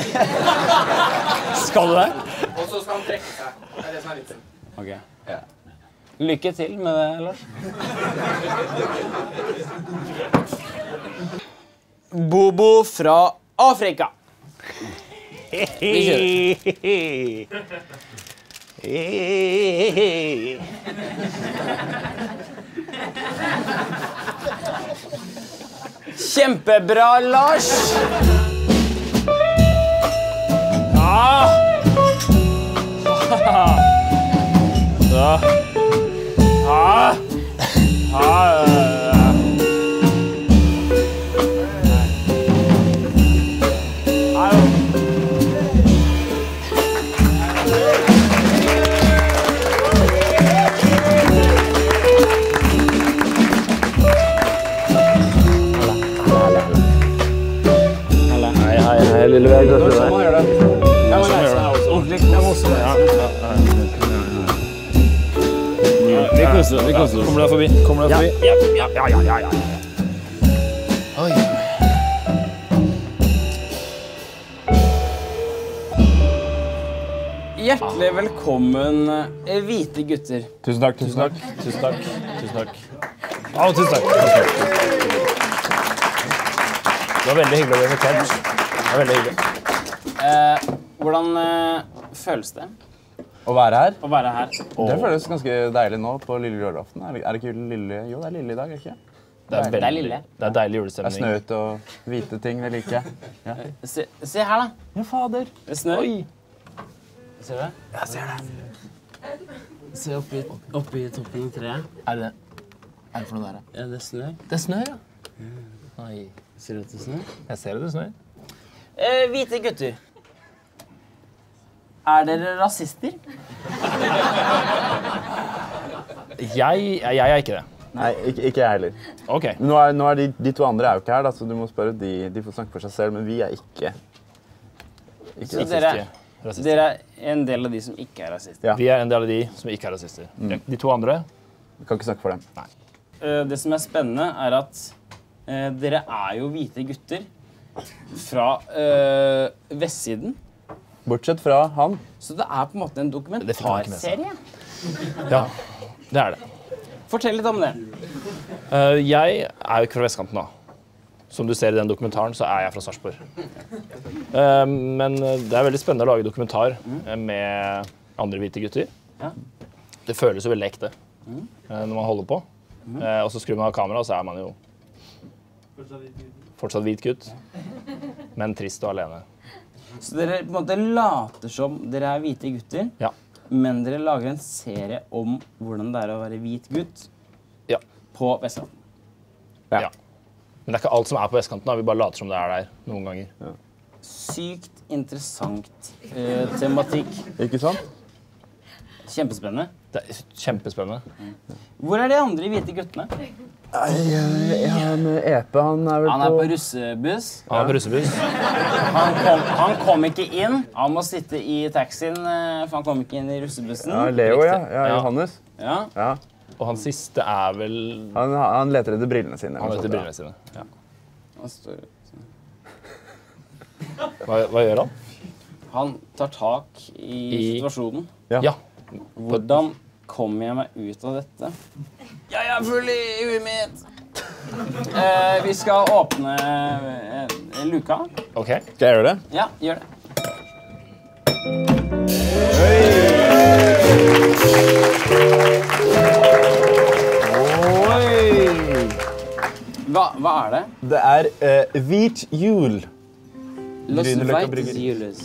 Skal du det? Og så skal han trekke seg. Det er det som er vitsen. Ok. Lykke til med det, Lars. Bobo fra Afrika. Vi [LAUGHS] Kjempebra, Lars. [LAUGHS] Ja. Ja. Ja. Ja. Koser oss. Vi koser oss. Kommer deg forbi. Kommer deg forbi. Ja, ja, ja, ja, ja, ja. Oi. Hjertelig velkommen, eh, hvite gutter. Tusen takk. Tusen takk. Tusen takk. Tusen takk. Takk. Tusen takk. Det var veldig hyggelig å bli invitert. Det var veldig hyggelig. Eh, hvordan eh, føles det Å være her? å være her? Det føles ganske deilig nå på lille julaften. Er det, er det ikke lille Jo, det er lille i dag, er det ikke? Det er Det er lille. Det er deilig Det er snø ute og hvite ting. Det liker jeg. Ja. Se, se her, da. Ja, fader. Det snør. Oi. Ser du det? Jeg ser det. Se oppi, oppi toppen av treet. Er det Er det for noe der, da? Ja, det snør. Det er snø, ja. Oi. Ser du at det snør? Jeg ser at det snør. Eh, hvite gutter. Er dere rasister? Jeg, jeg er ikke det. Nei, ikke, ikke jeg heller. Ok. Nå er, nå er de, de to andre er jo ikke her, da, så du må spørre de. De får snakke for seg selv, men vi er ikke ikke Så rasister. dere, dere er en del av de som ikke er rasister. Ja. Vi er en del av de som ikke er rasister. Mm. De to andre Vi kan ikke snakke for dem. Nei. Eh, Det som er spennende, er at eh, dere er jo hvite gutter fra eh, vestsiden. Bortsett fra han. Så det er på en måte en dokumentarserie. Ja, det er det. Fortell litt om det. Uh, jeg er jo ikke fra vestkanten, da. Som du ser i den dokumentaren, så er jeg fra Sarpsborg. Uh, men det er veldig spennende å lage dokumentar eh, med andre hvite gutter. Ja. Det føles jo veldig ekte uh, når man holder på. Eh, og så skrur man av kameraet, og så er man jo fortsatt hvit gutt. Men trist og alene. Så dere på en måte later som dere er hvite gutter, Ja. men dere lager en serie om hvordan det er å være hvit gutt Ja. på Vestkanten? Ja. Men det er ikke alt som er på vestkanten. da. Vi bare later som det er der noen ganger. Sykt interessant eh, tematikk. Ikke sant? Kjempespennende. Det er kjempespennende. Hvor er de andre hvite guttene? Han Epe, han er vel på Han er på russebuss. Han er på russebuss. Han kom, han kom ikke inn. Han må sitte i taxien, eh, for han kom ikke inn i russebussen. Ja, Leo, ja. ja. Johannes. Ja. Ja. Og han siste er vel Han, han leter etter brillene sine. Han leter brillene sine. Ja. Hva, hva gjør han? Han tar tak i, I- situasjonen. Ja. Ja. Hvordan kommer jeg meg ut av dette? Jeg er full i huet mitt! [LAUGHS] Eh, vi skal åpne eh, luka. OK. Skal jeg gjøre det? Ja, gjør det. Hva, hva er det? Det er uh, hvit jul. Los Grünerløkka Vites bryggeri. Jules.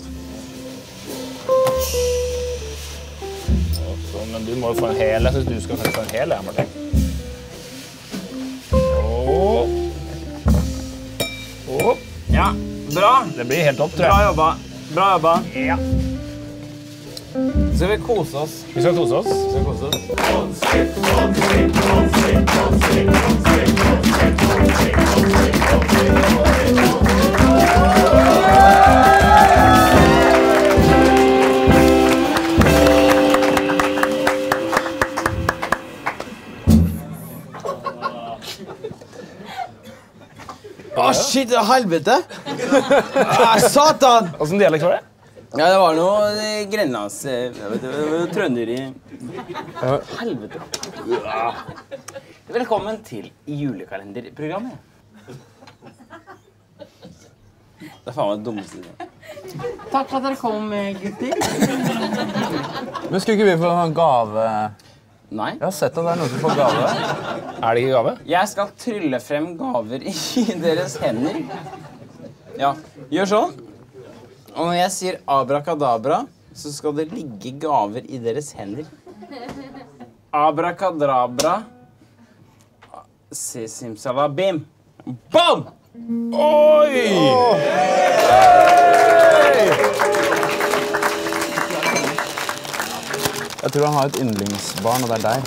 Men du må jo få en hel. Jeg syns du skal få en hel, jeg, Martin. Åh. Ja, bra. Det blir helt topp, tror jeg. Bra jobba. Bra jobba. Ja. Så vi kose oss. Vi skal kose oss. Vi skal kose oss. Å, shit, det er helvete! Ah, satan! Åssen dialekt var det? Ja, det var noe eh, grenlands... eh, trønder i Helvete. Ja. Velkommen til julekalenderprogrammet. Det er faen meg det dummeste jeg har. Takk for at dere kom, eh, gutter. Men skulle ikke vi få en gave? Nei. Jeg har sett at det er noen som får gave. Er det ikke gave? Jeg skal trylle frem gaver i [LAUGHS] deres hender. Ja, gjør sånn. Og når jeg sier abrakadabra, så skal det ligge gaver i deres hender. Abrakadabra. Se simsalabim. Bam! Oi! Jeg tror han har et yndlingsbarn, og det er deg.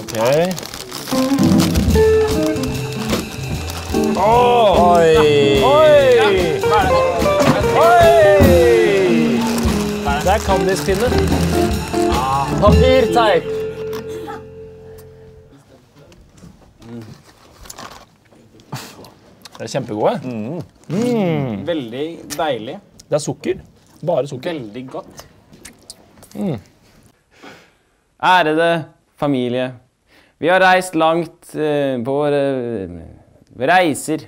OK. Oi! Oi! Oi! Det er Candice-pinne. Papirteip. De er kjempegode. Mm. Veldig deilig. Det er sukker. Bare sukker. Veldig godt. Mm. Ærede familie. Vi har reist langt eh, på våre eh, reiser.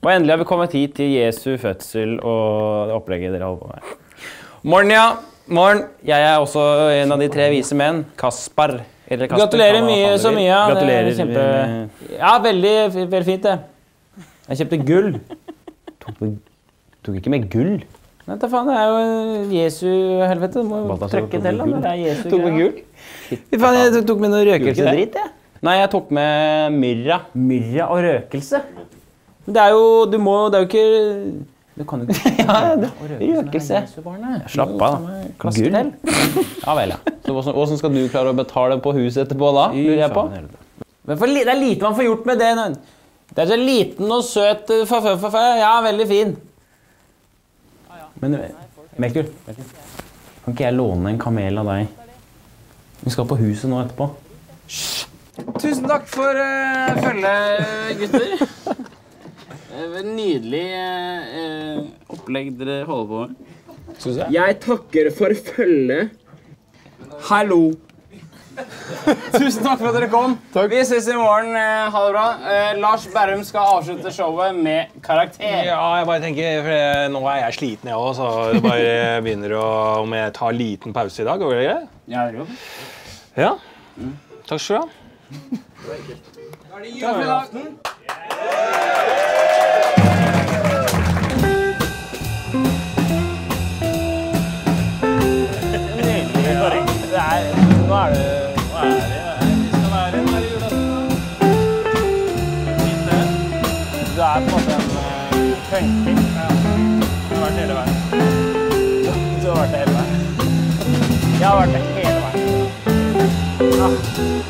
Og endelig har vi kommet hit til Jesu fødsel og det opplegget dere holder på med. Morgen, ja. Morgen. Jeg er også en av de tre vise menn. Kaspar. Eller Kasper, Gratulerer mye så mye. ja. Er Gratulerer. Kjempe... Ja, veldig, veldig fint, det. Jeg kjøpte gull. Tok, tok ikke med gull? Nei, ta faen, det er jo Jesu helvete. Du må jo trøkke til, med da. Det er Jesu Tok med gul? Fy faen, jeg tok med noe røkelse det? jeg. Nei, jeg tok med myrra. Myrra og røkelse? Men Det er jo Du må Det er jo ikke Du kan jo ikke [LAUGHS] ja, det, Røkelse. Slapp av, da. Gull? [LAUGHS] Ja vel, ja. Så hvordan, hvordan skal du klare å betale på huset etterpå da, lurer jeg på? Men for, det er lite man får gjort med det. Det er så liten og søt fa- Ja, veldig fin. Men Melkur, kan ikke jeg låne en kamel av deg? Vi skal på huset nå etterpå. Tusen takk for uh, følget, gutter. [LAUGHS] Eh, Nydelig uh, opplegg dere holder på med. Jeg takker for følget. Hallo. [LAUGHS] Tusen takk for at dere kom. Vi ses i morgen. eh, Ha det bra. Eh, Lars Berrum skal avslutte showet med karakter. Ja, jeg bare tenker, for eh, Nå er jeg sliten, jeg òg, så det bare [LAUGHS] begynner å Om jeg tar liten pause i dag, går det greit? Ja, det går. Ja. Takk skal du ha. Takk for. Det var nå er er det? Vi skal være en i julaften. Fint, det. Du er på en måte en uh. Ja. Vært det hele veien. Jeg har vært det hele veien. Ah.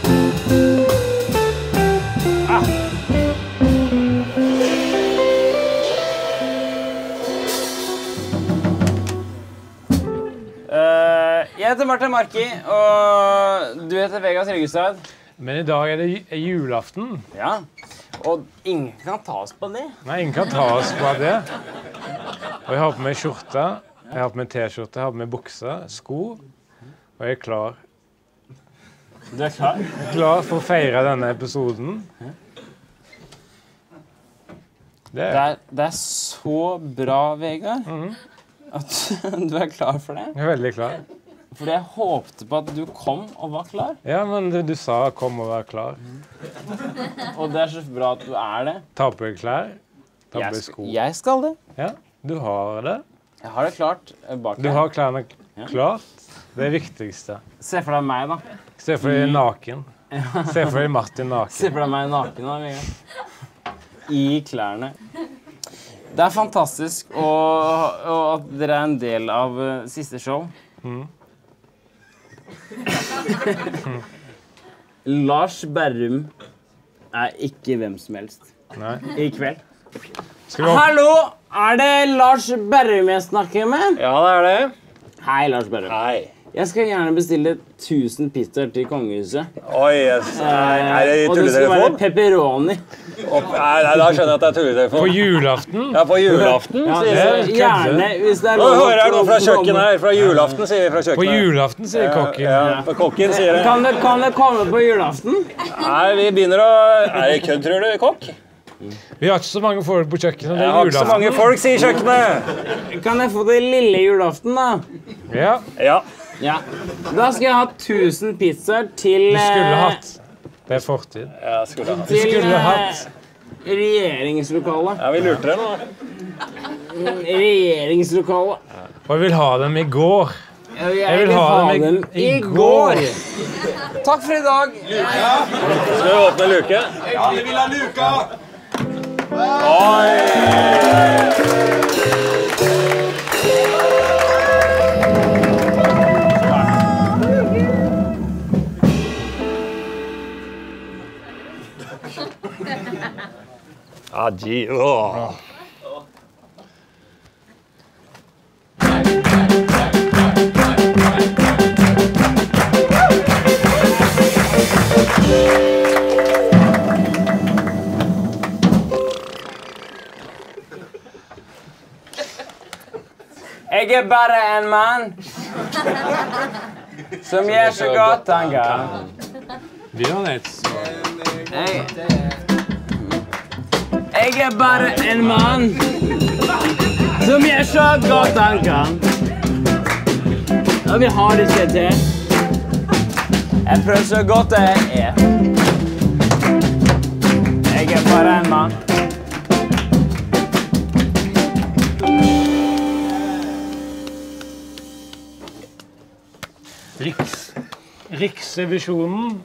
Jeg heter Martin Marki, og du heter Vegas Ryggestad. Men i dag er det julaften. Ja, og ingen kan ta oss på det. Nei, ingen kan ta oss på det. Og jeg har på meg skjorte, jeg har på meg T-skjorte, jeg har på meg bukse, sko, og jeg er klar. Du er klar? Klar for å feire denne episoden. Det Det er, det er så bra, Vegard, at [LAUGHS] du er klar for det. Jeg er veldig klar. Fordi jeg håpte på at du kom og var klar. Ja, men du, du sa 'kom og vær klar'. [LAUGHS] Og det er så bra at du er det. Ta på deg klær, ta på deg sko. jeg skal det. Ja, du har det. Jeg har det klart bak her. Du har klærne klart. Det er viktigste. Se for deg meg, da. Se for deg naken. [LAUGHS] Se for deg Martin naken. Se for deg meg naken da, Miguel. I klærne. Det er fantastisk og, og at dere er en del av uh, siste show. Mm. [LAUGHS] Lars Berrum er ikke hvem som helst. Nei. I kveld. Skal vi Hallo! Er det Lars Berrum jeg snakker med? Ja, det er det. Hei, Lars Berrum. Hei. Jeg skal gjerne bestille 1000 pizzaer til kongehuset. Oi, yes. Er det tulletelefon? og det skal være pepperoni. Nei, nei, da skjønner jeg at det er tulletelefon. På julaften? Ja, på julaften, Ja, sier så vi. gjerne, hvis det er Nå hører jeg noe fra kjøkkenet her. Fra julaften, sier vi fra kjøkkenet. På julaften, sier kokken. Ja, på kokken sier det. Kan det, kan det komme på julaften? Nei, vi begynner å Er det kødd, tror du, kokk? Vi har ikke så mange folk på kjøkkenet. Det Jeg er har ikke så mange folk, sier kjøkkenet. Kan jeg få det lille julaften, da? Ja. Ja. Ja. Da skal jeg ha 1000 pizzaer til Du skulle eh, hatt. Det er fortid. Ja, skulle hatt. Du Til skulle eh, hatt. regjeringslokalet. Ja, vi lurte dere nå. Regjeringslokalet. Og jeg vil ha dem i går. Jeg, Jeg vil ha dem i, i går. Takk for i dag. Skal vi åpne luke? Ja, vi vil ha luka! Adjø. Jeg er bare en mann som gjør så godt han kan. Vi har nett. Jeg, er bare en mann som gjør så godt han kan. Og vi har det ikke til. Jeg prøver så godt jeg er. Jeg er bare en mann. Riks, Riksrevisjonen.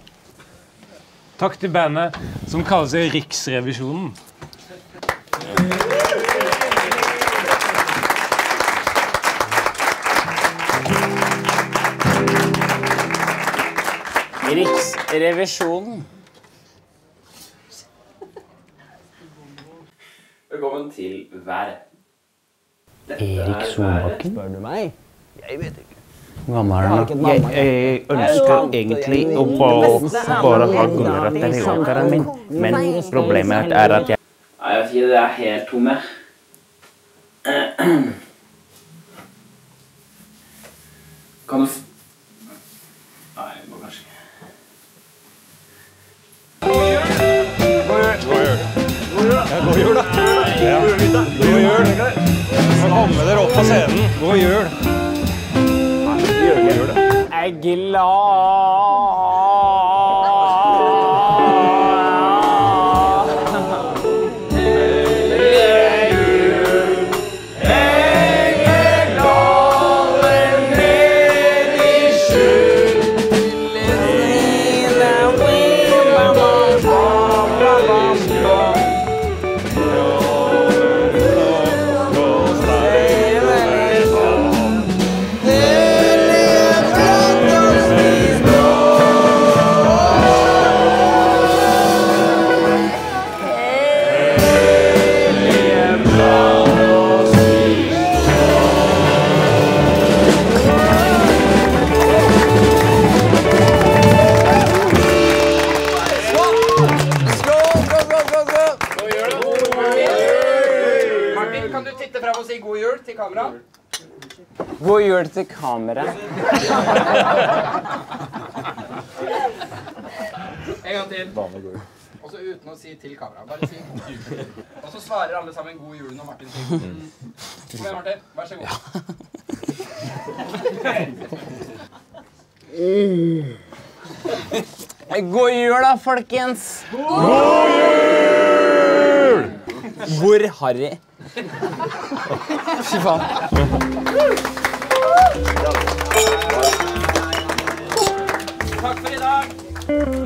Takk til bandet som kaller seg Riksrevisjonen. Riksrevisjonen. Velkommen til været. Erik Solbakken? Spør du meg? Jeg vet ikke. Hvor gammel er han? Jeg, jeg ønsker egentlig å bare ha gulrøttene i åkeren min, men problemet er at jeg Nei, jeg vet ikke, det er helt tomme. Kan du f... Nei, det må kanskje ikke. God jul, da. Ja. God jul. Komme dere opp på scenen. God jul. God jul. Jeg er glad. God jul til kamera. En gang til. Og så uten å si til kamera. Bare si god jul. Og så svarer alle sammen god jul når Martin sier. Kom igjen, Martin. Vær så god. God jul, da, folkens. God jul! Hvor harry? Fy faen. Takk for i dag.